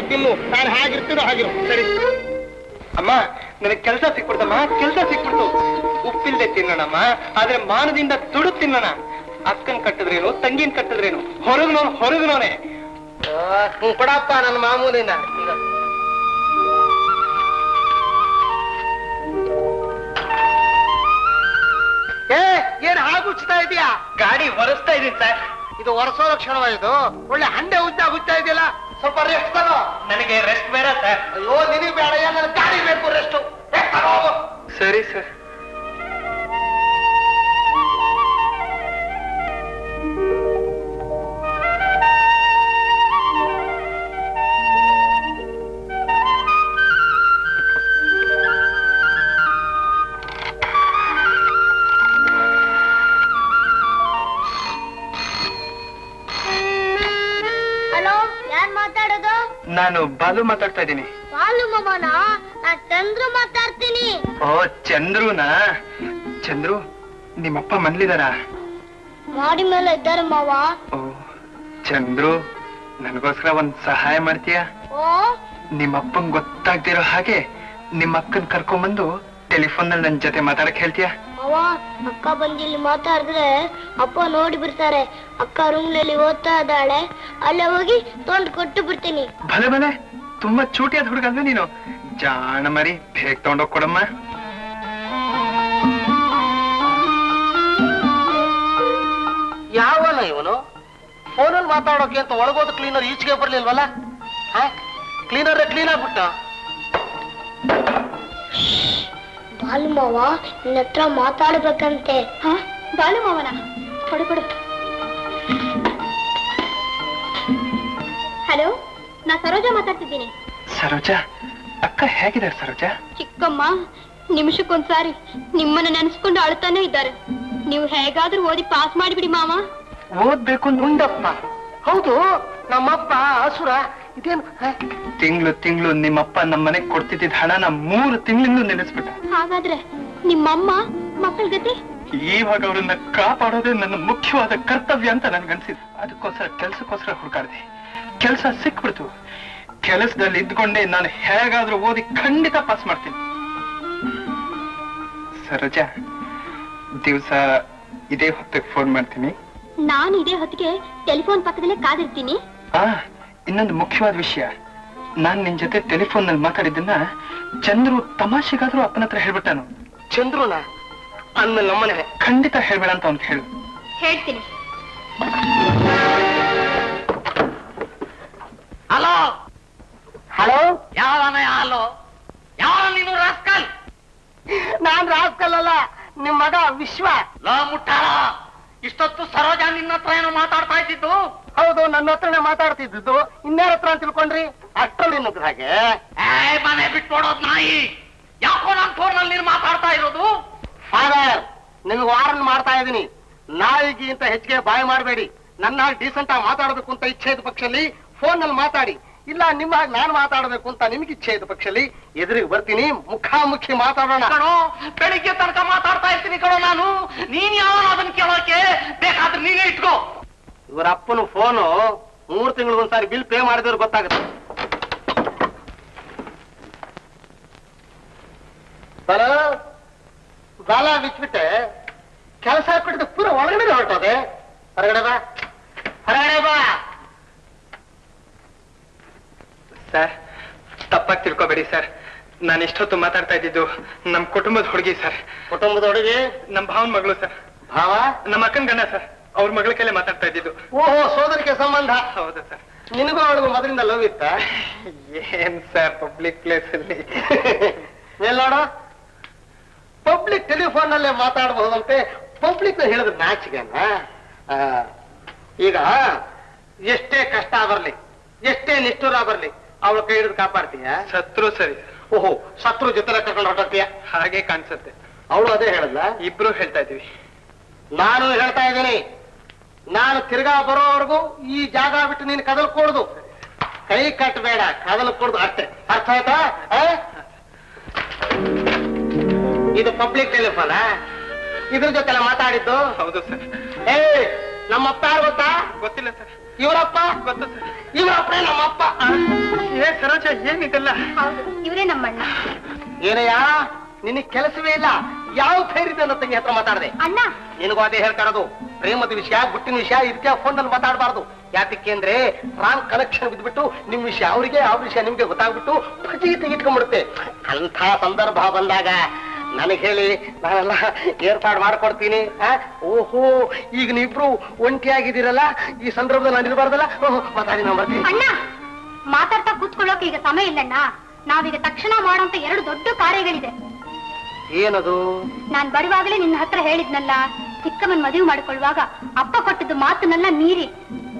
ತಿನ್ನು ನಾನು ಹಾಗಿರ್ತೀನೋ ಹಾಗಿರು. ಸರಿ. ಅಮ್ಮ ನನಗೆ ಕೆಲಸ ಸಿಕ್ಬಿಡ್ತಮ್ಮ ಕೆಲಸ ಸಿಕ್ಬಿಡ್ತು. ಉಪ್ಪಿಲ್ದೆ ತಿನ್ನೋಣಮ್ಮ ಆದ್ರೆ ಮಾನದಿಂದ ತುಡು ತಿನ್ನೋಣ. ಅಕ್ಕನ್ ಕಟ್ಟಿದ್ರೇನು ತಂಗಿನ ಕಟ್ಟಿದ್ರೇನು? ಹೊರಗ್ನೋ ಹೊರಗ್ನೋನೆ. ನೋನೆ ಕೊಡಪ್ಪ ನನ್ನ ಮಾಮೂಲಿನ. ಏ ಏನ್ ಹಾಗುಚ್ತಾ ಇದೀಯಾ? ಗಾಡಿ ಒರೆಸ್ತಾ ಇದೀನಿ ಸರ್. ಇದು ಒರೆಸೋ ಲಕ್ಷಣವಾಗಿದ್ದು ಒಳ್ಳೆ ಹಂಡೆ ಉದ್ದ ಉಜ್ತಾ ಇದೆಯಲ್ಲ? ಸ್ವಲ್ಪ ರೆಸ್ಟ್ ತಗೋ. ನನಗೆ ರೆಸ್ಟ್ ಬೇಡ ಸರ್. ಅಯ್ಯೋ ನಿನಗೆ ಬೇಡ. ನನ್ನ ಗಾಡಿ ಬೇಕು ರೆಸ್ಟ್ ಹೋಗು. ಸರಿ ಸರ್. ಮಾತಾಡ್ತಾ ಇದ್ದೀನಿ. ಬಾಲು ಮಾಮನ ನಾ ಚಂದ್ರು ಮಾತಾಡ್ತೀನಿ. ಓ ಚಂದ್ರುನಾ? ಚಂದ್ರು ನಿಮ್ಮಪ್ಪ ಮನ್ಲಿದಾರ? ಮಾಡಿ ಮೇಲೆ ಇದ್ದಾರೆ ಮಾವ. ಓ ಚಂದ್ರು ನನಗೋಸ್ಕರ ಒಂದ್ ಸಹಾಯ ಮಾಡ್ತೀಯಾ? ಓ? ನಿಮ್ಮಪ್ಪಂಗ್ ಗೊತ್ತಾಗ್ದಿರೋ ಹಾಗೆ ನಿಮ್ಮ ಅಕ್ಕನ್ ಕರ್ಕೊಂಬಂದು ಟೆಲಿಫೋನ್ನಲ್ಲಿ ನನ್ ಜೊತೆ ಮಾತಾಡಕ್ ಹೇಳ್ತೀಯಾ? ಅವ ಅಕ್ಕ ಬಂದು ಇಲ್ಲಿ ಮಾತಾಡಿದ್ರೆ ಅಪ್ಪ ನೋಡಿ ಬಿಡ್ತಾರೆ. ಅಕ್ಕ ರೂಮ್ನಲ್ಲಿ ಓದ್ತಾ ಇದ್ದಾಳೆ. ಅಲ್ಲೇ ಹೋಗಿ ತೊಂಡ್ ಕೊಟ್ಟು ಬಿಡ್ತೀನಿ. ಭಲೆ ಭಲೆ. ತುಂಬಾ ಚೂಟಿಯಾದ ಹುಡುಗ ಅಲ್ವೇ ನೀನು? ಜಾಣ ಮರಿ ಬೇಗ ತಗೊಂಡೋಗ್ ಕೊಡಮ್ಮ ಯಾವನ ಇವನು? ಫೋನಲ್ಲಿ ಮಾತಾಡೋಕೆ ಅಂತ ಒಳಗೋದು ಕ್ಲೀನರ್ ಈಚೆಗೆ ಬರ್ಲಿಲ್ವಲ್ಲ? ಕ್ಲೀನರ್ ಕ್ಲೀನ್ ಆಗ್ಬಿಟ್ಟ. ಬಾಲು ಮಾವ ನಿನ್ನ ಹತ್ರ ಮಾತಾಡ್ಬೇಕಂತೆ. ಬಾಲುಮಾವನ? ಬಾಲು ಮಾವನ ಕೊಡು ಕೊಡು. ಹಲೋ? ನಾ ಸರೋಜ ಮಾತಾಡ್ತಿದ್ದೀನಿ. ಸರೋಜಾ? ಅಕ್ಕ ಹೇಗಿದ್ದಾರೆ ಸರೋಜಾ? ಚಿಕ್ಕಮ್ಮ ನಿಮಿಷಕ್ಕೊಂದ್ಸಾರಿ ನಿಮ್ಮನ್ನ ನೆನೆಸ್ಕೊಂಡು ಅಳ್ತಾನೆ ಇದ್ದಾರೆ. ನೀವು ಹೇಗಾದ್ರೂ ಓದಿ ಪಾಸ್ ಮಾಡಿಬಿಡಿ ಮಾವ. ಓದ್ಬೇಕು ಉಂಡಪ್ಪ ಹೌದು ನಮ್ಮಪ್ಪ ಅಸುರ. ಇದೇನು ತಿಂಗ್ಳು ತಿಂಗಳು ತಿಂಗಳು ನಿಮ್ಮಪ್ಪ ನಮ್ಮ ಮನೆಗ್ ಕೊಡ್ತಿದ್ದ ಹಣನ ಮೂರು ತಿಂಗಳಿಂದ ನೆನೆಸ್ಬಿಟ್ಟ. ಹಾಗಾದ್ರೆ ನಿಮ್ಮಮ್ಮ ಮಕ್ಕಳ ಗತಿ ಇವಾಗ ಅವ್ರನ್ನ ಕಾಪಾಡೋದೇ ನನ್ನ ಮುಖ್ಯವಾದ ಕರ್ತವ್ಯ ಅಂತ ನನ್ಗನ್ಸಿದೆ. ಅದಕ್ಕೋಸ್ಕರ ಕೆಲ್ಸಕ್ಕೋಸ್ಕರ ಹುಡುಕಾಡ್ದೆ. ಕೆಲಸ ಸಿಕ್ಬಿಡ್ತು. ಕೆಲಸದಲ್ಲಿ ಇದ್ಕೊಂಡೆ ನಾನು ಹೇಗಾದ್ರೂ ಓದಿ ಖಂಡಿತ ಪಾಸ್ ಮಾಡ್ತೀನಿ. ಸರೋಜಾ ದಿವಸ ಇದೇ ಹೊತ್ತಿಗೆ ಫೋನ್ ಮಾಡ್ತೀನಿ. ನಾನು ಇದೇ ಹೊತ್ತಿಗೆ ಟೆಲಿಫೋನ್ ಪಕ್ಕದಲ್ಲೇ ಕಾದಿರ್ತೀನಿ. ಆ ಇನ್ನೊಂದು ಮುಖ್ಯವಾದ ವಿಷಯ. ನಾನ್ ನಿನ್ ಜೊತೆ ಟೆಲಿಫೋನ್ನಲ್ಲಿ ಮಾತಾಡಿದ್ದನ್ನ ಚಂದ್ರು ತಮಾಷೆಗಾದ್ರೂ ಅಪ್ಪನ ಹತ್ರ ಹೇಳ್ಬಿಟ್ಟಾನು. ಚಂದ್ರುನ? ಅಂದ್ಮೇಲೆ ನಮ್ಮನೆ. ಖಂಡಿತ ಹೇಳ್ಬೇಡ ಅಂತ ಅವ್ನಿಗೆ ಹೇಳು. ಹೇಳ್ತೀನಿ. ಹಲೋ? ಹಲೋ? ಯಾವನ ಹಲೋ? ಯಾವ ನೀನು ರಾಸ್ಕಲ್? ನಾನ್ ರಾಸ್ಕಲ್ ಅಲ್ಲ ನಿಮ್ ಮಗ ವಿಶ್ವ. ಲೋ ಮುಟ್ಟಾಳ ಇಷ್ಟೊತ್ತು ಸರೋಜ ನಿನ್ನ ಹತ್ರ ಏನೋ ಮಾತಾಡ್ತಾ ಇದ್ದಿದ್ದು? ಹೌದು ನನ್ನ ಹತ್ರನೇ ಮಾತಾಡ್ತಿದ್ದು ಇನ್ಯಾರ ಹತ್ರ ಅಂತ ತಿಳ್ಕೊಂಡ್ರಿ? ಅಷ್ಟ್ರಲ್ಲಿ ನಿನ್ನದ್ರ ಹಾಗೆ. ಏ ಮನೆ ಬಿಟ್ಟು ನೋಡೋದ್ ನಾಯಿ. ಯಾಕೋ ನಾನ್ ಫೋನಲ್ಲಿ ನೀನು ಮಾತಾಡ್ತಾ ಇರೋದು? ಫಾದರ್ ನಿಮ್ಗೆ ವಾರನ್ ಮಾಡ್ತಾ ಇದೀನಿ ನಾಯಿಗಿಂತ ಹೆಚ್ಚಿಗೆ ಬಾಯ್ ಮಾಡಬೇಡಿ. ನನ್ನ ಡೀಸೆಂಟ್ ಆಗಿ ಮಾತಾಡಬೇಕು ಅಂತ ಇಚ್ಛೆ ಇದ್ದ ಪಕ್ಷದಲ್ಲಿ ಫೋನ್ನಲ್ಲಿ ಮಾತಾಡಿ. ಇಲ್ಲ ನಿಮ್ಮ ಹಾಗೆ ನಾನು ಮಾತಾಡಬೇಕು ಅಂತ ನಿಮ್ಗೆ ಇಚ್ಛೆ ಇದೆ ಪಕ್ಷದಲ್ಲಿ ಎದುರಿಗೆ ಬರ್ತೀನಿ ಮುಖಾಮುಖಿ ಮಾತಾಡೋಣ. ಕಣೋ ಬೆಳಿಗ್ಗೆ ತನಕ ಮಾತಾಡ್ತಾ ಇರ್ತೀನಿ ಕಣೋ ನಾನು. ನೀನ್ ಯಾವ ಅದನ್ನ ಕೇಳೋಕೆ ಬೇಕಾದ್ರೆ ನೀನೇ ಇಟ್ಕೋ. ಇವರ ಅಪ್ಪನ ಫೋನು ಮೂರು ತಿಂಗಳು ಒಂದ್ಸಾರಿ ಬಿಲ್ ಪೇ ಮಾಡಿದವ್ರು ಗೊತ್ತಾಗುತ್ತೆ. ಹಲೋ ಬಾಲ ಬಿಚ್ಬಿಟ್ಟೆ ಕೆಲಸ ಕೊಟ್ಟಿದ್ದು ಪೂರ ಒಳಗಡೆ ಹೊರಟೋದೆ. ಹೊರಗಡೆ ಬಾ. ಹೊರಗಡೆ ಬಾ. ಸರ್ ತಪ್ಪಾಗಿ ತಿಳ್ಕೊಬೇಡಿ ಸರ್. ನಾನು ಎಷ್ಟೊತ್ತು ಮಾತಾಡ್ತಾ ಇದ್ದಿದ್ದು ನಮ್ ಕುಟುಂಬದ ಹುಡುಗಿ ಸರ್. ಕುಟುಂಬದ ಹುಡುಗಿ? ನಮ್ ಭಾವನ್ ಮಗಳು ಸರ್. ಭಾವ? ನಮ್ಮ ಅಕ್ಕನ ಗಂಡ ಸರ್. ಅವ್ರ ಮಗಳ ಕೈಲೇ ಮಾತಾಡ್ತಾ ಇದ್ದಿದ್ದು. ಓಹೋ ಸೋದರಿಕೆ ಸಂಬಂಧ? ಹೌದು ಸರ್. ನಿನಗೂ ಅವಳಿಗೂ ಮೊದಲಿಂದ ಲವ್ ಇತ್ತ? ಏನ್ ಸರ್ ಪಬ್ಲಿಕ್ ಪ್ಲೇಸ್ ಅಲ್ಲಿ? ಮೇಲ್ ನೋಡು? ಪಬ್ಲಿಕ್ ಟೆಲಿಫೋನ್ ನಲ್ಲೇ ಮಾತಾಡಬಹುದಂತೆ. ಪಬ್ಲಿಕ್ ಹೇಳಿದ್ರೆ ಮ್ಯಾಚ್ಗೆ ಆ, ಈಗ ಎಷ್ಟೇ ಕಷ್ಟ ಬರ್ಲಿ ಎಷ್ಟೇ ನಿಷ್ಠುರ ಬರ್ಲಿ ಅವಳ ಕೈ ಹಿಡಿದು ಕಾಪಾಡ್ತೀಯ? ಸತ್ರು ಸರಿ. ಓಹೋ ಶತ್ರು ಜೊತೆ ಕರ್ಕೊಂಡು ಹೊರಟೀಯ ಹಾಗೆ ಕಾಣಿಸುತ್ತೆ. ಅವಳು ಅದೇ ಹೇಳಲ್ಲ? ಇಬ್ರು ಹೇಳ್ತಾ ಇದೀವಿ ನಾನು ಹೇಳ್ತಾ ಇದ್ದೀನಿ. ನಾನು ತಿರ್ಗಾ ಬರೋವರೆಗೂ ಈ ಜಾಗ ಬಿಟ್ಟು ನೀನು ಕದಲ್ಕೊಡ್ದು ಕೈ ಕಟ್ಟಬೇಡ ಕದಲ್ಕೊಡ್ದು ಅಷ್ಟೇ. ಅರ್ಥ ಆಯ್ತಾ? ಇದು ಪಬ್ಲಿಕ್ ಟೆಲಿಫೋನ್? ಇದ್ರ ಜೊತೆ ಮಾತಾಡಿದ್ದು? ಹೌದು ಸರ್. ಏ ನಮ್ಮಪ್ಪ ಅಪ್ಪ ಗೊತ್ತಾ? ಗೊತ್ತಿಲ್ಲ ಸರ್. ಇವರಪ್ಪ? ಗೊತ್ತು ಸರ್ ಇವರಪ್ಪ ನಮ್ಮಪ್ಪ ಏ ಸರೋಜ ಏನಿದೆಲ್ಲ ಇವರೇ ನಮ್ಮಣ್ಣ. ಏನಯ್ಯ ನಿನ್ನ ಕೆಲಸವೇ ಇಲ್ಲ. ಯಾವ ಧೈರ್ಯದ ನನ್ನ ತಂಗಿ ಹತ್ರ ಮಾತಾಡದೆ? ಅಣ್ಣ. ನಿನಗೂ ಅದೇ ಹೇಳ್ತಾರದು ಪ್ರೇಮದ ವಿಷಯ ಗುಟ್ಟಿನ ವಿಷಯ ಇದಕ್ಕೆ ಫೋನ್ನಲ್ಲಿ ಮಾತಾಡಬಾರ್ದು. ಯಾತಕ್ಕೆ ಅಂದ್ರೆ ರಾಂಗ್ ಕನೆಕ್ಷನ್ ಬಿದ್ಬಿಟ್ಟು ನಿಮ್ ವಿಷಯ ಅವರಿಗೆ ಅವ್ರ ವಿಷಯ ನಿಮ್ಗೆ ಗೊತ್ತಾಗ್ಬಿಟ್ಟು ಪ್ರತಿ ತೆಗಿಟ್ಕೊಂಡ್ಬಿಡುತ್ತೆ ಅಂಥ ಸಂದರ್ಭ ಬಂದಾಗ ನನಗೆ ಹೇಳಿ ನಾನೆಲ್ಲ ಏರ್ಪಾಡು ಮಾಡ್ಕೊಡ್ತೀನಿ ಆ? ಓಹೋ ಈಗ ನೀವಿಬ್ರು ಒಂಟಿಯಾಗಿದ್ದೀರಲ್ಲ? ಈ ಸಂದರ್ಭದಲ್ಲಿ ನಾನು ಇರಬಾರ್ದಲ್ಲ ಮಾತಾಡಿ ನಾನು ಬರ್ತೀನಿ. ಅಣ್ಣ ಮಾತಾಡ್ತಾ ಕೂತ್ಕೊಳ್ಳೋಕೆ ಈಗ ಸಮಯ ಇಲ್ಲಣ್ಣ. ನಾವೀಗ ತಕ್ಷಣ ಮಾಡೋಂತ ಎರಡು ದೊಡ್ಡ ಕಾರ್ಯಗಳಿದೆ. ಏನದು? ನಾನ್ ಬರುವಾಗಲೇ ನಿನ್ನ ಹತ್ರ ಹೇಳಿದ್ನಲ್ಲ ಚಿಕ್ಕಮ್ಮನ್ ಮದುವೆ ಮಾಡಿಕೊಳ್ಳುವಾಗ ಅಪ್ಪ ಕೊಟ್ಟದ್ದು ಮಾತನ್ನೆಲ್ಲ ಮೀರಿ.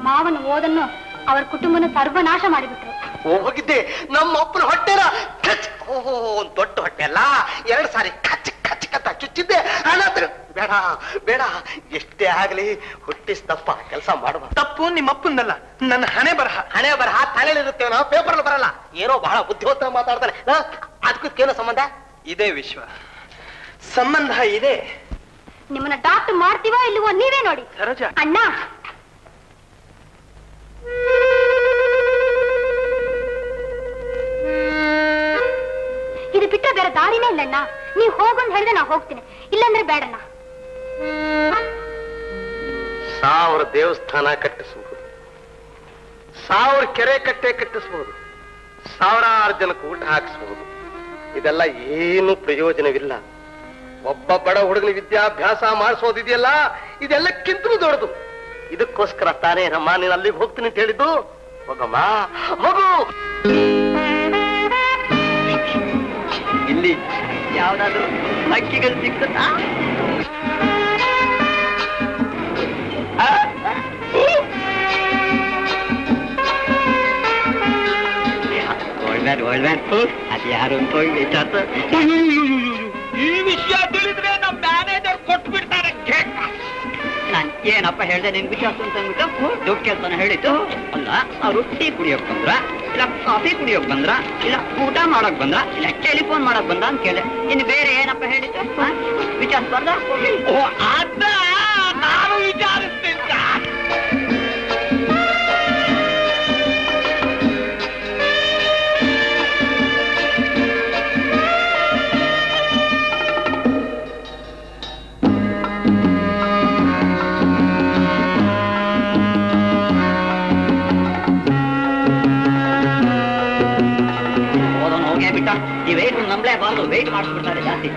ಮಾವನ ಓದನ್ನು ಅವರ ಕುಟುಂಬನ ಸರ್ವನಾಶ ಮಾಡಿಬಿಟ್ರು. ಹೋಗಿದ್ದೆ. ನಮ್ಮ ಅಪ್ಪನ ಹೊಟ್ಟೆನ ಕಚ್ ಓಹೋ ಒಂದ್ ದೊಡ್ಡ ಹೊಟ್ಟೆ ಅಲ್ಲ. ಎರಡ್ ಸಾರಿ ಕಚ್ ಕಚ್ ಕತ್ತ ಚುಚ್ಚಿದ್ದೆ. ಅನಾದ್ರು ಬೇಡ. ಬೇಡ ಎಷ್ಟೇ ಆಗ್ಲಿ ಹುಟ್ಟಿಸ್ತಪ್ಪ ಕೆಲಸ ಮಾಡುವ. ತಪ್ಪು ಅಪ್ಪನಲ್ಲ ನನ್ನ ಹಣೆ ಬರಹ. ಹಣೆ ಬರಹ ತಲೆಲಿರುತ್ತೆ ನಾವು ಪೇಪರ್ ಬರಲ್ಲ. ಏನೋ ಬಹಳ ಬುದ್ಧಿವಂತ ಮಾತಾಡ್ತಾನೆ. ಅದಕ್ಕೇನು ಸಂಬಂಧ? ಇದೇ ವಿಶ್ವ. ಸಂಬಂಧ ಇದೆ. ನಿಮ್ಮನ್ನ ಡಾಕ್ಟರ್ ಮಾಡ್ತೀವೋ ಇಲ್ವೋ ನೀವೇ ನೋಡಿ. ಸರೋಜ. ಅಣ್ಣ. ಇದು ಬಿಟ್ಟ ಬೇರೆ ದಾರಿನೇ ಇಲ್ಲಣ್ಣ ನೀವು ಹೋಗಂತ ಹೇಳಿದ್ರೆ ನಾ ಹೋಗ್ತೀನಿ. ಇಲ್ಲಂದ್ರೆ ಬೇಡಣ್ಣ. ಸಾವಿರ ದೇವಸ್ಥಾನ ಕಟ್ಟಿಸಬಹುದು ಸಾವಿರ ಕೆರೆ ಕಟ್ಟೆ ಕಟ್ಟಿಸಬಹುದು ಸಾವಿರಾರು ಜನಕ್ಕೆ ಊಟ ಹಾಕಿಸಬಹುದು ಇದೆಲ್ಲ ಏನು ಪ್ರಯೋಜನವಿಲ್ಲ. ಒಬ್ಬ ಬಡ ಹುಡುಗನ ವಿದ್ಯಾಭ್ಯಾಸ ಮಾಡಿಸೋದಿದೆಯಲ್ಲ? ಇದೆಲ್ಲಕ್ಕಿಂತಲೂ ದೊಡ್ಡದು. ಇದಕ್ಕೋಸ್ಕರ ತಾನೇ ನಮ್ಮ ನೀನು ಅಲ್ಲಿಗೆ ಹೋಗ್ತೀನಿ ಅಂತ ಹೇಳಿದ್ದು. ಹೋಗಮ್ಮ ಹೋಗು. ಇಲ್ಲಿ ಯಾವ್ದಾದ್ರು ಹಕ್ಕಿಗಳು ಸಿಕ್ಕುತ್ತಾ ಒಳ್ಳೆ ಒಳ್ಳೆ ಅದು ಯಾರು ಅಂತ ಹೋಗಿ ವಿಚಾರ್ಸ. ಈ ವಿಷಯ ತಿಳಿದ್ರೆ ನಮ್ ಮ್ಯಾನೇಜರ್ ಕೊಟ್ಟು ಬಿಡ್ತಾರೆ ನಾನ್ ಏನಪ್ಪ ಹೇಳ್ದೆ, ನಿನ್ ವಿಶ್ವಾಸ ಅಂತ ಅಂದ್ಬಿಟ್ಟು ದುಡ್ಡು ಕೆಲಸನ ಹೇಳಿದ್ದು? ಅಲ್ಲ ಅವ್ರು ಟೀ ಕುಡಿಯೋಕ್ ಬಂದ್ರ? ಇಲ್ಲ, ಕಾಫಿ ಕುಡಿಯೋಕ್ ಬಂದ್ರ? ಇಲ್ಲ, ಊಟ ಮಾಡೋಕ್ ಬಂದ್ರ? ಇಲ್ಲ, ಟೆಲಿಫೋನ್ ಮಾಡಕ್ ಬಂದ್ರ ಅಂತ ಕೇಳಿದೆ. ಇನ್ನು ಬೇರೆ ಏನಪ್ಪ ಹೇಳಿದ್ದು? ವಿಚಾರಿಸ್ಬಾರ್ದ? ನಾನು ವಿಚಾರಿಸ್ತೀನಿ ಈ ವೆಯ್ಟ್ ನಂಬಲೇಬಾರ್ದು ವೇಟ್ ಮಾಡಿಸ್ಬಿಡ್ತಾರೆ ಜಾಸ್ತಿ.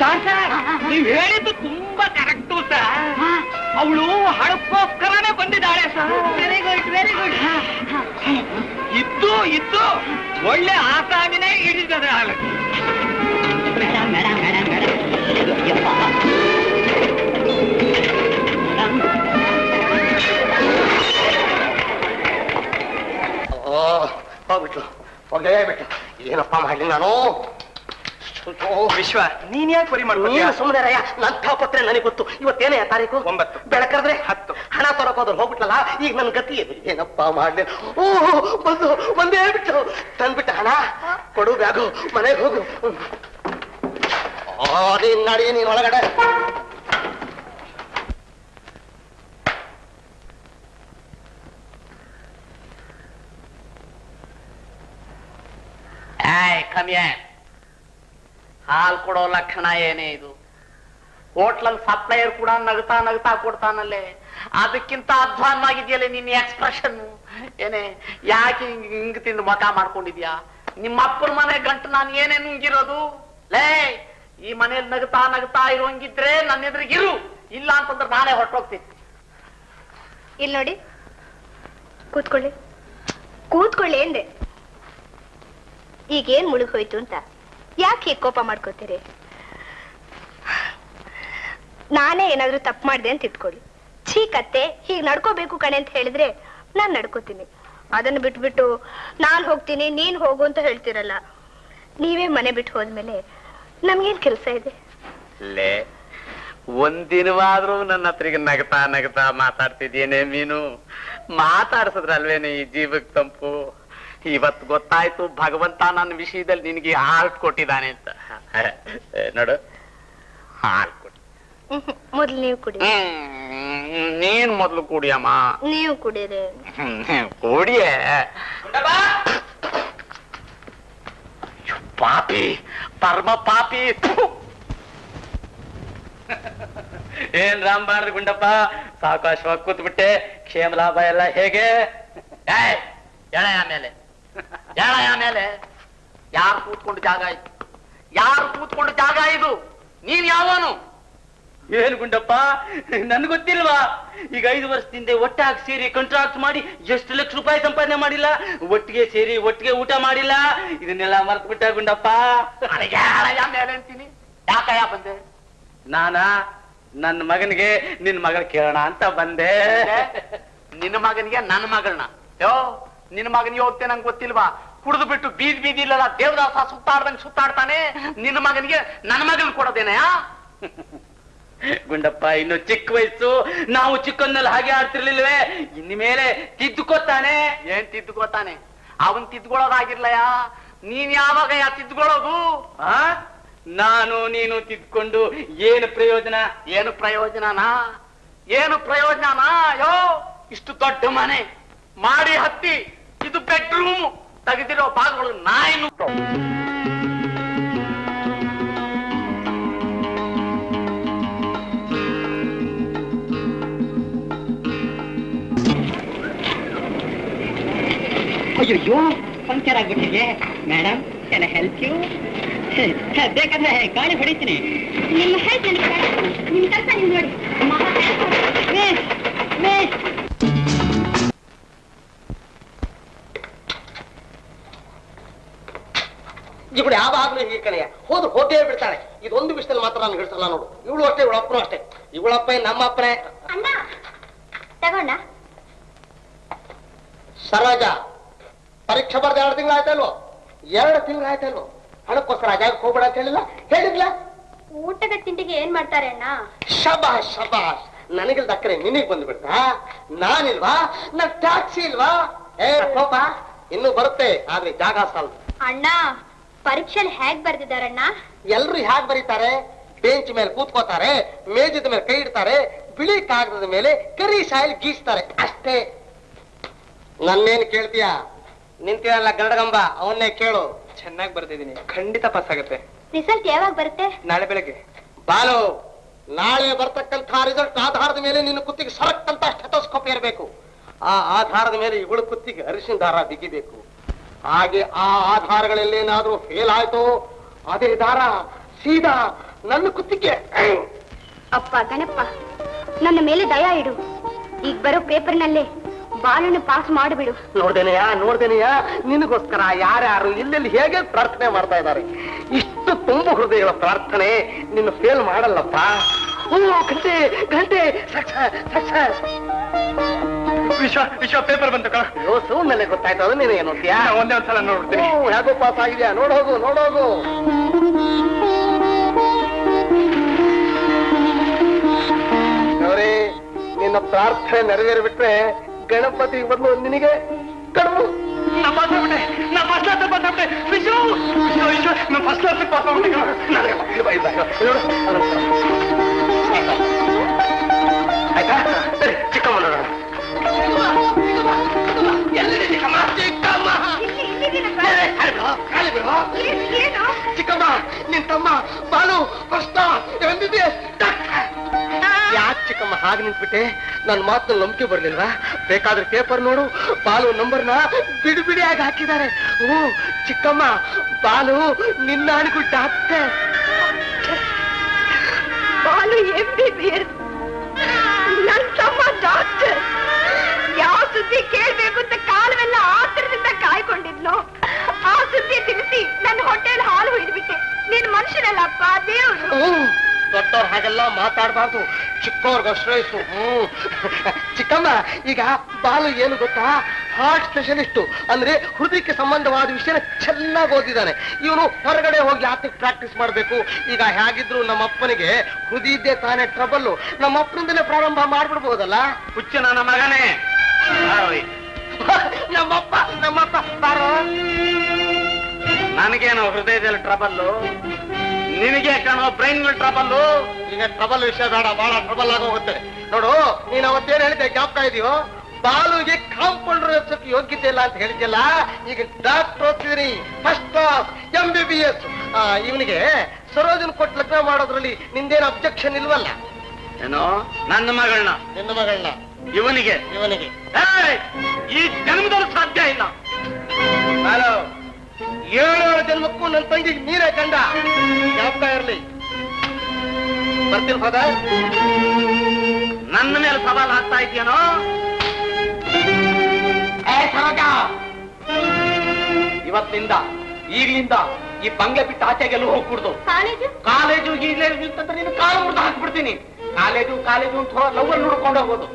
ಸರ್ ಸರ್ ನೀವ್ ಹೇಳಿದ್ದು ತುಂಬಾ ಕರೆಕ್ಟು ಸರ್ ಅವಳು ಹಣಕ್ಕೋಸ್ಕರನೇ ಬಂದಿದ್ದಾಳೆ sir very good very good ಇದ್ದು ಇದ್ದು ಒಳ್ಳೆ ಆಸಾಮಿನೇ ಹಿಡಿತದೆ ಆಳಕ್ಕೆ ಮೇಡಮ್ ಮೇಡಮ್ ಮೇಡಮ್ ಮೇಡಮ್ ಓ ಹೋಗ್ಬಿಟ್ಲು. ಹೋಗೇ ಬಿಟ್ಲು. ಏನಪ್ಪ ಮಾಡಲಿ ನಾನು? ವಿಶ್ವ ನೀನ್ ಯಾಕೆ ಬರಿ ಮಾಡ್ಕೊಂಡು ಸುಮ್ಮನೆ ರಯ್ಯ ನಂಥ ಪತ್ರೆ ನನಗೆ ಗೊತ್ತು. ಇವತ್ತೇನೇ ತಾರೀಕು? ಒಂಬತ್ತು. ಬೆಳಕರ್ದ್ರೆ? ಹತ್ತು. ಹಣ ತರಕೋದ್ರು ಹೋಗ್ಬಿಟ್ಲಲ್ಲ ಈಗ ನನ್ ಗತಿ ಏನು? ಏನಪ್ಪ ಮಾಡ್ಲಿ? ಓ ಬಂದು ಒಂದೇ ಬಿಟ್ಟು. ತಂದ್ಬಿಟ್ಟ ಹಣ. ಕೊಡು ಬ್ಯಾಗು ಮನೆಗೆ ಹೋಗು. ಓ ನೀನ್ ನಡಿ ನೀನ್ ಒಳಗಡೆ. ಏಯ್, ಕಮ್ಯಾ. ಹಾಲ್ ಕೊಡೋ ಲಕ್ಷಣ ಏನೇ ಇದು? ಹೋಟ್ಲಲ್ಲಿ ಸಪ್ಲೈಯರ್ ಕೂಡ ನಗತಾ ನಗತಾ ಕೊಡ್ತಾನಲ್ಲೇ. ಅದಕ್ಕಿಂತ ಅಧ್ವಾನವಾಗಿದೆಯಲ್ಲ ನಿನ್ನ ಎಕ್ಸ್ಪ್ರೆಷನ್ ಏನೇ, ಯಾಕೆ ಹಿಂಗ್ ಹಿಂಗ್ ತಿಂದು ಮಠ ಮಾಡ್ಕೊಂಡಿದ್ಯಾ? ನಿಮ್ಮ ಅಪ್ಪನ ಮನೆ ಗಂಟು ನಾನು ಏನೇ ನುಂಗಿರೋದು? ಲೇ, ಈ ಮನೇಲಿ ನಗತಾ ನಗತಾ ಇರೋಂಗಿದ್ರೆ ನನ್ನ ಎದುರಿಗಿರು ಇಲ್ಲ ಅಂತಂದ್ರೆ ನಾನೇ ಹೊರಟೋಗ್ತೀನಿ. ಇಲ್ಲಿ ನೋಡಿ ಕೂತ್ಕೊಳ್ಳಿ. ಕೂತ್ಕೊಳ್ಳಿ ಎಂದೆ? ಈಗೇನ್ ಮುಳುಗ್ ಹೋಯ್ತು ಅಂತ? ಯಾಕೆ ಕೋಪ ಮಾಡ್ಕೋತೀರಿ? ನಾನೇ ಏನಾದ್ರೂ ತಪ್ಪು ಮಾಡಿದೆ ಅಂತ ಇಟ್ಕೊಳ್ಳಿ. ಕತ್ತೆ, ಹೀಗ್ ನಡ್ಕೋಬೇಕು ಕಣೆ ಅಂತ ಹೇಳಿದ್ರೆ ನಾನ್ ನಡ್ಕೋತೀನಿ. ಅದನ್ನ ಬಿಟ್ಬಿಟ್ಟು ನಾನ್ ಹೋಗ್ತೀನಿ, ನೀನ್ ಹೋಗು ಅಂತ ಹೇಳ್ತಿರಲ್ಲ. ನೀವೇ ಮನೆ ಬಿಟ್ಟು ಹೋದ್ಮೇಲೆ ನಮ್ಗೇನ್ ಕೆಲಸ ಇದೆ? ಲೇ, ಒಂದಿನವಾದ್ರೂ ನನ್ನ ಹತ್ರಿಗೆ ನಗತಾ ನಗತಾ ಮಾತಾಡ್ತಿದ್ಯೇನೆ ಮೀನು ಮಾತಾಡ್ಸದ್ರಲ್ವೇನೆ ಈ ಜೀವಕ್ ತಂಪು? ಇವತ್ತು ಗೊತ್ತಾಯ್ತು ಭಗವಂತ ನನ್ನ ವಿಷಯದಲ್ಲಿ ನಿನಗೆ ಹಾರ್ಟ್ ಕೊಟ್ಟಿದ್ದಾನೆ ಅಂತ. ನೋಡು. ಹಾಲ್ ಕೊಟ್ಟಿ ಮೊದ್ಲು ನೀವು ಕುಡಿ. ನೀನ್ ಮೊದ್ಲು ಕುಡಿಯಮ್ಮ. ನೀವು ಕುಡಿರಿ. ಕುಡಿಯೇ. ಪಾಪಿ ಪರಮ ಪಾಪಿ. ಏನ್ ರಾಂಬಾರ್ದು ಗುಂಡಪ್ಪ? ಸಾವಕಾಶವಾಗಿ ಕೂತ್ಬಿಟ್ಟೆ. ಕ್ಷೇಮ ಲಾಭ ಎಲ್ಲ ಹೇಗೆ? ಏಯ್, ಎಳೆ ಆಮೇಲೆ? ಮೇಲೆ ಯಾರು ಕೂತ್ಕೊಂಡು ಜಾಗ ಆಯ್ತು ಯಾರು ಕೂತ್ಕೊಂಡು ಜಾಗ ಇದು? ನೀನ್ ಯಾವನು? ಏನು ಗುಂಡಪ್ಪ? ನನ್ ಗೊತ್ತಿಲ್ವಾ? ಈಗ ಐದು ವರ್ಷದಿಂದ ಒಟ್ಟಾಗಿ ಸೇರಿ ಕಾಂಟ್ರಾಕ್ಟ್ ಮಾಡಿ ಎಷ್ಟು ಲಕ್ಷ ರೂಪಾಯಿ ಸಂಪಾದನೆ ಮಾಡಿಲ್ಲ? ಒಟ್ಟಿಗೆ ಸೇರಿ ಒಟ್ಟಿಗೆ ಊಟ ಮಾಡಿಲ್ಲ? ಇದನ್ನೆಲ್ಲ ಮರ್ತು ಬಿಟ್ಟ ಗುಂಡಪ್ಪ ಮೇಲೆ ಅಂತೀನಿ. ಯಾಕಯ್ಯ ಬಂದೆ? ನಾನ? ನನ್ನ ಮಗನಿಗೆ ನಿನ್ ಮಗಳ ಕೇಳೋಣ ಅಂತ ಬಂದೆ. ನಿನ್ನ ಮಗನಿಗೆ ನನ್ನ ಮಗಳನ್ನ. ಯೋ ನಿನ್ನ ಮಗನ ಹೋಗ್ತೆ ನಂಗೆ ಗೊತ್ತಿಲ್ವಾ? ಕುಡಿದು ಬಿಟ್ಟು ಬೀದಿ ಬೀದಿ ಇಲ್ಲಲ್ಲ ದೇವದಾಸ ಸುತ್ತಾಡ್ದಂಗೆ ಸುತ್ತಾಡ್ತಾನೆ ನಿನ್ನ ಮಗನಿಗೆ ನನ್ನ ಮಗನ್ ಕೊಡೋದೇನಯ ಗುಂಡಪ್ಪ ಇನ್ನು ಚಿಕ್ಕ ವಯಸ್ಸು. ನಾವು ಚಿಕ್ಕಂದಲ್ಲಿ ಹಾಗೆ ಆಡ್ತಿರ್ಲಿಲ್ವೇ? ಇನ್ನು ಮೇಲೆ ತಿದ್ದುಕೊತಾನೆ ಏನ್ ತಿದ್ದುಕೋತಾನೆ ಅವನ್ ತಿದ್ಕೊಳ್ಳೋದಾಗಿರ್ಲಯ? ನೀನ್ ಯಾವಾಗ ಯಾ ತಿದ್ಕೊಳ್ಳೋದು? ಆ? ನಾನು ನೀನು ತಿದ್ಕೊಂಡು ಏನು ಪ್ರಯೋಜನ? ಏನು ಪ್ರಯೋಜನನಾ? ಏನು ಪ್ರಯೋಜನನಾ? ಅಯ್ಯೋ ಇಷ್ಟು ದೊಡ್ಡ ಮನೆ ಮಾಡಿ ಹತ್ತಿ. ಇದು ಬೆಡ್ರೂಮ್ ತೆಗೆದಿರೋ ಭಾಗಗಳು ನಾಯಿ ನುಗ್ಗೋ. ಅಯ್ಯೋ ಪಂಕ್ಚರ್ ಆಗ್ಬಿಟ್ಟಿದೆ ಮೇಡಮ್ ಕ್ಯಾನ್ ಹೆಲ್ಪ್ ಯು ಬೇಕಾದ್ರೆ ಗಾಳಿ ಹೊಡಿತೀನಿ ನಿಮ್ಮ ಹೆಲ್ಪ್ ನನಗೆ ಬೇಡ. ನಿಮ್ ಕೆಲಸ ನೀವು ನೋಡಿ ಇವಳು ಯಾವಾಗ್ಲೂ ಹೀಗೆ ಕಣೆಯ ಹೋದ್ರು ಹೋಗೇ ಬಿಡ್ತಾಳೆ. ಇದೊಂದು ವಿಷಯದಲ್ಲಿ ಮಾತ್ರ ನಾನು ಹಿಡಿಸಲ್ಲ ನೋಡು. ಇವಳು ಅಷ್ಟೇ ಇವಳಪ್ಪನು ಅಷ್ಟೇ. ಇವಳಪ್ಪ ನಮ್ಮ ಅಪ್ಪನೇ? ಅಣ್ಣ ತಗೊಂಡ ಸರೋಜ ಪರೀಕ್ಷೆ ಬರ್ದ ಎರಡು ತಿಂಗಳು ಆಯ್ತಲ್ವೋ? ಎರಡು ತಿಂಗಳು ಆಯ್ತಲ್ವೋ? ಹಣಕ್ಕೋಸ್ಕರ ಜಾಗಕ್ಕೆ ಹೋಗ್ಬೇಡ ಅಂತ ಹೇಳಿಲ್ಲ? ಹೇಳಿದ್ಲ? ಊಟದ ತಿಂಡಿಗೆ ಏನ್ ಮಾಡ್ತಾರೆ ಅಣ್ಣ? ಶಬಾಷ್ ಶಬಾಷ್. ನನಗಿಲ್ ದಕ್ಕರೆ ನಿನಗ್ ಬಂದ್ಬಿಡ್ತಾ? ನಾನಿಲ್ವಾ? ನನ್ ಟ್ಯಾಕ್ಸಿ ಇಲ್ವಾ? ಏ ಕೋಪ ಇನ್ನು ಬರುತ್ತೆ ಆದ್ರೆ ಜಾಗ ಸಾಲ ಅಣ್ಣ ಪರೀಕ್ಷೆಯಲ್ಲಿ ಹೇಗ್ ಬರ್ದಿದಾರಣ್ಣ ಎಲ್ರು ಹ್ಯಾಗ್ ಬರೀತಾರೆ? ಬೆಂಚ್ ಮೇಲೆ ಕೂತ್ಕೋತಾರೆ ಮೇಜದ ಮೇಲೆ ಕೈ ಇಡ್ತಾರೆ ಬಿಳಿ ಕಾಗದದ ಮೇಲೆ ಕರಿ ಶಾಯಿಲ್ ಗೀಸ್ತಾರೆ. ಅಷ್ಟೇ. ನನ್ನೇನ್ ಕೇಳ್ತೀಯ? ನಿಂತಿರಲ್ಲ ಗರಡಗಂಬ ಅವನ್ನೇ ಕೇಳು. ಚೆನ್ನಾಗಿ ಬರ್ತಿದ್ದೀನಿ ಖಂಡಿತ ಪಾಸ್ ಆಗುತ್ತೆ. ರಿಸಲ್ಟ್ ಯಾವಾಗ ಬರುತ್ತೆ? ನಾಳೆ ಬೆಳಗ್ಗೆ. ಬಾಲು ನಾಳೆ ಬರ್ತಕ್ಕಂಥ ರಿಸಲ್ಟ್ ಆಧಾರದ ಮೇಲೆ ನಿನ್ನ ಕುತ್ತಿಗೆ ಸರಕ್ಕಂತ ಸ್ಟೆಟೋಸ್ಕೋಪ್ ಇರಬೇಕು ಆ ಆಧಾರದ ಮೇಲೆ ಇವಳು ಕುತ್ತಿಗೆ ಅರಿಶಿನ ದಾರ ಬಿಗಿಬೇಕು. ಹಾಗೆ ಆ ಆಧಾರಗಳಲ್ಲೇನಾದ್ರೂ ಫೇಲ್ ಆಯ್ತು ಅದೇ ದಾರ ಸೀದಾ ನನ್ನ ಕುತ್ತಿಗೆ. ಅಪ್ಪ ಗಣಪ್ಪ ನನ್ನ ಮೇಲೆ ದಯ ಇಡು. ಈಗ ಬರೋ ಪೇಪರ್ನಲ್ಲೇ ಬಾಲನ್ನು ಪಾಸ್ ಮಾಡಿಬಿಡು. ನೋಡ್ದೇನೆಯಾ ನೋಡ್ದೇನೆಯಾ? ನಿನಗೋಸ್ಕರ ಯಾರ್ಯಾರು ಇಲ್ಲೆಲ್ಲಿ ಹೇಗೆ ಪ್ರಾರ್ಥನೆ ಮಾಡ್ತಾ ಇದ್ದಾರೆ? ಇಷ್ಟು ತುಂಬು ಹೃದಯಗಳ ಪ್ರಾರ್ಥನೆ ನಿನ್ನ ಫೇಲ್ ಮಾಡಲ್ಲಪ್ಪ. ಓ ಗಂಟೆ ಗಂಟೆ ಸಕ್ಸಸ್ ಸಕ್ಸಸ್. ವಿಶ್ವ ವಿಶ್ವ ಪೇಪರ್ ಬಂತು ಕಣ. ಮೇಲೆ ಗೊತ್ತಾಯ್ತು ಅದು ನೀನು ಏನು ಒಂದೇ ಒಂದ್ಸಲ ನೋಡ್ಬಿಡ್ತೀನಿ. ಹೇಗೋ ಪಾಸ್ ಆಗಿದ್ಯಾ? ನೋಡೋಗು ನೋಡೋಗು ಗೌರಿ ನಿನ್ನ ಪ್ರಾರ್ಥನೆ ನೆರವೇರಿಬಿಟ್ರೆ ಗಣಪತಿ ಬದಲು ನಿನಗೆ ಕಡಿಮೆ ನಾ ಪಾಸ್ ಆಗ್ಬಿಟ್ಟೆ ನಮ್ಮ ಫಸ್ಟ್ ಕ್ಲಾಸ್ ಪಾಸ್ ವಿಶ್ವ ವಿಶು ವಿಶು ವಿಶು ನಾ ಫಸ್ಟ್ ಕ್ಲಾಸ್ ಪಾಸ್ ನೋಡು. ಆಯ್ತಾ? ಸರಿ ಚಿಕ್ಕಮ್ಮ ನೋಡೋಣ ಚಿಕ್ಕಮ್ಮ? ನಿನ್ ತಮ್ಮ ಬಾಲು ಕಷ್ಟ ಎಂದಿದೆ ಯಾಕೆ ಚಿಕ್ಕಮ್ಮ ಹಾಗೆ ನಿಂತ್ಬಿಟ್ಟೆ? ನನ್ನ ಮಾತು ನಂಬಿಕೆ ಬರ್ಲಿಲ್ವಾ? ಬೇಕಾದ್ರೆ ಪೇಪರ್ ನೋಡು ಬಾಲು ನಂಬರ್ನ ಬಿಡಿ ಬಿಡಿಯಾಗಿ ಹಾಕಿದ್ದಾರೆ. ಓ ಚಿಕ್ಕಮ್ಮ ಬಾಲು ನಿನ್ನ ಅಣಿಗೂ doctor. Balu M B B S ನನ್ ತಮ್ಮ ಡಾಕ್ಟರ್ ಯಾವ ಸುದ್ದಿ ಕೇಳ್ಬೇಕು ಅಂತ ಕಾಲವೆಲ್ಲ ಆತರದಿಂದ ಕಾಯ್ಕೊಂಡಿದ್ಲು ಆ ಸುದ್ದಿ ತಿಳಿಸಿ ನನ್ನ ಹೊಟ್ಟೆಲ್ ಹಾಲು ಹಿಡಿದ್ಬಿಟ್ಟೆ. ನೀನ್ ಮನುಷ್ಯನಲ್ಲಪ್ಪ, ದೇವ್ರು. ದೊಡ್ಡವ್ರ ಹಾಗೆಲ್ಲ ಮಾತಾಡಬಾರ್ದು. ಚಿಕ್ಕವ್ರಿಗೆ ಅಶ್ರಯಿಸು ಹ್ಮ್. ಚಿಕ್ಕಮ್ಮ ಈಗ ಬಾಲು ಏನು ಗೊತ್ತಾ? ಹಾರ್ಟ್ ಸ್ಪೆಷಲಿಸ್ಟು ಅಂದ್ರೆ ಹೃದಯಕ್ಕೆ ಸಂಬಂಧವಾದ ವಿಷಯ ಚೆನ್ನಾಗಿ ಓದಿದ್ದಾನೆ. ಇವನು ಹೊರಗಡೆ ಹೋಗಿ ಆತಕ್ಕೆ ಪ್ರಾಕ್ಟೀಸ್ ಮಾಡಬೇಕು. ಈಗ ಹೇಗಿದ್ರು ನಮ್ಮ ಅಪ್ಪನಿಗೆ ಹೃದಯದ್ದೇ ತಾನೇ ಟ್ರಬಲ್ಲು ನಮ್ಮ ಅಪ್ಪನಿಂದಲೇ ಪ್ರಾರಂಭ ಮಾಡ್ಬಿಡ್ಬೋದಲ್ಲ? ಹುಚ್ಚ ನನ್ನ ಮಗನೇ. ನಮ್ಮಪ್ಪ ನಮ್ಮಪ್ಪ ಬಾರೋ. ನನಗೇನು ಹೃದಯದಲ್ಲಿ ಟ್ರಬಲ್ಲು ನಿನಗೆ ಕಾಣೋ ಬ್ರೈನ್ ಟ್ರಬಲ್ ಈಗ ಟ್ರಬಲ್ ವಿಷಯ ಬೇಡ ಬಹಳ ಟ್ರಬಲ್ ಆಗೋಗುತ್ತೆ. ನೋಡು ನೀನ್ ಅವತ್ತೇನ್ ಹೇಳಿದೆ ಜ್ಞಾಪಕ ಇದೆಯೋ? ಬಾಲುಗೆ ಕಾಂಪೌಂಡರ್ ಯೋಗ್ಯತೆ ಇಲ್ಲ ಅಂತ ಹೇಳಿದ್ಯಲ್ಲ ಈಗ doctor ಓದ್ತಿದ್ರಿ first class M B B S ಇವನಿಗೆ ಸರೋಜನ್ ಕೊಟ್ಟು ಲಗ್ನ ಮಾಡೋದ್ರಲ್ಲಿ ನಿಂದೇನು ಅಬ್ಜೆಕ್ಷನ್ ಇಲ್ವಲ್ಲ? ಏನೋ? ನನ್ನ ಮಗಳನ್ನ. ನಿನ್ನ ಮಗಳನ್ನ. ಇವನಿಗೆ. ಇವನಿಗೆ! ಈ ಜನ್ಮದಲ್ಲಿ ಸಾಧ್ಯ ಇಲ್ಲ. ಹಲೋ ಏಳೇಳು ಜನ್ಮಕ್ಕೂ ನನ್ನ ತಂಗಿಗೆ ನೀರೇ ಕಂಡ. ಜ್ಞಾಪಕ ಇರಲಿ. ಬರ್ತೀನಿ ಫಾದರ್. ನನ್ನ ಮೇಲೆ ಸವಾಲ್ ಆಗ್ತಾ ಇದೆಯೇನೋ? ಇವತ್ತಿಂದ ಈಗಲಿಂದ ಈ ಬಂಗ್ಲೆ ಬಿಟ್ಟು ಆಚೆಗೆಲ್ಲ ಹೋಗ್ಬಿಡ್ದು ಕಾಲೇಜು? ಕಾಲೇಜು ಈಗಲೇ ನಿಂತಂದ್ರೆ ನೀನು ಕಾಲು ಮುರಿದು ಹಾಕ್ಬಿಡ್ತೀನಿ. ಕಾಲೇಜು ಕಾಲೇಜು ಅಂತ ಲವ್ವರ್ ನೋಡ್ಕೊಂಡು ಹೋಗೋದು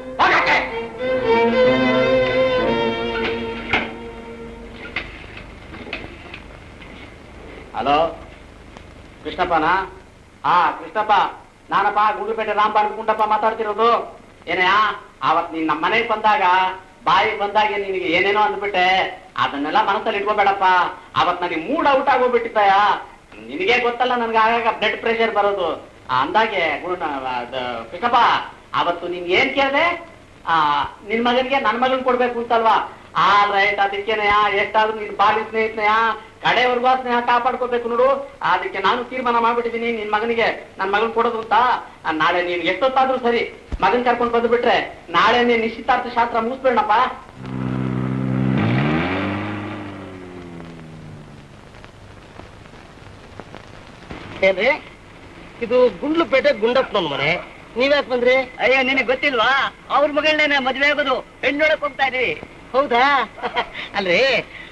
ಹಲೋ? ಕೃಷ್ಣಪ್ಪನಾ? ಆ ಕೃಷ್ಣಪ್ಪ. ನಾನಪ್ಪ ಗುಂಡ್ಲುಪೇಟೆ ರಾಮ್ಬಾರ್ ಗುಂಡಪ್ಪ ಮಾತಾಡ್ತಿರೋದು. ಏನಯಾ ಅವತ್ ನೀನ್ ನಮ್ಮ ಮನೆಗೆ ಬಂದಾಗ ಬಾಯಿ ಬಂದಾಗ ನಿನಗೆ ಏನೇನೋ ಅಂದ್ಬಿಟ್ಟೆ. ಅದನ್ನೆಲ್ಲ ಮನಸ್ಸಲ್ಲಿ ಇಟ್ಕೋಬೇಡಪ್ಪ. ಅವತ್ ನನಗೆ ಮೂಡ್ ಔಟ್ ಆಗೋಗ್ಬಿಟ್ಟಿತ್ತಯ್ಯ. ನಿನಗೆ ಗೊತ್ತಲ್ಲ ನನ್ಗೆ ಆಗಾಗ ಬ್ಲಡ್ ಪ್ರೆಷರ್ ಬರೋದು. ಅಂದಾಗೆ ಕೃಷ್ಣಪ್ಪ ಅವತ್ತು ನೀನ್ ಏನ್ ಕೇಳ್ದೆ? ಆ, ನಿನ್ ಮಗನಿಗೆ ನನ್ ಮಗನ್ ಕೊಡ್ಬೇಕು ಅಂತಲ್ವಾ? ಆ ರೈಟ್ ಅದಕ್ಕೇನೆಯಾ ಎಷ್ಟಾದ್ರೂ ನಿನ್ ಬಾಲಿ ಸ್ನೇಹಿತನೆಯ ಕಡೆವರೆಗೂ ಆ ಸ್ನೇಹ ಕಾಪಾಡ್ಕೋಬೇಕು ನೋಡು. ಅದಕ್ಕೆ ನಾನು ತೀರ್ಮಾನ ಮಾಡ್ಬಿಟ್ಟಿದೀನಿ ನಿನ್ ಮಗನಿಗೆ. ನನ್ ಮಗನ್ ಕೊಡೋದು ಅಂತ. ನಾಳೆ ನೀನ್ ಎಷ್ಟೊತ್ತಾದ್ರೂ ಸರಿ ಮಗನ್ ಕರ್ಕೊಂಡ್ ಬಂದ್ಬಿಟ್ರೆ ನಾಳೆ ನೀನ್ ನಿಶ್ಚಿತಾರ್ಥ ಶಾಸ್ತ್ರ ಮುಗಿಸ್ಬೇಡಪ್ಪ ಏನ್ರಿ? ಇದು ಗುಂಡ್ಲುಪೇಟೆ ಗುಂಡಪ್ಪನ ಮನೆ. ನೀವ್ಯಾಕ್ ಬಂದ್ರಿ? ಅಯ್ಯೋ ನಿನಗೆ ಗೊತ್ತಿಲ್ವಾ? ಅವ್ರ ಮಗಳನ್ನೇ ಮದ್ವೆ ಆಗೋದು ಹೆಣ್ಣು ನೋಡಕ್ ಹೋಗ್ತಾ ಇದೀವಿ. ಹೌದಾ? ಅಲ್ರಿ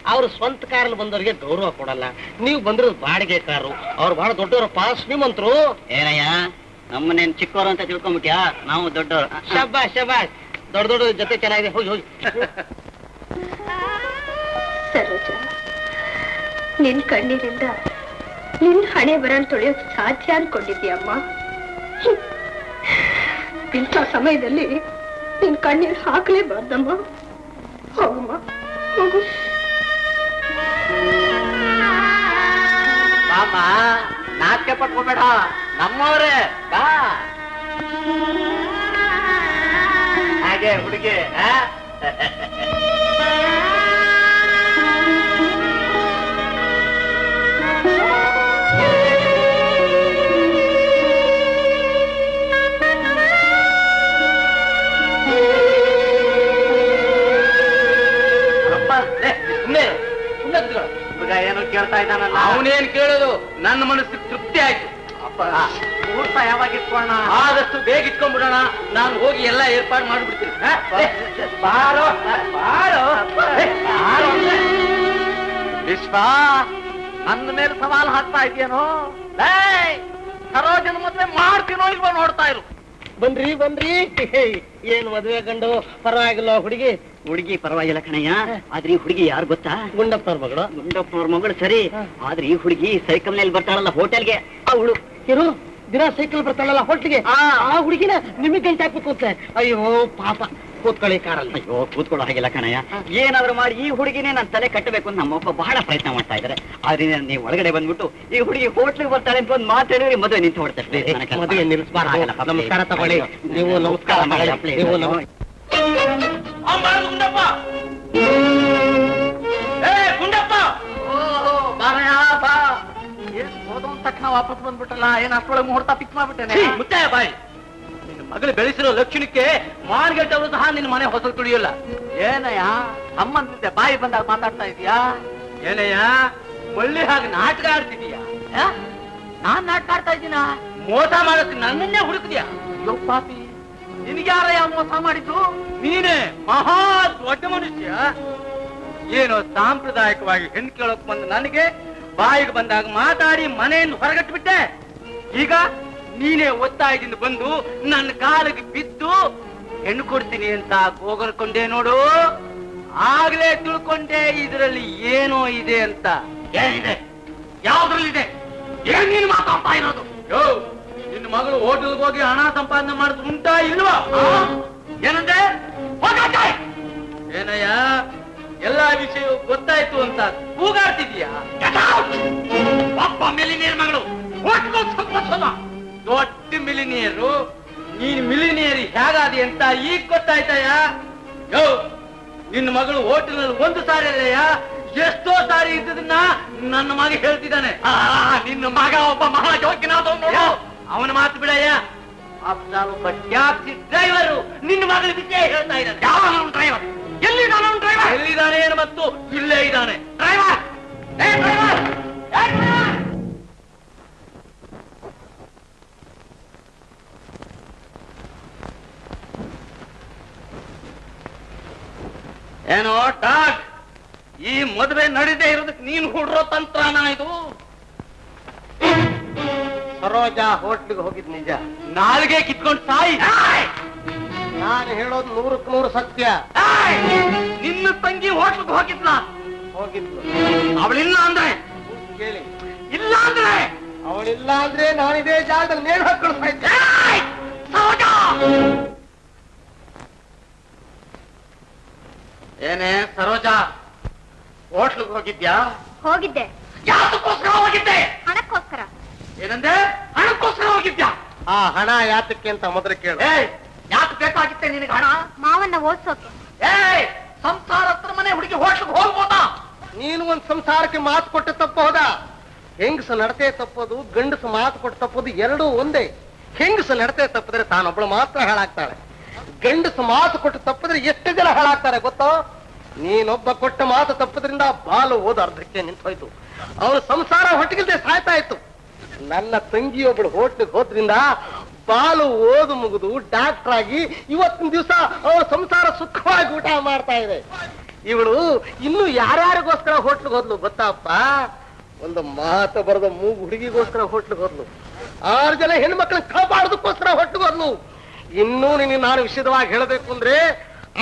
ಅವ್ರ ಸ್ವಂತ ಕಾರಲ್ಲಿ ಬಂದವರಿಗೆ ಗೌರವ ಕೊಡಲ್ಲ. ನೀವು ಬಂದಿರೋದು ಬಾಡಿಗೆ ಕಾರು. ಅವ್ರು ಬಹಳ ದೊಡ್ಡವರು. ಪಾಸ್ ನಿಮ್ಮಂತರು ಏನಯ್ಯ? ನಮ್ಮನೇನ್ ಚಿಕ್ಕವರು ಅಂತ ತಿಳ್ಕೊಂಬಿಟ್ಯಾ? ನಾವು ದೊಡ್ಡವರು. ಶಬ್ಬಾ ಶಬ್ಬಾ ದೊಡ್ಡ ದೊಡ್ಡ ಜೊತೆ ಚೆನ್ನಾಗಿದೆ ಹೋಗಿ ಹೋಗಿ. ಸರೋಜ ನಿನ್ ಕಣ್ಣೀರಿಂದ ನಿನ್ ಹಣೆ ಬರಲ್ ತೊಳೆಯೋಕ್ ಸಾಧ್ಯ ಅನ್ಕೊಂಡಿದ್ಯಮ್ಮ? ಇಂಥ ಸಮಯದಲ್ಲಿ ನಿನ್ ಕಣ್ಣೀರ್ ಹಾಕ್ಲೇಬಾರ್ದಮ್ಮ. ಹೋಗಮ್ಮ ಹೋಗು. ಬಾಮ ನಾಚಿಕೆ ಪಟ್ಕೋಬೇಡ ನಮ್ಮವ್ರೆ ಬಾ ಹಾಗೆ ಹುಡುಗಿ ಕೇಳ್ತಾ ಇದ್ದಾನಲ್ಲ? ಅವನೇನ್ ಕೇಳೋದು? ನನ್ನ ಮನಸ್ಸಿಗೆ ತೃಪ್ತಿ ಆಯ್ತು. ಅಪ್ಪ ಮುಹೂರ್ತ ಯಾವಾಗ ಇಟ್ಕೋಣ ಆದಷ್ಟು ಬೇಗ ಇಟ್ಕೊಂಡ್ಬಿಡೋಣ. ನಾನು ಹೋಗಿ ಎಲ್ಲ ಏರ್ಪಾಡು ಮಾಡ್ಬಿಡ್ತೀನಿ. ಬಾರೋ ಬಾರೋ. ವಿಶ್ವ ನನ್ನ ಮೇಲೆ ಸವಾಲ್ ಹಾಕ್ತಾ ಇದೆಯೇನೋ? ಲೇ ಸರೋಜನ ಮದ್ವೆ ಮಾಡ್ತೀನೋ ಇಲ್ವೋ ನೋಡ್ತಾ ಇರು. ಬನ್ರಿ ಬನ್ರಿ ಏನ್ ಮದ್ವೆ ಕಂಡು ಪರವಾಗಿಲ್ಲ ಹುಡುಗಿ. ಹುಡುಗಿ ಪರವಾಗಿಲ್ಲ ಕಣಯ್ಯ. ಆದ್ರೆ ಈ ಹುಡುಗಿ ಯಾರು ಗೊತ್ತಾ? ಗುಂಡಪ್ಪನವ್ರ ಮಗಳು. ಗುಂಡಪ್ಪನವ್ರ ಮಗಳು ಸರಿ. ಆದ್ರೆ ಈ ಹುಡುಗಿ ಸೈಕಲ್ನಲ್ಲಿ ಬರ್ತಾಳಲ್ಲ ಹೋಟೆಲ್ಗೆ. ಅವಳು ಇರು ದಿನ ಸೈಕಲ್ ಬರ್ತಾಳಲ್ಲ ಹೋಟ್ಲಿಗೆ? ಆ ಹುಡುಗಿನ ನಿಮಗೆ ಗಂಟೆ ಹಾಕ್ಬೇಕು ಅಯ್ಯೋ ಪಾಪ. ಕೂತ್ಕೊಳ್ಳಿ ಕಾರಲ್ಲಿ. ಅಯ್ಯೋ ಕೂತ್ಕೊಳ್ಳೋ ಹಾಗಿಲ್ಲ ಕಣಯ್ಯ. ಏನಾದ್ರು ಮಾಡಿ ಈ ಹುಡುಗಿನೇ ನನ್ನ ತಲೆ ಕಟ್ಟಬೇಕು ಅಂತ ನಮ್ಮಪ್ಪ ಬಹಳ ಪ್ರಯತ್ನ ಮಾಡ್ತಾ ಇದ್ದಾರೆ. ಆದ್ರಿಂದ ನೀವು ಒಳಗಡೆ ಬಂದ್ಬಿಟ್ಟು ಈ ಹುಡುಗಿ ಹೋಟ್ಲಿಗೆ ಬರ್ತಾಳೆ ಅಂತ ಒಂದು ಮಾತಾಡಿದ್ರೆ ಮದುವೆ ನಿಂತು ಹೊಡ್ತಾರೆ ಮದುವೆ ನಮಸ್ಕಾರ ತಗೊಳ್ಳಿ. ನೀವು ನಮಸ್ಕಾರ ಮಾಡಿ. ನೀವು ನಮ- ಗುಂಡಪ್ಪ. ಏ ಗುಂಡಪ್ಪ. ಓಹೋ ಬಾರಯ್ಯ ಬಾ. ಏನ್ ಹೋದ ತಕ್ಷಣ ವಾಪಸ್ ಬಂದ್ಬಿಟ್ಟಲ್ಲ ಏನ್ ಅಷ್ಟೊಳಗೆ ಮುಹೂರ್ತ ಫಿಕ್ಸ್ ಮಾಡ್ಬಿಟ್ಟೇನೆ? ಮುತ್ತಾಯ ಬಾಯಿ. ನಿನ್ನ ಮಗಳು ಬೆಳೆಸಿರೋ ಲಕ್ಷಣಕ್ಕೆ ಮಾನ್ಗೆಟ್ಟವರು ಸಹ ನಿನ್ನ ಮನೆ ಹೊಸ ತುಳಿಯಲ್ಲ. ಏನಯ್ಯ ಅಮ್ಮಂತಿದ್ದೆ ಬಾಯಿ ಬಂದಾಗ ಮಾತಾಡ್ತಾ ಇದೀಯಾ? ಏನಯ್ಯ ಮಳ್ಳಿ ಹಾಗೆ ನಾಟಕ ಆಡ್ತಿದೀಯ? ನಾನ್ ನಾಟಕ ಆಡ್ತಾ ಇದ್ದೀನ? ಮೋಸ ಮಾಡಕ್ಕೆ ನನ್ನನ್ನೇ ಹುಡುಕಿದ್ಯಾ ಅಯ್ಯೋ ಪಾಪಿ. ನಿನಗ್ಯಾರಯ್ಯ ಮೋಸ ಮಾಡಿದ್ದು ನೀನೇ ಮಹಾ ದೊಡ್ಡ ಮನುಷ್ಯ. ಏನು ಸಾಂಪ್ರದಾಯಿಕವಾಗಿ ಹೆಣ್ಣು ಕೇಳೋಕ್ ಬಂದ ನನಗೆ ಬಾಯಿಗೆ ಬಂದಾಗ ಮಾತಾಡಿ ಮನೆಯಿಂದ ಹೊರಗಟ್ಬಿಟ್ಟೆ ಈಗ ನೀನೇ ಒತ್ತಾಯದಿಂದ ಬಂದು ನನ್ನ ಕಾಲಿಗೆ ಬಿದ್ದು ಹೆಣ್ಣು ಕೊಡ್ತೀನಿ ಅಂತ ಗೋಗರ್ಕೊಂಡೆ ನೋಡು. ಆಗ್ಲೇ ತಿಳ್ಕೊಂಡೆ ಇದರಲ್ಲಿ ಏನೋ ಇದೆ ಅಂತ. ಏನಿದೆ? ಯಾವ್ದ್ರಲ್ಲಿದೆ? ಏನ್ ನೀನು ಮಾತಾಡ್ತಾ ಇರೋದು? ನಿನ್ನ ಮಗಳು ಹೋಟೆಲ್ಗೆ ಹೋಗಿ ಹಣ ಸಂಪಾದನೆ ಮಾಡುದು ಉಂಟಾ ಇಲ್ವಾ? ಏನಂದ್ರೆ! ಏನಯ್ಯ ಎಲ್ಲಾ ವಿಷಯ ಗೊತ್ತಾಯ್ತು ಅಂತ ಕೂಗಾಡ್ತಿದ್ಯಾ ಮಿಲಿನಿಯರ್ ಮಗಳು. ದೊಡ್ಡ ಮಿಲಿನಿಯರು ನೀನ್ ಮಿಲಿನಿಯರ್ ಹೇಗಾದಿ ಅಂತ ಈಗ ಗೊತ್ತಾಯ್ತಯ್ಯ? ಯೋ ನಿನ್ನ ಮಗಳು ಹೋಟೆಲ್ನಲ್ಲಿ ಒಂದು ಸಾರಿ ಅಲ್ಲಯ್ಯ? ಎಷ್ಟೋ ಸಾರಿ ಇದ್ದದನ್ನ ನನ್ನ ಮಗ ಹೇಳ್ತಿದ್ದಾನೆ. ಆ, ನಿನ್ನ ಮಗ ಒಬ್ಬ ಮಹಾ ಜೋಕಿನಾದವನು ಅವನ ಮಾತು ಬಿಡಯ್ಯ. ಒಬ್ಬ ಟ್ಯಾಕ್ಸಿ ಡ್ರೈವರು. ನಿನ್ನ ಮಗಳ ವಿಷಯ ಹೇಳ್ತಾ ಇದ್ದಾನೆ. ಯಾವ ಡ್ರೈವರ್. ಎಲ್ಲಿದ್ದಾನೆ ಅವನು ಡ್ರೈವರ್? ಎಲ್ಲಿದ್ದಾನೆ ಏನು ಮತ್ತು? ಇಲ್ಲೇ ಇದ್ದಾನೆ. ಡ್ರೈವರ್! ಏ ಡ್ರೈವರ್! ಏ ಡ್ರೈವರ್! ಏನೋ ಟಾಕ್ ಈ ಮದುವೆ ನಡೀದೇ ಇರೋದಕ್ಕೆ ನೀನು ಹುಡ್ರೋ ತಂತ್ರನ ಇದು. ಸರೋಜಾ ಹೋಟ್ಲಿಗೆ ಹೋಗಿದ್ ನಿಜ. ನಾಲ್ಗೆ ಕಿತ್ಕೊಂಡು ತಾಯಿ ನಾನು ಹೇಳೋದು ನೂರಕ್ ನೂರು ಸತ್ಯ! ನಿನ್ನ ತಂಗಿ ಹೋಟ್ಲಿಗೆ ಹೋಗಿದ್ಲ. ಹೋಗಿದ್ಲು. ಅವಳಿಲ್ಲ ಅಂದ್ರೆ? ಕೇಳಿ. ಇಲ್ಲ ಅಂದ್ರೆ? ಅವಳಿಲ್ಲ ಅಂದ್ರೆ ನಾನಿದೇ ಇದೇ ಜಾಗದಲ್ಲಿ ನೇಣು ಹಾಕೊಳ್ತಾ ಇದ್ದೆ! ಏನೇ ಸರೋಜಾ ಹೋಟ್ಲಿಗೆ ಹೋಗಿದ್ಯಾ? ಹೋಗಿದ್ದೆ. ಯಾತಕ್ಕೋಸ್ಕರ ಹೋಗಿದ್ದೆ? ಹಣಕ್ಕೋಸ್ಕರ. ಏನಂದ್ರೆ ಹಣಕ್ಕೋಸ್ಕರ ಹೋಗಿದ್ಯಾ? ಆ ಹಣ ಯಾತಕ್ಕೆ ಅಂತ ಮೊದಲು ಕೇಳು. ಏಯ್ ಯಾಕೆ ಬೇಕಾಗಿತ್ತೆ ನಿನಗೆ ಹಣ? ಮಾವನ್ನ ಓದ್ಸೋಕೆ. ಏಯ್ ಸಂಸಾರ ಹತ್ರ ಮನೆ ಹುಡುಗಿ ಹೋಟ್ಲಿಗೆ ಹೋಗ್ಬೋದಾ? ನೀನು ಒಂದ್ ಸಂಸಾರಕ್ಕೆ ಮಾತು ಕೊಟ್ಟು ತಪ್ಪೋದ? ಹೆಂಗಸ ನಡತೆ ತಪ್ಪೋದು ಗಂಡಸ ಮಾತು ಕೊಟ್ಟು ತಪ್ಪೋದು ಎರಡೂ ಒಂದೇ. ಹೆಂಗಸ ನಡತೆ ತಪ್ಪಿದ್ರೆ ತಾನೊಬ್ಳು ಮಾತ್ರ ಹಾಳಾಗ್ತಾಳೆ. ಗಂಡಸ ಮಾತು ಕೊಟ್ಟು ತಪ್ಪಿದ್ರೆ ಎಷ್ಟು ಜನ ಹಾಳಾಗ್ತಾರೆ ಗೊತ್ತೋ? ನೀನೊಬ್ಬ ಕೊಟ್ಟ ಮಾತು ತಪ್ಪದ್ರಿಂದ ಬಾಲು ಓದ ಅರ್ಧಕ್ಕೆ ನಿಂತೋಯ್ತು. ಹೋಯ್ತು ಅವನ ಸಂಸಾರ ಹೊಟ್ಟಿಗಿಲ್ದೆ ಸಾಯ್ತಾ ಇತ್ತು. ನನ್ನ ತಂಗಿಯೊಬ್ಬಳು ಹೋಟ್ಲಿಗೆ ಹೋದ್ರಿಂದ ಬಾಲು ಓದು ಮುಗಿದು ಡಾಕ್ಟರ್ ಆಗಿ ಇವತ್ತಿನ ದಿವಸ ಅವಳ ಸಂಸಾರ ಸುಖವಾಗಿ ಊಟ ಮಾಡ್ತಾ ಇದೆ. ಇವಳು ಇನ್ನು ಯಾರ್ಯಾರಿಗೋಸ್ಕರ ಹೋಟ್ಲಿಗೆ ಹೋದ್ಲು ಗೊತ್ತಪ್ಪ? ಒಂದು ಮಾತು ಬರೆದ ಮೂಗು ಹುಡುಗಿಗೋಸ್ಕರ ಹೋಟ್ಲಿಗೆ ಹೋದ್ಲು. ಆರು ಜನ ಹೆಣ್ಮಕ್ಳನ್ನ ಕಾಪಾಡೋದಕ್ಕೋಸ್ಕರ ಹೋಟ್ಲಿಗೆ ಹೋದ್ಲು. ಇನ್ನೂ ನಿನ್ನ ನಾನು ವಿಷಯವಾಗಿ ಹೇಳಬೇಕು ಅಂದ್ರೆ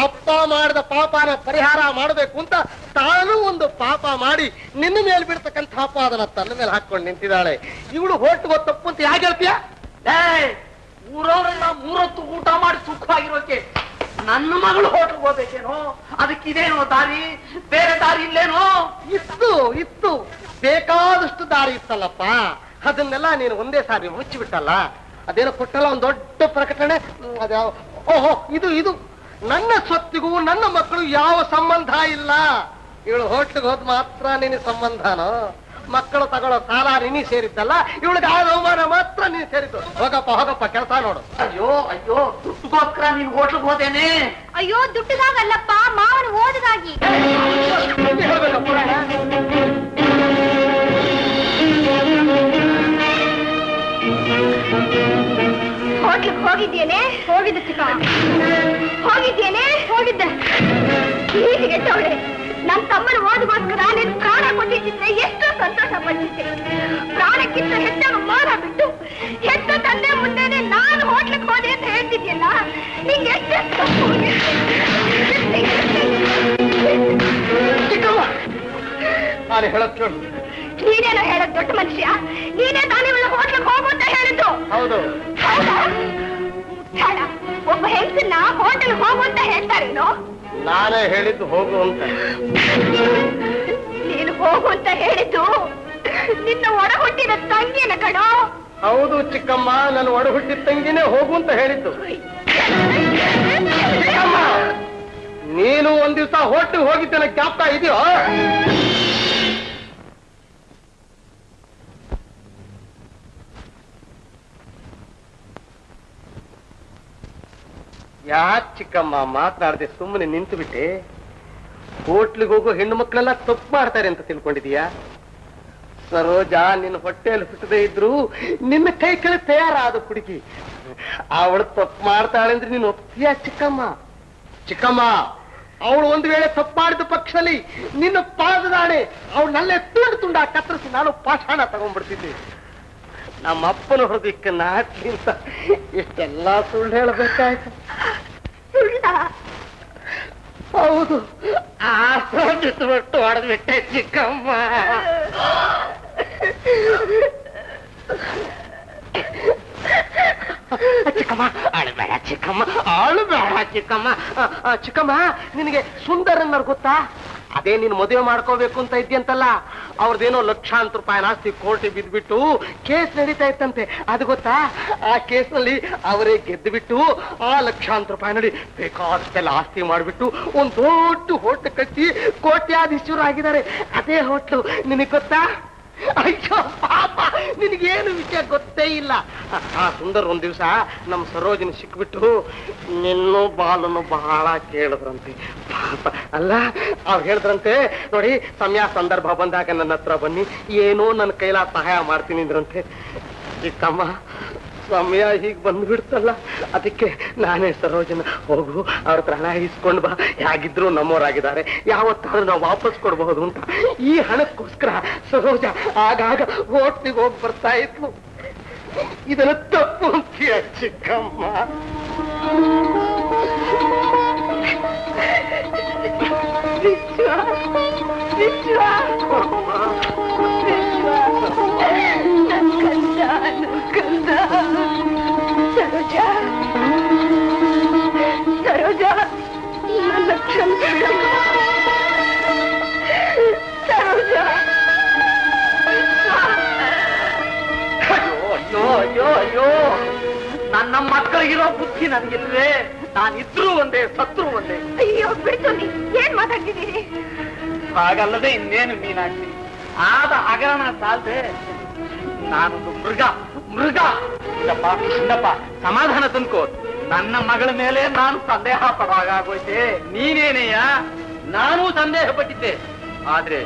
ಅಪ್ಪ ಮಾಡಿದ ಪಾಪನ ಪರಿಹಾರ ಮಾಡಬೇಕು ಅಂತ ತಾನು ಒಂದು ಪಾಪ ಮಾಡಿ ನಿನ್ನ ಮೇಲೆ ಬಿಡ್ತಕ್ಕಂಥ ಅದನ್ನ ತನ್ನ ಮೇಲೆ ಹಾಕೊಂಡು ನಿಂತಿದ್ದಾಳೆ. ಇವಳು ಹೊಟ್ಟು ತಪ್ಪು ಅಂತ ಯಾಕೆ ಹೇಳ್ತೀಯ? ಊರವರೆಲ್ಲ ಮೂರೊತ್ತು ಊಟ ಮಾಡಿ ಸುಖವಾಗಿರೋಕೆ ನನ್ನ ಮಗಳು ಹೋಟ್ಲಿಗೆ ಹೋಗ್ಬೇಕೇನೋ? ಅದಕ್ಕಿದೇನೋ ದಾರಿ? ಬೇರೆ ದಾರಿ ಇಲ್ಲೇನೋ? ಇತ್ತು ಇತ್ತು. ಬೇಕಾದಷ್ಟು ದಾರಿ ಇತ್ತಲ್ಲಪ್ಪ. ಅದನ್ನೆಲ್ಲ ನೀನು ಒಂದೇ ಸಾರಿ ಮುಚ್ಚಿಬಿಟ್ಟಲ್ಲ. ಅದೇನೋ ಕೊಟ್ಟಲ್ಲ ಒಂದು ದೊಡ್ಡ ಪ್ರಕಟಣೆ? ಅದ್ಯಾವ ಓಹೋ ಇದು ಇದು. ನನ್ನ ಸ್ವತ್ತಿಗೂ ನನ್ನ ಮಕ್ಕಳು ಯಾವ ಸಂಬಂಧ ಇಲ್ಲ? ಇವಳು ಹೋಟ್ಲಿಗೆ ಹೋದ್ ಮಾತ್ರ ನಿನ್ನ ಸಂಬಂಧನೋ? ಮಕ್ಕಳು ತಗೊಳ್ಳೋ ಸಾಲ ನಿನಿ ಸೇರಿದ್ದಲ್ಲ? ಇವಳಿಗೆ ಆದ ಅವಮಾನ ಮಾತ್ರ ನೀನು ಸೇರಿದ್ದು. ಹೋಗಪ್ಪ ಹೋಗಪ್ಪ ಕೆಲಸ ನೋಡು. ಅಯ್ಯೋ ಅಯ್ಯೋ ದುಡ್ಡುಗೋಸ್ಕರ ನೀನ್ ಹೋಟ್ಲಿಗೆ ಹೋದೇನೆ? ಅಯ್ಯೋ ದುಡ್ಡುಗಾಗಲ್ಲಪ್ಪ ಮಾವನ ಓದಿಗಾಗಿ. ಹೇಳ್ಬೇಕಪ್ಪ. ಹೋಟ್ಲಿಗೆ ಹೋಗಿದ್ದೇನೆ. ಹೋಗಿದ್ದೆ ಚಿಕ್ಕ. ಹೋಗಿದ್ದೇನೆ. ಹೋಗಿದ್ದೆ. ಹೀಗೆಟ್ಟವಳೆ ನನ್ನ ತಮ್ಮನ ಓದಿಗೋಸ್ಕರ ನೀನು ಪ್ರಾಣ ಕೊಟ್ಟಿದ್ದಿದ್ರೆ ಎಷ್ಟು ಸಂತೋಷ ಪ್ರಾಣಕ್ಕಿಂತ ಹೆಚ್ಚಾಗ ಮಾರ ಬಿಟ್ಟು ಹೆತ್ತ ತಂದೆ ಮುಂದೆನೆ ನಾನು ಹೋಟ್ಲಿಗೆ ಹೋದೆ ಅಂತ ಹೇಳ್ತಿದ್ಯಲ್ಲ ನಿಂಗೆ ಎಷ್ಟು ಚಿಕ್ಕವ್ವ ನಾನು ಹೇಳೋದು ಕೇಳು. ನೀನೇನೋ ಹೇಳೋದ್ ದೊಡ್ಡ ಮನುಷ್ಯ. ನೀನೇ ತಾನೇ ಹೋಟ್ಲಿಗೆ ಹೋಗು ಅಂತ ಹೇಳಿದ್ದು. ಹೌದು. ಒಬ್ಬ ಹೆಂಗಸನ್ನ ಹೋಟೆಲ್ ಹೋಗು ಅಂತ ಹೇಳ್ತಾರೇನು? ನಾನೇ ಹೇಳಿದ್ದು ಹೋಗು ಅಂತ. ನೀನು ಹೋಗು ಅಂತ ಹೇಳಿದ್ದು ನಿನ್ನ ಒಡ ಹುಟ್ಟಿದ ತಂಗಿನ ಕಣೋ. ಹೌದು ಚಿಕ್ಕಮ್ಮ ನನ್ನ ಒಡ ಹುಟ್ಟಿದ ತಂಗಿನೇ ಹೋಗು ಅಂತ ಹೇಳಿದ್ದು. ನೀನು ಒಂದ್ ದಿವಸ ಹೋಟೆಲ್ ಹೋಗಿದ್ದೇನೆ ಕ್ಯಾಪ್ಟ ಇದೆಯೋ? ಯಾಕೆ ಚಿಕ್ಕಮ್ಮ ಮಾತನಾಡದೆ ಸುಮ್ಮನೆ ನಿಂತು ಬಿಟ್ಟೆ? ಹೋಟ್ಲಿಗೆ ಹೋಗೋ ಹೆಣ್ಣು ಮಕ್ಕಳೆಲ್ಲ ತಪ್ಪು ಮಾಡ್ತಾರೆ ಅಂತ ತಿಳ್ಕೊಂಡಿದೀಯಾ ಸರೋಜಾ ನಿನ್ನ ಹೊಟ್ಟೆಯಲ್ಲಿ ಹುಟ್ಟದೇ ಇದ್ರು ನಿನ್ನ ಕೈ ಕೆಳಗೆ ತಯಾರಾದ ಹುಡುಗಿ. ಅವಳು ತಪ್ಪು ಮಾಡ್ತಾಳೆ ಅಂದ್ರೆ ನೀನು ಒಪ್ತೀಯ ಚಿಕ್ಕಮ್ಮ? ಚಿಕ್ಕಮ್ಮ, ಅವಳು ಒಂದು ವೇಳೆ ತಪ್ಪು ಮಾಡಿದ ಪಕ್ಷದಲ್ಲಿ ನಿನ್ನ ಪಾದದಾಣೆ ಅವಳನ್ನಲ್ಲೇ ತುಂಡು ತುಂಡ ಕತ್ತರಿಸಿ ನಾನು ಪಾಷಾಣ ತಗೊಂಡ್ಬಿಡ್ತಿದ್ದೆ. ನಮ್ಮ ಅಪ್ಪನ ಹೃದಯಕ್ಕೆ ನಾಟ್ಲಿ ಇಷ್ಟೆಲ್ಲಾ ಸುಳ್ಳು ಹೇಳಬೇಕಾಯ್ತು. ಸುಳ್ಳ? ಹೌದು ಬಿಟ್ಟು ಹೊಡೆದ್ಬಿಟ್ಟೆ ಚಿಕ್ಕಮ್ಮ. ಚಿಕ್ಕಮ್ಮ ಅಳಬೇಡ ಚಿಕ್ಕಮ್ಮ ಅಳಬೇಡ ಚಿಕ್ಕಮ್ಮ. ಚಿಕ್ಕಮ್ಮ ನಿನಗೆ ಸುಂದರನ್ನರ್ ಗೊತ್ತಾ? ಅದೇ ನೀನು ಮದುವೆ ಮಾಡ್ಕೋಬೇಕು ಅಂತ ಇದ್ಯಂತಲ್ಲ ಅವ್ರದ್ದೇನೋ ಲಕ್ಷಾಂತರ ರೂಪಾಯಿ ಆಸ್ತಿ ಕೋರ್ಟಿಗೆ ಬಿದ್ಬಿಟ್ಟು ಕೇಸ್ ನಡೀತಾ ಇತ್ತಂತೆ. ಅದು ಗೊತ್ತಾ? ಆ ಕೇಸ್ನಲ್ಲಿ ಅವರೇ ಗೆದ್ದು ಬಿಟ್ಟು ಆ ಲಕ್ಷಾಂತರ ರೂಪಾಯಿ ನಡಿ ಬೇಕಾದಷ್ಟೆಲ್ಲ ಆಸ್ತಿ ಮಾಡಿಬಿಟ್ಟು ಒಂದು ದೊಡ್ಡ ಹೋಟ್ಲು ಕಟ್ಟಿ ಕೋಟ್ಯಾಧೀಶರು ಆಗಿದ್ದಾರೆ. ಅದೇ ಹೋಟ್ಲು, ನಿನಗೆ ಗೊತ್ತಾ? ಅಯ್ಯೋ, ಪಾಪ. ನಿನಗೇನು ವಿಷಯ ಗೊತ್ತೇ ಇಲ್ಲ. ಆ- ಸುಂದರ್ ಒಂದ್ ದಿವಸ ನಮ್ ಸರೋಜಿನಿ ಸಿಕ್ಬಿಟ್ಟು ನಿನ್ನೂ ಬಾಲನು ಬಹಳ ಕೇಳಿದ್ರಂತೆ. ಪಾಪ. ಅಲ್ಲ, ಅವ್ರು ಹೇಳಿದ್ರಂತೆ, ನೋಡಿ, ಸಮಯ ಸಂದರ್ಭ ಬಂದಾಗ ನನ್ನ ಹತ್ರ ಬನ್ನಿ. ಏನೋ ನನ್ನ ಕೈಲ ಸಹಾಯ ಮಾಡ್ತೀನಿ ಅಂದ್ರಂತೆ. ಚಿಕ್ಕಮ್ಮ ಸಮಯ ಹೀಗ್ ಬಂದ್ಬಿಡ್ತಲ್ಲ ಅದಕ್ಕೆ ನಾನೇ ಸರೋಜನ ಹೋಗು, ಅವ್ರ ಹಣ ಇಸ್ಕೊಂಡ್ ಬಾ. ಹೇಗಿದ್ರು ನಮ್ಮವರಾಗಿದ್ದಾರೆ ಯಾವತ್ತಾದ್ರೂ ನಾವು ವಾಪಸ್ ಕೊಡ್ಬಹುದು ಅಂತ. ಈ ಹಣಕ್ಕೋಸ್ಕರ ಸರೋಜ ಆಗಾಗ ಹೋಟ್ಲಿಗೆ ಹೋಗಿ ಬರ್ತಾ ಇದ್ಲು. ಇದನ್ನ ತಪ್ಪು ಅಂತೀಯ, ಚಿಕ್ಕಮ್ಮ. ವಿಶ್ವ ವಿಶ್ವ ನನ್ ಕಂದ ನನ್ ಕಂದ ಸರೋಜ ಸರೋಜ ನನ್ನ ಕ್ಷಮಿಸ್ಬಿಡಮ್ಮ ಸರೋಜ ಅಯ್ಯೋ ಅಯ್ಯೋ ಅಯ್ಯೋ ಅಯ್ಯೋ ನನ್ನ ಮಕ್ಕಳಿಗಿರೋ ಬುದ್ಧಿ ನನಗಿಲ್ವೇ ನಾನಿದ್ರು ಒಂದೇ ಸತ್ರು ಒಂದೇ ಅಯ್ಯೋ ಬಿಡ್ತು ನೀ ಏನ್ ಮಾತಾಡ್ತಿದ್ದೀರಿ ಹಾಗಲ್ಲದೆ ಇನ್ನೇನು ಮೀನಾಕ್ಷಿ ಆದ ಹಗರಣ ಸಾಲ್ದೆ ನಾನೊಂದು ಮೃಗ ಮೃಗ. ಇಲ್ಲಪ್ಪ ಇಲ್ಲಪ್ಪ ಸಮಾಧಾನ ತಂದ್ಕೋ. ನನ್ನ ಮಗಳ ಮೇಲೆ ನಾನು ಸಂದೇಹ ಪಡೋಗಾಗೋಯ್ತೆ ನೀನೇನೆಯ? ನಾನು ಸಂದೇಹ ಪಟ್ಟಿದ್ದೆ ಆದ್ರೆ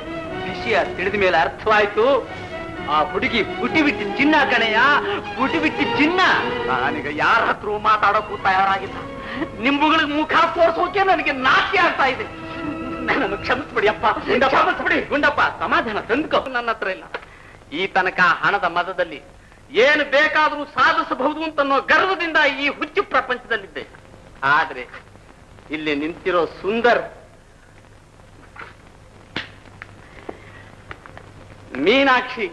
ವಿಷಯ ತಿಳಿದ ಮೇಲೆ ಅರ್ಥವಾಯ್ತು. ಆ ಹುಡುಗಿ ಬುಟಿ ಬಿಟ್ಟು ಚಿನ್ನ ಕಣೆಯ ಬುಟಿ ಬಿಟ್ಟು ಚಿನ್ನ. ನಾನೀಗ ಯಾರ ಹತ್ರ ಮಾತಾಡೋಕ್ಕೂ ತಯಾರಾಗಿಲ್ಲ. ನಿಂಬುಗಳಿಗೆ ಮುಖ ತೋರ್ಸೋಕೆ ನನಗೆ ನಾಚಿ ಆಗ್ತಾ ಇದೆ. ನನ್ನನ್ನು ಕ್ಷಮಿಸ್ಬಿಡಿ ಅಪ್ಪ. ಕ್ಷಮಿಸ್ಬಿಡಿ. ಗುಂಡಪ್ಪ ಸಮಾಧಾನ ತಂದ್ಕೋ. ನನ್ನ ಹತ್ರ ಇಲ್ಲ. ಈ ತನಕ ಹಣದ ಮದದಲ್ಲಿ ಏನು ಬೇಕಾದರೂ ಸಾಧಿಸಬಹುದು ಅಂತನ್ನೋ ಗರ್ವದಿಂದ ಈ ಹುಚ್ಚು ಪ್ರಪಂಚದಲ್ಲಿದ್ದೆ. ಆದ್ರೆ ಇಲ್ಲಿ ನಿಂತಿರೋ ಸುಂದರ್ ಮೀನಾಕ್ಷಿ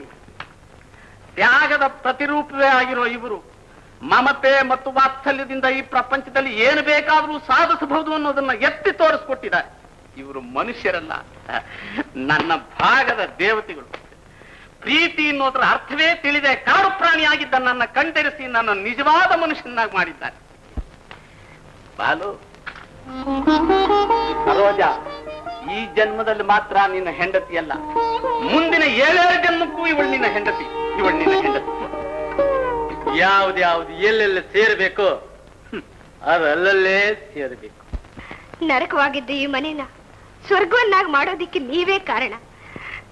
ತ್ಯಾಗದ ಪ್ರತಿರೂಪವೇ ಆಗಿರೋ ಇವರು. ಮಮತೆ ಮತ್ತು ವಾತ್ಸಲ್ಯದಿಂದ ಈ ಪ್ರಪಂಚದಲ್ಲಿ ಏನು ಬೇಕಾದರೂ ಸಾಧಿಸಬಹುದು ಅನ್ನೋದನ್ನ ಎತ್ತಿ ತೋರಿಸ್ಕೊಟ್ಟಿದ್ದಾರೆ. ಇವರು ಮನುಷ್ಯರಲ್ಲ, ನನ್ನ ಭಾಗದ ದೇವತೆಗಳು. ಪ್ರೀತಿ ಅನ್ನೋದ್ರ ಅರ್ಥವೇ ತಿಳಿದೆ ಕಾಡು ಪ್ರಾಣಿಯಾಗಿದ್ದ ನನ್ನ ಕಂಡರಿಸಿ ನನ್ನ ನಿಜವಾದ ಮನುಷ್ಯನಾಗಿ ಮಾಡಿದ್ದಾರೆ ಬಾಲು. ಸರೋಜ, ಈ ಜನ್ಮದಲ್ಲಿ ಮಾತ್ರ ನಿನ್ನ ಹೆಂಡತಿ ಅಲ್ಲ. ಮುಂದಿನ ಏಳೇಳು ಜನ್ಮಕ್ಕೂ ಇವಳು ನಿನ್ನ ಹೆಂಡತಿ. ಇವಳು ನಿನ್ನ ಹೆಂಡತಿ. ಯಾವ್ದ್ಯಾವ್ದು ಎಲ್ಲೆಲ್ಲ ಸೇರ್ಬೇಕು? ಅದಲ್ಲಲ್ಲೇ ಸೇರ್ಬೇಕು. ನರಕವಾಗಿದ್ದ ಈ ಮನೇನ ಸ್ವರ್ಗವನ್ನಾಗಿ ಮಾಡೋದಿಕ್ಕೆ ನೀವೇ ಕಾರಣ.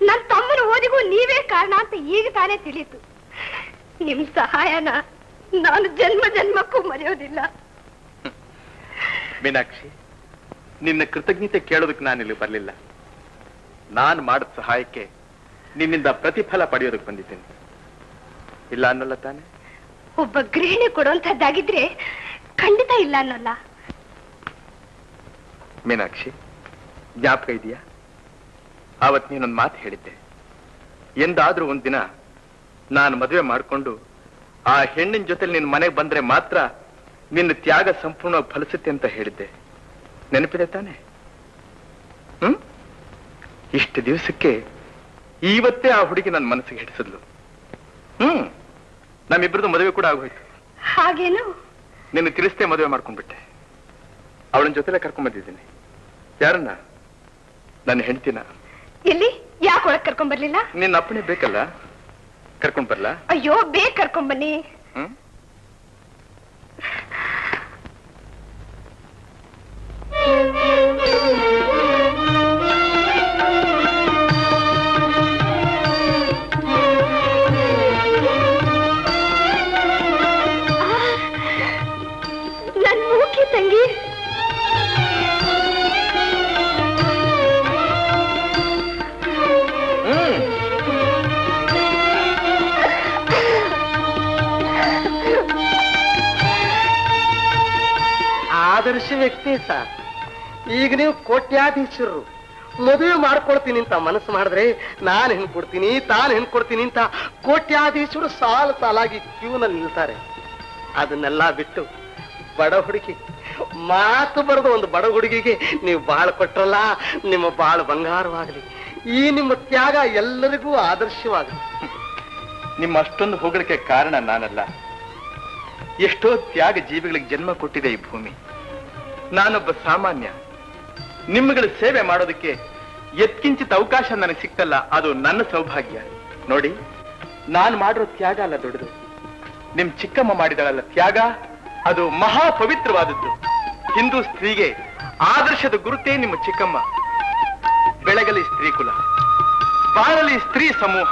ನನ್ನ ತಮ್ಮನ ಓದಿಗೂ ನೀವೇ ಕಾರಣ ಅಂತ ಈಗ ತಾನೇ ತಿಳಿತು. ನಿಮ್ ಸಹಾಯನ ನಾನು ಜನ್ಮ ಜನ್ಮಕ್ಕೂ ಮರೆಯೋದಿಲ್ಲ. ಮೀನಾಕ್ಷಿ ನಿನ್ನ ಕೃತಜ್ಞತೆ ಕೇಳೋದಕ್ಕೆ ನಾನು ಇಲ್ಲಿ ಬರಲಿಲ್ಲ. ನಾನು ಮಾಡಿದ ಸಹಾಯಕ್ಕೆ ನಿನ್ನಿಂದ ಪ್ರತಿಫಲ ಪಡೆಯೋದಕ್ಕೆ ಬಂದಿದ್ದೇನೆ. ಇಲ್ಲ ಅನ್ನಲ್ಲ ತಾನೆ? ಒಬ್ಬ ಗೃಹಿಣಿ ಕೊಡುವಂತದ್ದಾಗಿದ್ರೆ ಖಂಡಿತ ಇಲ್ಲ ಅನ್ನೋಲ್ಲ. ಮೀನಾಕ್ಷಿ ಜ್ಞಾಪಕ ಇದೆಯಾ? ಆವತ್ ನೀನೊಂದು ಮಾತು ಹೇಳಿದ್ದೆ. ಎಂದಾದ್ರೂ ಒಂದಿನ ನಾನು ಮದುವೆ ಮಾಡಿಕೊಂಡು ಆ ಹೆಣ್ಣಿನ ಜೊತೆ ನಿನ್ ಮನೆಗೆ ಬಂದ್ರೆ ಮಾತ್ರ ನಿನ್ನ ತ್ಯಾಗ ಸಂಪೂರ್ಣವಾಗಿ ಫಲಿಸುತ್ತೆ ಅಂತ ಹೇಳಿದ್ದೆ. ನೆನಪಿದೆ ತಾನೆ? ಹ್ಮ್? ಇಷ್ಟು ದಿವಸಕ್ಕೆ ಇವತ್ತೇ ಆ ಹುಡುಗಿ ನನ್ನ ಮನಸ್ಸಿಗೆ ಹಿಡಿಸಿದ್ಲು. ಹ್ಮ್? ನಮ್ಮಿಬ್ರದ್ದು ಮದುವೆ ಕೂಡ ಆಗೋಯ್ತು. ಹಾಗೇನು? ನಿನ್ನ ತಿಳಿಸ್ತೇ ಮದುವೆ ಮಾಡ್ಕೊಂಡ್ಬಿಟ್ಟೆ. ಅವಳನ್ನ ಜೊತೆಲೆ ಕರ್ಕೊಂಡ್ ಬಂದಿದ್ದೀನಿ. ಯಾರನ್ನ? ನನ್ನ ಹೆಂಡತಿನ. ಎಲ್ಲಿ? ಯಾಕೆ ಒಳಗ್ ಕರ್ಕೊಂಡ್ ಬರ್ಲಿಲ್ಲ? ನಿನ್ನ ಅಪ್ಪಣೆ ಬೇಕಲ್ಲ? ಕರ್ಕೊಂಡ್ ಬರ್ಲಾ? ಅಯ್ಯೋ ಬೇಗ ಕರ್ಕೊಂಡ್ ಬನ್ನಿ. ಹ್ಮ್? ಆದರ್ಶ ವ್ಯಕ್ತಿ ಸರ್ ಈಗ ನೀವು ಕೋಟ್ಯಾಧೀಶರು. ಮದುವೆ ಮಾಡ್ಕೊಳ್ತೀನಿ ಅಂತ ಮನಸ್ಸು ಮಾಡಿದ್ರೆ ನಾನು ಹೆಣ್ ಕೊಡ್ತೀನಿ ತಾನು ಹೆಣ್ ಕೊಡ್ತೀನಿ ಅಂತ ಕೋಟ್ಯಾಧೀಶರು ಸಾಲು ಸಾಲಾಗಿ ಕ್ಯೂನಲ್ಲಿ ನಿಲ್ತಾರೆ. ಅದನ್ನೆಲ್ಲ ಬಿಟ್ಟು ಬಡ ಹುಡುಗಿ, ಮಾತು ಬರೆದ ಒಂದು ಬಡ ಹುಡುಗಿಗೆ ನೀವು ಬಾಳು ಕೊಟ್ರಲ್ಲ, ನಿಮ್ಮ ಬಾಳು ಬಂಗಾರವಾಗಲಿ. ಈ ನಿಮ್ಮ ತ್ಯಾಗ ಎಲ್ಲರಿಗೂ ಆದರ್ಶವಾಗಲಿ. ನಿಮ್ಮ ಅಷ್ಟೊಂದು ಹೊಗಳಿಕೆ ಕಾರಣ ನಾನಲ್ಲ. ಎಷ್ಟೋ ತ್ಯಾಗ ಜೀವಿಗಳಿಗೆ ಜನ್ಮ ಕೊಟ್ಟಿದೆ ಈ ಭೂಮಿ. ನಾನೊಬ್ಬ ಸಾಮಾನ್ಯ. ನಿಮ್ಮಗಳ ಸೇವೆ ಮಾಡೋದಕ್ಕೆ ಎತ್ಕಿಂಚಿತ ಅವಕಾಶ ನನಗೆ ಸಿಕ್ತಲ್ಲ, ಅದು ನನ್ನ ಸೌಭಾಗ್ಯ. ನೋಡಿ, ನಾನು ಮಾಡಿರೋ ತ್ಯಾಗ ಅಲ್ಲ ದೊಡ್ಡದು. ನಿಮ್ ಚಿಕ್ಕಮ್ಮ ಮಾಡಿದಳಲ್ಲ ತ್ಯಾಗ, ಅದು ಮಹಾ ಪವಿತ್ರವಾದದ್ದು ಹಿಂದೂ ಸ್ತ್ರೀಗೆ ಆದರ್ಶದ ಗುರುತೇ ನಿಮ್ಮ ಚಿಕ್ಕಮ್ಮ. ಬೆಳಗಲಿ ಸ್ತ್ರೀ ಕುಲ, ಬಾಳಲಿ ಸ್ತ್ರೀ ಸಮೂಹ.